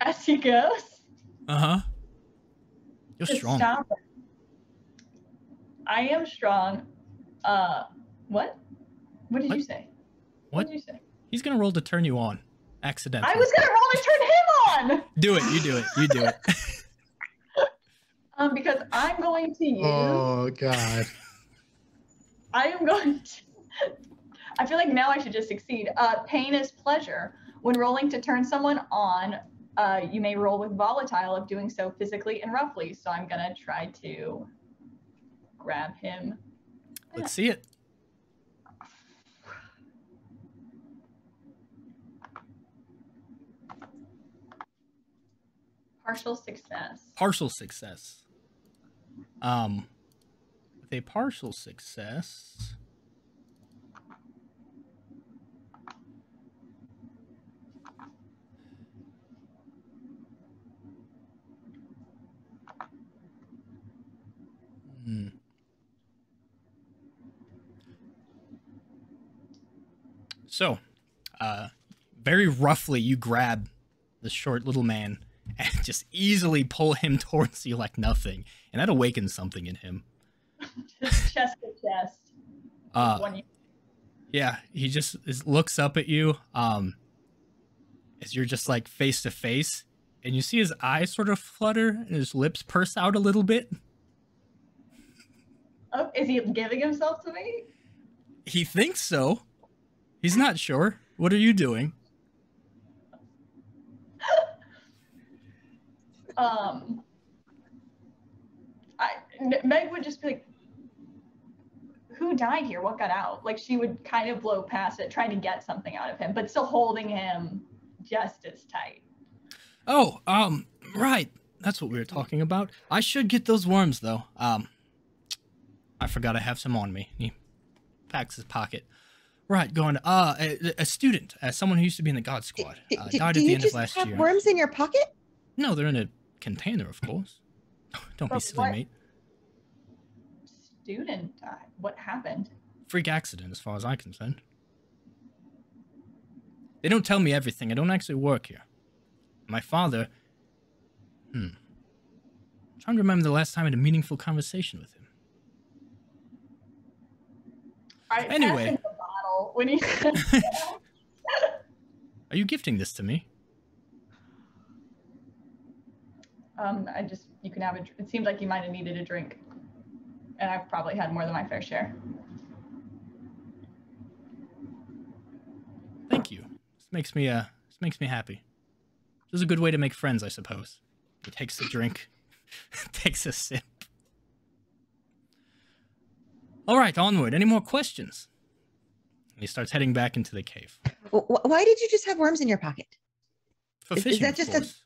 S4: as he goes.
S1: Uh huh. You're strong.
S4: Stop. I am strong. Uh, what? What did
S1: What?
S4: you say?
S1: What? What?
S4: did you say?
S1: He's gonna roll to turn you on, accidentally.
S4: I was gonna roll to turn him on.
S1: Do it. You do it. You do it.
S4: Um, because I'm going to use.
S6: oh god.
S4: I am going to. I feel like now I should just succeed. Uh, pain is pleasure. When rolling to turn someone on, uh, you may roll with volatile of doing so physically and roughly. So I'm gonna try to grab him.
S1: Let's see it.
S4: Partial success.
S1: Partial success. Um, with a partial success. Hmm. So, uh, very roughly, you grab the short little man and just easily pull him towards you like nothing, and that awakens something in him.
S4: Just chest to chest.
S1: Uh, yeah, he just is, looks up at you, um, as you're just like face to face, and you see his eyes sort of flutter and his lips purse out a little bit.
S4: oh, is he giving himself to me?
S1: He thinks so. He's not sure. What are you doing?
S4: Um I N- Meg would just be like who died here what got out like she would kind of blow past it trying to get something out of him but still holding him just as tight
S1: Oh, um, right. That's what we were talking about. I should get those worms though. Um, I forgot I have some on me. He packs his pocket. Right, going. Uh, a, a student, uh, someone who used to be in the God Squad, uh,
S5: d-
S1: died
S5: do
S1: at the
S5: you
S1: end
S5: just
S1: of last
S5: have
S1: year.
S5: worms in your pocket?
S1: No, they're in a container, of course. Don't be silly,
S4: what-
S1: mate.
S4: student died what happened
S1: Freak accident, as far as I'm concerned. They don't tell me everything. I don't actually work here. My father. Hmm. I'm trying to remember the last time I had a meaningful conversation with him.
S4: I
S1: Anyway.
S4: him the bottle when he
S1: Are you gifting this to me?
S4: Um I just you can have a it seemed like you might have needed a drink and I've probably had more than my fair share
S1: Thank you. This makes me uh this makes me happy. This is a good way to make friends, I suppose. He takes a drink, takes a sip. All right, onward. Any more questions? He starts heading back into the cave.
S5: Wh- wh- Why did you just have worms in your pocket?
S1: For
S5: Is- is
S1: fishing,
S5: that
S1: of
S5: just a-
S1: course.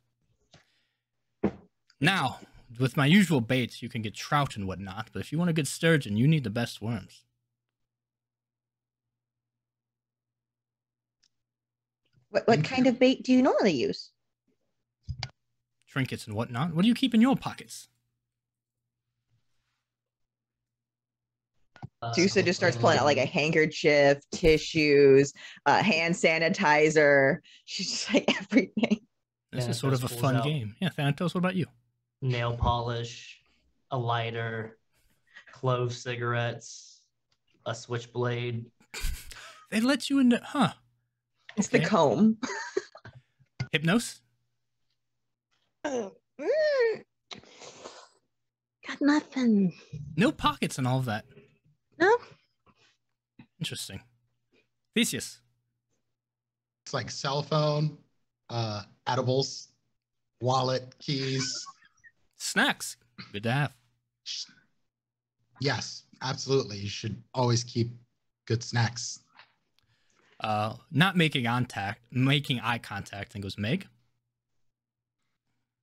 S1: Now, with my usual baits, you can get trout and whatnot, but if you want a good sturgeon, you need the best worms.
S5: What, what kind of bait do you normally use?
S1: Trinkets and whatnot. What do you keep in your pockets?
S3: Uh,
S5: Dusa just starts pulling out like a handkerchief, tissues, uh, hand sanitizer. She's just like everything.
S1: This
S3: Yeah,
S1: is sort of a fun
S3: out-
S1: game. Yeah, Thanatos, what about you?
S3: Nail polish, a lighter, clove cigarettes, a switchblade.
S1: They let you into, huh?
S5: It's
S1: Okay.
S5: the comb.
S1: Hypnos?
S2: Oh, mm. Got nothing.
S1: No pockets and all of that.
S2: No.
S1: Interesting. Theseus.
S6: It's like cell phone, uh, edibles, wallet, keys.
S1: Snacks. Good to have.
S6: Yes, absolutely. You should always keep good snacks.
S1: Uh, not making contact, making eye contact, and goes Meg.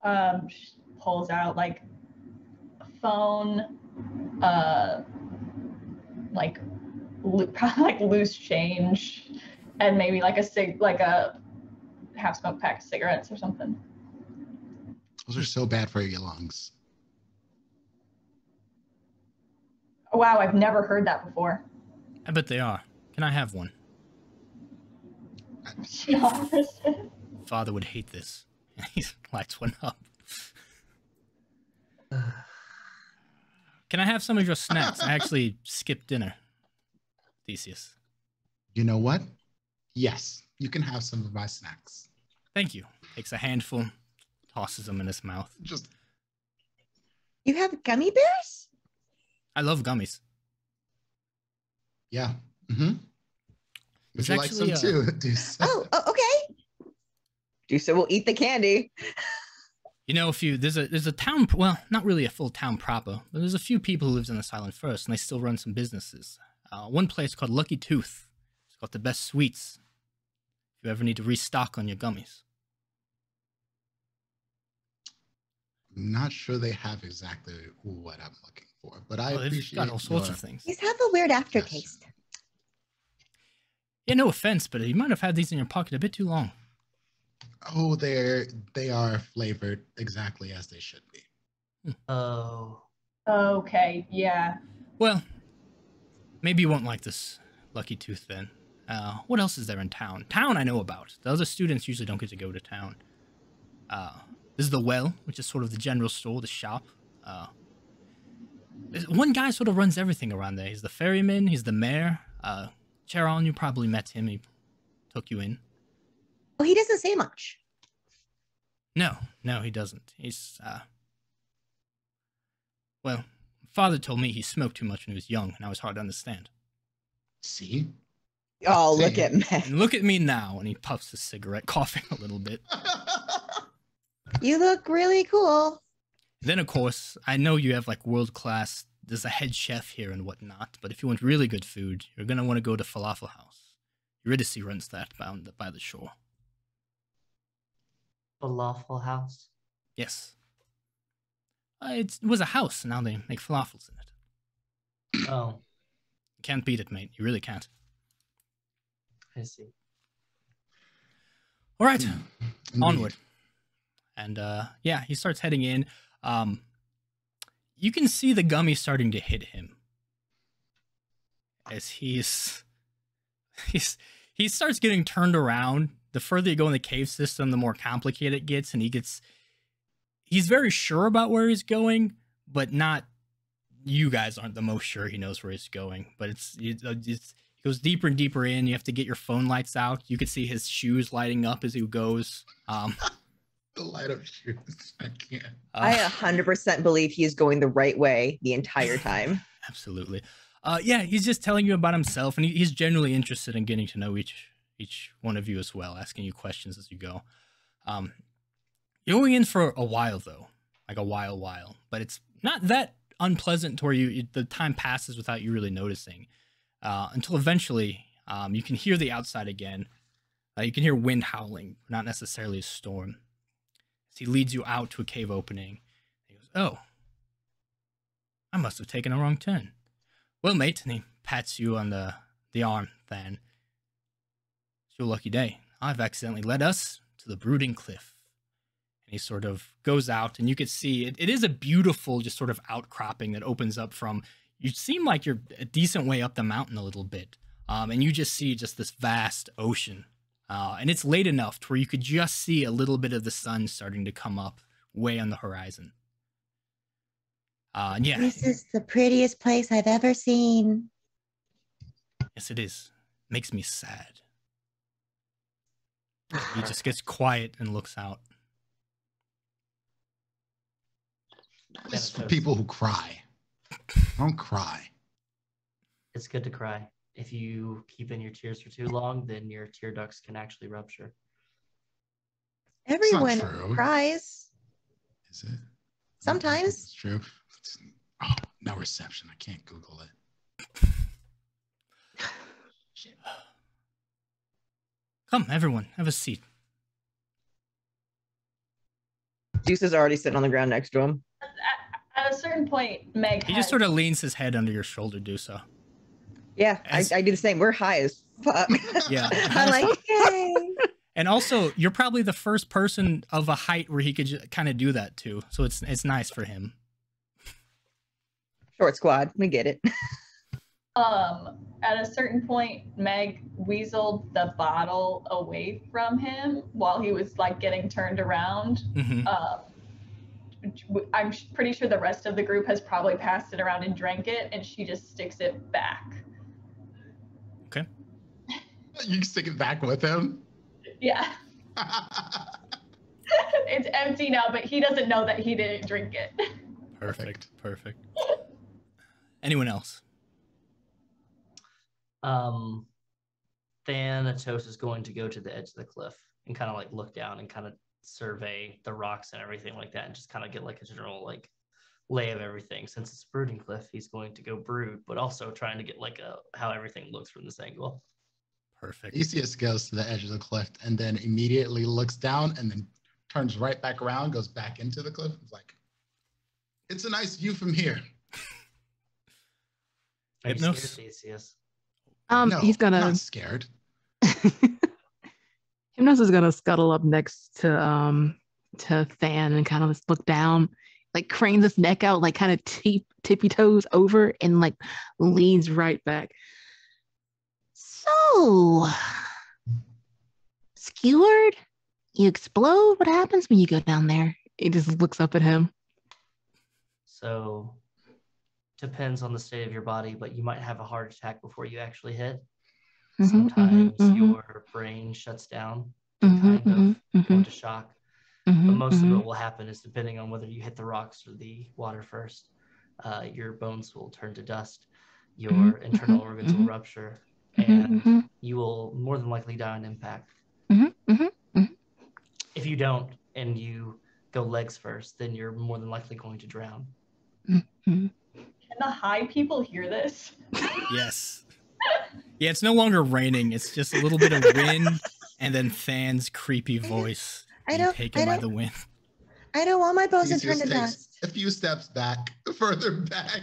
S4: Um, she pulls out like phone, uh, like loo- probably like loose change, and maybe like a cig, like a half smoked pack of cigarettes or something.
S6: Those are so bad for your lungs.
S4: Wow, I've never heard that before.
S1: I bet they are. Can I have one?
S4: She offers it.
S1: Father would hate this. he lights one up. Can I have some of your snacks? I actually skipped dinner. Theseus.
S6: You know what? Yes, you can have some of my snacks.
S1: Thank you. Takes a handful, tosses them in his mouth.
S6: Just
S5: You have gummy bears?
S1: I love gummies.
S6: yeah. Mm-hmm. Would
S1: It's
S6: you like some
S1: actually,
S6: too? Dusa?
S5: Oh, oh okay. Dusa will eat the candy.
S1: You know, if you there's a there's a town, well, not really a full town proper, but there's a few people who lives on this island first, and they still run some businesses. Uh, one place called Lucky Tooth. It's got the best sweets. If you ever need to restock on your gummies.
S6: Not sure they have exactly what I'm looking for, but I
S1: they've
S6: appreciate
S1: got all sorts
S6: your-
S1: of things.
S5: These have a weird aftertaste.
S1: Yeah, no offense, but you might have had these in your pocket a bit too long.
S6: Oh, they're they are flavored exactly as they should be.
S3: Oh,
S4: Okay, yeah.
S1: Well, maybe you won't like this Lucky Tooth then. Uh, what else is there in town? Town I know about. The other students usually don't get to go to town. Uh, this is the Well, which is sort of the general store, the shop. Uh, one guy sort of runs everything around there. He's the ferryman. He's the mayor. Uh, Charon, you probably met him. He took you in.
S5: Oh, he doesn't say much.
S1: No, no, he doesn't. He's, uh. Well, father told me he smoked too much when he was young, and I was hard to understand.
S6: See?
S5: Oh, look at me.
S1: And look at me now, and he puffs his cigarette, coughing a little bit.
S5: You look really cool.
S1: Then, of course, I know you have like world class. There's a head chef here and whatnot, but if you want really good food, you're gonna want to go to Falafel House. Eurydice runs that bound by the shore.
S3: falafel house.
S1: Yes, uh, it's, it was a house. Now they make falafels in it.
S3: Oh,
S1: You can't beat it, mate. You really can't.
S3: I see.
S1: All right, onward. And uh, yeah, he starts heading in. Um, you can see the gummy starting to hit him as he's he's he starts getting turned around. The further you go in the cave system, the more complicated it gets, and he gets he's very sure about where he's going, but not you guys aren't the most sure he knows where he's going. But it's it's, it's it goes deeper and deeper in. You have to get your phone lights out. You can see his shoes lighting up as he goes. Um,
S6: the light up shoes. I can't.
S5: I
S1: uh,
S5: 100% believe he is going the right way the entire time.
S1: Absolutely. Uh, yeah, he's just telling you about himself, and he, he's generally interested in getting to know each each one of you as well, asking you questions as you go. Um, you're going in for a while though, like a while, while, but it's not that unpleasant to where you it- the time passes without you really noticing, uh, until eventually um, you can hear the outside again. Uh, you can hear wind howling, not necessarily a storm. He leads you out to a cave opening, he goes, "Oh, I must have taken a wrong turn." Well, mate, and he pats you on the, the arm, then. It's your lucky day. I've accidentally led us to the Brooding Cliff. And he sort of goes out, and you can see it, it is a beautiful, just sort of outcropping that opens up from. you seem like you're a decent way up the mountain a little bit, um, and you just see just this vast ocean, uh, and it's late enough to where you could just see a little bit of the sun starting to come up way on the horizon. Uh, and yeah,
S5: This is the prettiest place I've ever seen.
S1: yes, it is. Makes me sad. He just gets quiet and looks out.
S6: This is for people who cry. Don't cry.
S3: It's good to cry. If you keep in your tears for too long, then your tear ducts can actually rupture.
S5: Everyone cries.
S6: Is it?
S5: Sometimes.
S6: It's true. Oh, no reception. I can't Google it.
S1: Come, everyone, have a seat.
S5: Dusa is already sitting on the ground next to him.
S4: At, at a certain point, Meg.
S1: He just sort of leans his head under your shoulder, do so.
S5: Yeah, I,
S1: As-
S5: I do the same. We're high as fuck.
S1: Yeah.
S5: I'm like, yay.
S1: And also, you're probably the first person of a height where he could kind of do that too. So it's it's nice for him.
S5: Short squad. We get it.
S4: Um, at a certain point, Meg weaseled the bottle away from him while he was like getting turned around.
S1: hmm
S4: Um, I'm pretty sure the rest of the group has probably passed it around and drank it, and she just sticks it back.
S6: You can stick it back with him.
S4: Yeah, it's empty now, but he doesn't know that he didn't drink it.
S1: Perfect. Perfect. Anyone else?
S3: Um, Thanatos is going to go to the edge of the cliff and kind of like look down and kind of survey the rocks and everything like that, and just kind of get like a general like lay of everything. Since it's a brooding cliff, he's going to go brood, but also trying to get like a how everything looks from this angle.
S1: Perfect.
S6: Theseus goes to the edge of the cliff and then immediately looks down and then turns right back around, goes back into the cliff. It's like, it's a nice view from here.
S3: Are you
S1: Hypnos?
S3: scared, Theseus?
S2: Um,
S6: no,
S2: he's gonna.
S6: Not scared.
S2: Hypnos is gonna scuttle up next to um to Than and kind of just look down, like cranes his neck out, like kind of tip tippy toes over, and like leans right back. So, skewered, you explode. What happens when you go down there? He just looks up at him.
S3: So depends on the state of your body, but you might have a heart attack before you actually hit.
S2: Mhm, mhm,
S3: Sometimes
S2: mhm,
S3: your brain shuts down,
S2: mhm,
S3: kind of
S2: mhm,
S3: go
S2: mhm,
S3: into shock.
S2: mhm,
S3: but most of it will happen is depending on whether you hit the rocks or the water first. Uh, your bones will turn to dust, your internal organs will rupture, and
S2: mhm,
S3: you will more than likely die on impact.
S2: mhm, mhm.
S3: If you don't and you go legs first, then you're more than likely going to drown.
S4: Can the high people hear this?
S1: Yes. Yeah, it's no longer raining. It's just a little bit of wind and then Than's creepy voice
S5: I
S1: being
S5: don't-
S1: taken
S5: I
S1: by
S5: don't-
S1: the wind.
S5: I don't want my bones to turn
S6: Theseus
S5: to dust.
S6: a few steps back, further back,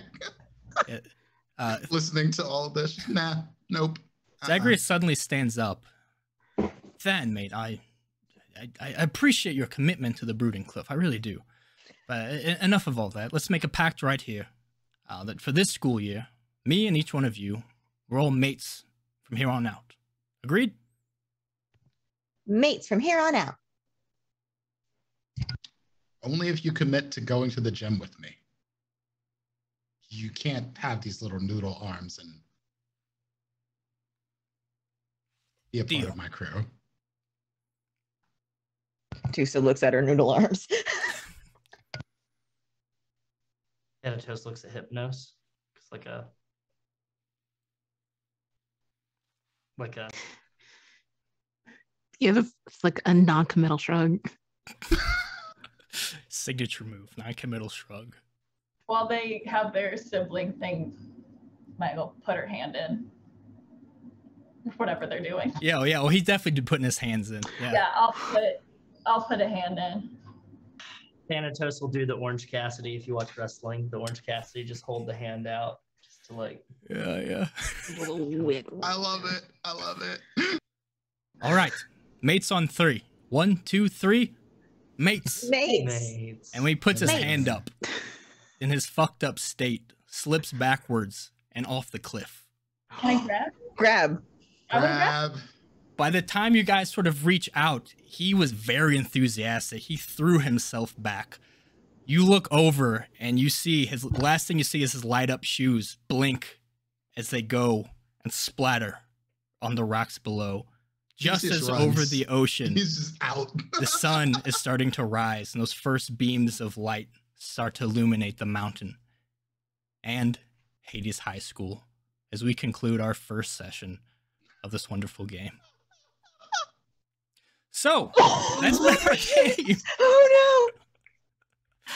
S1: Uh,
S6: listening to all this. Nah, nope. Uh-uh.
S1: Zagreus suddenly stands up. Than, mate, I, I, I appreciate your commitment to the Brooding Cliff. I really do. But enough of all that. Let's make a pact right here. Uh, that for this school year, me and each one of you, we're all mates from here on out. Agreed?
S5: Mates from here on out.
S6: Only if you commit to going to the gym with me. You can't have these little noodle arms and be a part of my crew.
S5: Dusa looks at her noodle arms.
S3: Thanatos looks at Hypnos. It's like a like a
S2: Yeah, that's it's like a non-committal shrug.
S1: Signature move, non-committal shrug.
S4: While they have their sibling thing, Michael put her hand in. Whatever they're doing.
S1: Yeah, oh, yeah. Well, he's definitely putting his hands in.
S4: Yeah,
S1: Yeah.
S4: I'll put I'll put a hand in.
S3: Thanatos will do the Orange Cassidy if you watch wrestling. The Orange Cassidy just hold the hand out just to like
S1: Yeah, yeah.
S2: Little wiggle.
S6: I love it. I love it.
S1: All right. Mates on three. One, two, three. Mates.
S5: Mates.
S3: mates.
S1: And when he puts his hand up in his fucked up state, slips backwards and off the cliff.
S4: Can I grab?
S5: Grab.
S4: I would grab.
S6: Grab.
S1: By the time you guys sort of reach out, he was very enthusiastic. He threw himself back. You look over and you see his last thing you see is his light up shoes blink as they go and splatter on the rocks below. Just
S6: just
S1: as
S6: runs.
S1: over the ocean,
S6: He's just out.
S1: the sun is starting to rise and those first beams of light start to illuminate the mountain and Hades High School as we conclude our first session of this wonderful game. So, that's been our game.
S5: Oh no!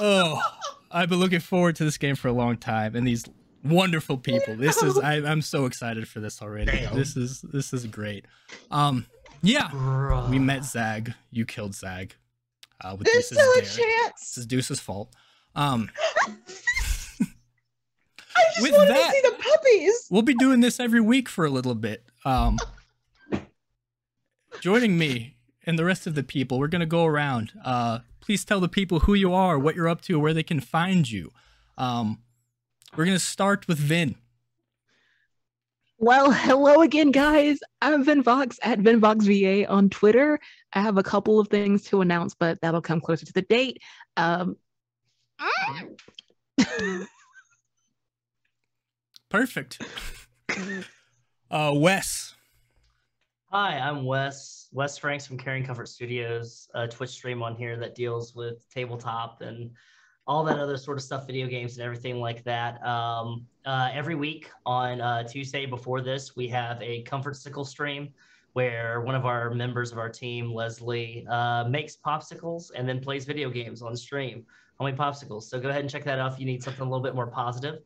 S1: Oh, I've been looking forward to this game for a long time and these wonderful people. This is I, I'm so excited for this already.
S6: Damn.
S1: This is this is great. Um, yeah,
S3: Bruh.
S1: we met Zag. You killed Zag. Uh, with!
S5: There's
S1: Deuce's
S5: still a
S1: dare. This is Deuce's fault. Um,
S5: I just
S1: With
S5: wanted
S1: that-
S5: to see the puppies.
S1: we'll be doing this every week for a little bit. Um, joining me and the rest of the people, we're gonna go around. Uh, please tell the people who you are, what you're up to, where they can find you. Um, we're gonna start with Vyn.
S2: Well, hello again, guys. I'm VynVox at VynVoxVA on Twitter. I have a couple of things to announce, but that'll come closer to the date. Um,
S1: Perfect. Uh, Wes.
S3: Hi, I'm Wes. Wes Franks from Carrion Comfort Studios, a Twitch stream on here that deals with tabletop and all that other sort of stuff, video games and everything like that. Um, uh, every week on uh, Tuesday before this, we have a Comfort Sickle stream where one of our members of our team, Leslie, uh, makes popsicles and then plays video games on stream. Homemade popsicles. So go ahead and check that out if you need something a little bit more positive.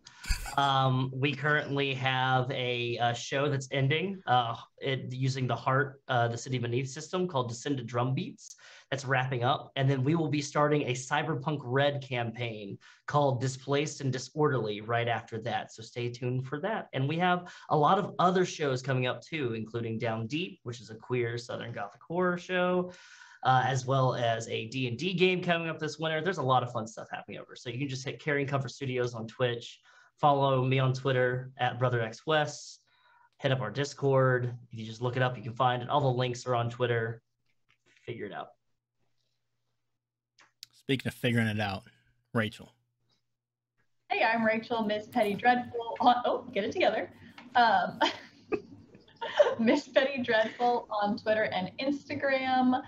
S3: Um, we currently have a, uh show that's ending uh, it, using the Heart, uh, the City Beneath system called Descended Drum Beats. That's wrapping up. And then we will be starting a Cyberpunk Red campaign called Displaced and Disorderly right after that. So stay tuned for that. And we have a lot of other shows coming up too, including Down Deep, which is a queer Southern Gothic horror show. Uh, as well as a D&D game coming up this winter. There's a lot of fun stuff happening over. So you can just hit Carrion Comfort Studios on Twitch, follow me on Twitter at BrotherXWes, hit up our Discord. If you just look it up, you can find it. All the links are on Twitter. Figure it out.
S1: Speaking of figuring it out, Rachel.
S4: Hey, I'm Rachel, Miss Petty Dreadful. On, oh, get it together. Um, Miss Petty Dreadful on Twitter and Instagram.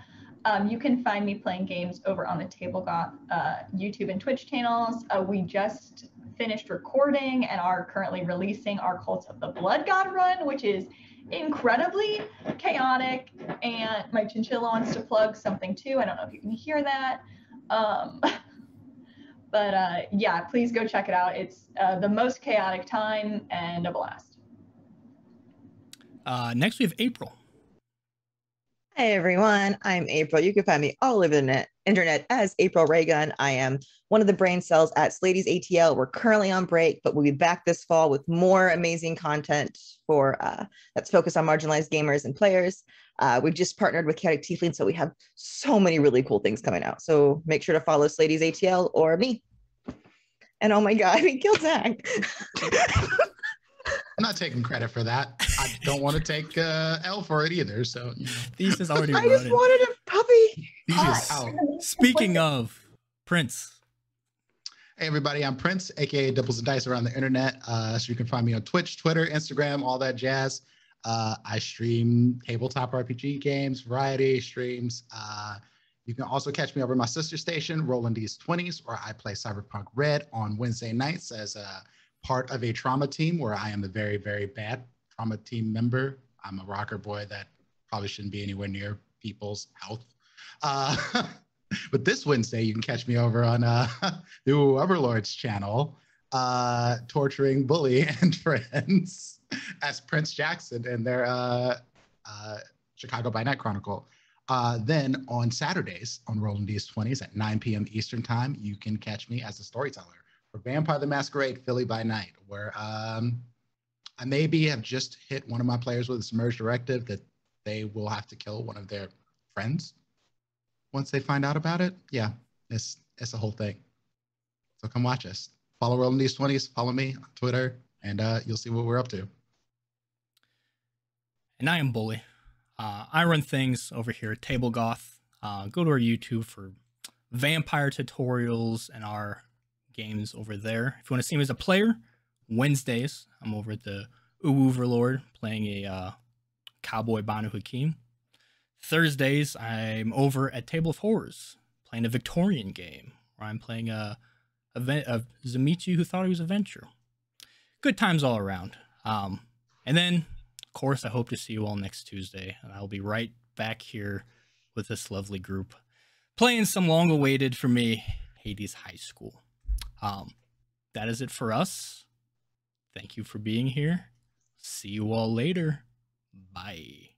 S4: Um, you can find me playing games over on the Table Goth uh, YouTube and Twitch channels. Uh, we just finished recording and are currently releasing our Cult of the Blood God run, which is incredibly chaotic. And my chinchilla wants to plug something too. I don't know if you can hear that. Um, but uh, yeah, please go check it out. It's uh, the most chaotic time and a blast.
S1: Uh, next we have April.
S5: Hi everyone, I'm April. You can find me all over the net, internet as April Raygun. I am one of the brain cells at Slaydies ATL. We're currently on break, but we'll be back this fall with more amazing content for uh, that's focused on marginalized gamers and players. Uh, we've just partnered with Chaotic Tiefling, so we have so many really cool things coming out. So make sure to follow Slaydies ATL or me. And oh my god, we killed Zag.
S6: I'm not taking credit for that. I don't want to take uh, L for it either. So you know,
S1: These is already
S5: I just
S1: running.
S5: wanted a puppy.
S6: he's just out.
S1: Speaking of Prince,
S6: Hey everybody, I'm Prince, aka Dimples and Dice around the internet. Uh, so you can find me on Twitch, Twitter, Instagram, all that jazz. Uh, I stream tabletop RPG games, variety streams. Uh, you can also catch me over my sister station, Rolling D's 20s, where I play Cyberpunk Red on Wednesday nights as a part of a trauma team where I am a very, very bad trauma team member. I'm a rocker boy that probably shouldn't be anywhere near people's health. Uh, but this Wednesday, you can catch me over on uh, the Overlord's channel, uh, torturing Bully and friends as Prince Jackson in their uh, uh, Chicago by Night Chronicle. Uh, then on Saturdays on Rolling D's 20s at 9 p.m. Eastern Time, you can catch me as a storyteller for Vampire the Masquerade Philly by Night, where um, I maybe have just hit one of my players with a submerged directive that they will have to kill one of their friends once they find out about it. Yeah, it's it's a whole thing. So come watch us. follow Rolling These 20s, follow me on Twitter, and uh, you'll see what we're up to.
S1: And I am Bully. Uh, I run things over here at Table Goth. Uh, go to our YouTube for vampire tutorials and our games over there. If you want to see me as a player, Wednesdays, I'm over at the Overlord playing a uh, cowboy Banu Haqim. Thursdays, I'm over at Table of Horrors playing a Victorian game where I'm playing a, a, a Zamichi who thought he was a Ventrue. Good times all around. Um, and then, of course, I hope to see you all next Tuesday. And I'll be right back here with this lovely group playing some long awaited for me Hades High School. Um, that is it for us. Thank you for being here. See you all later. Bye.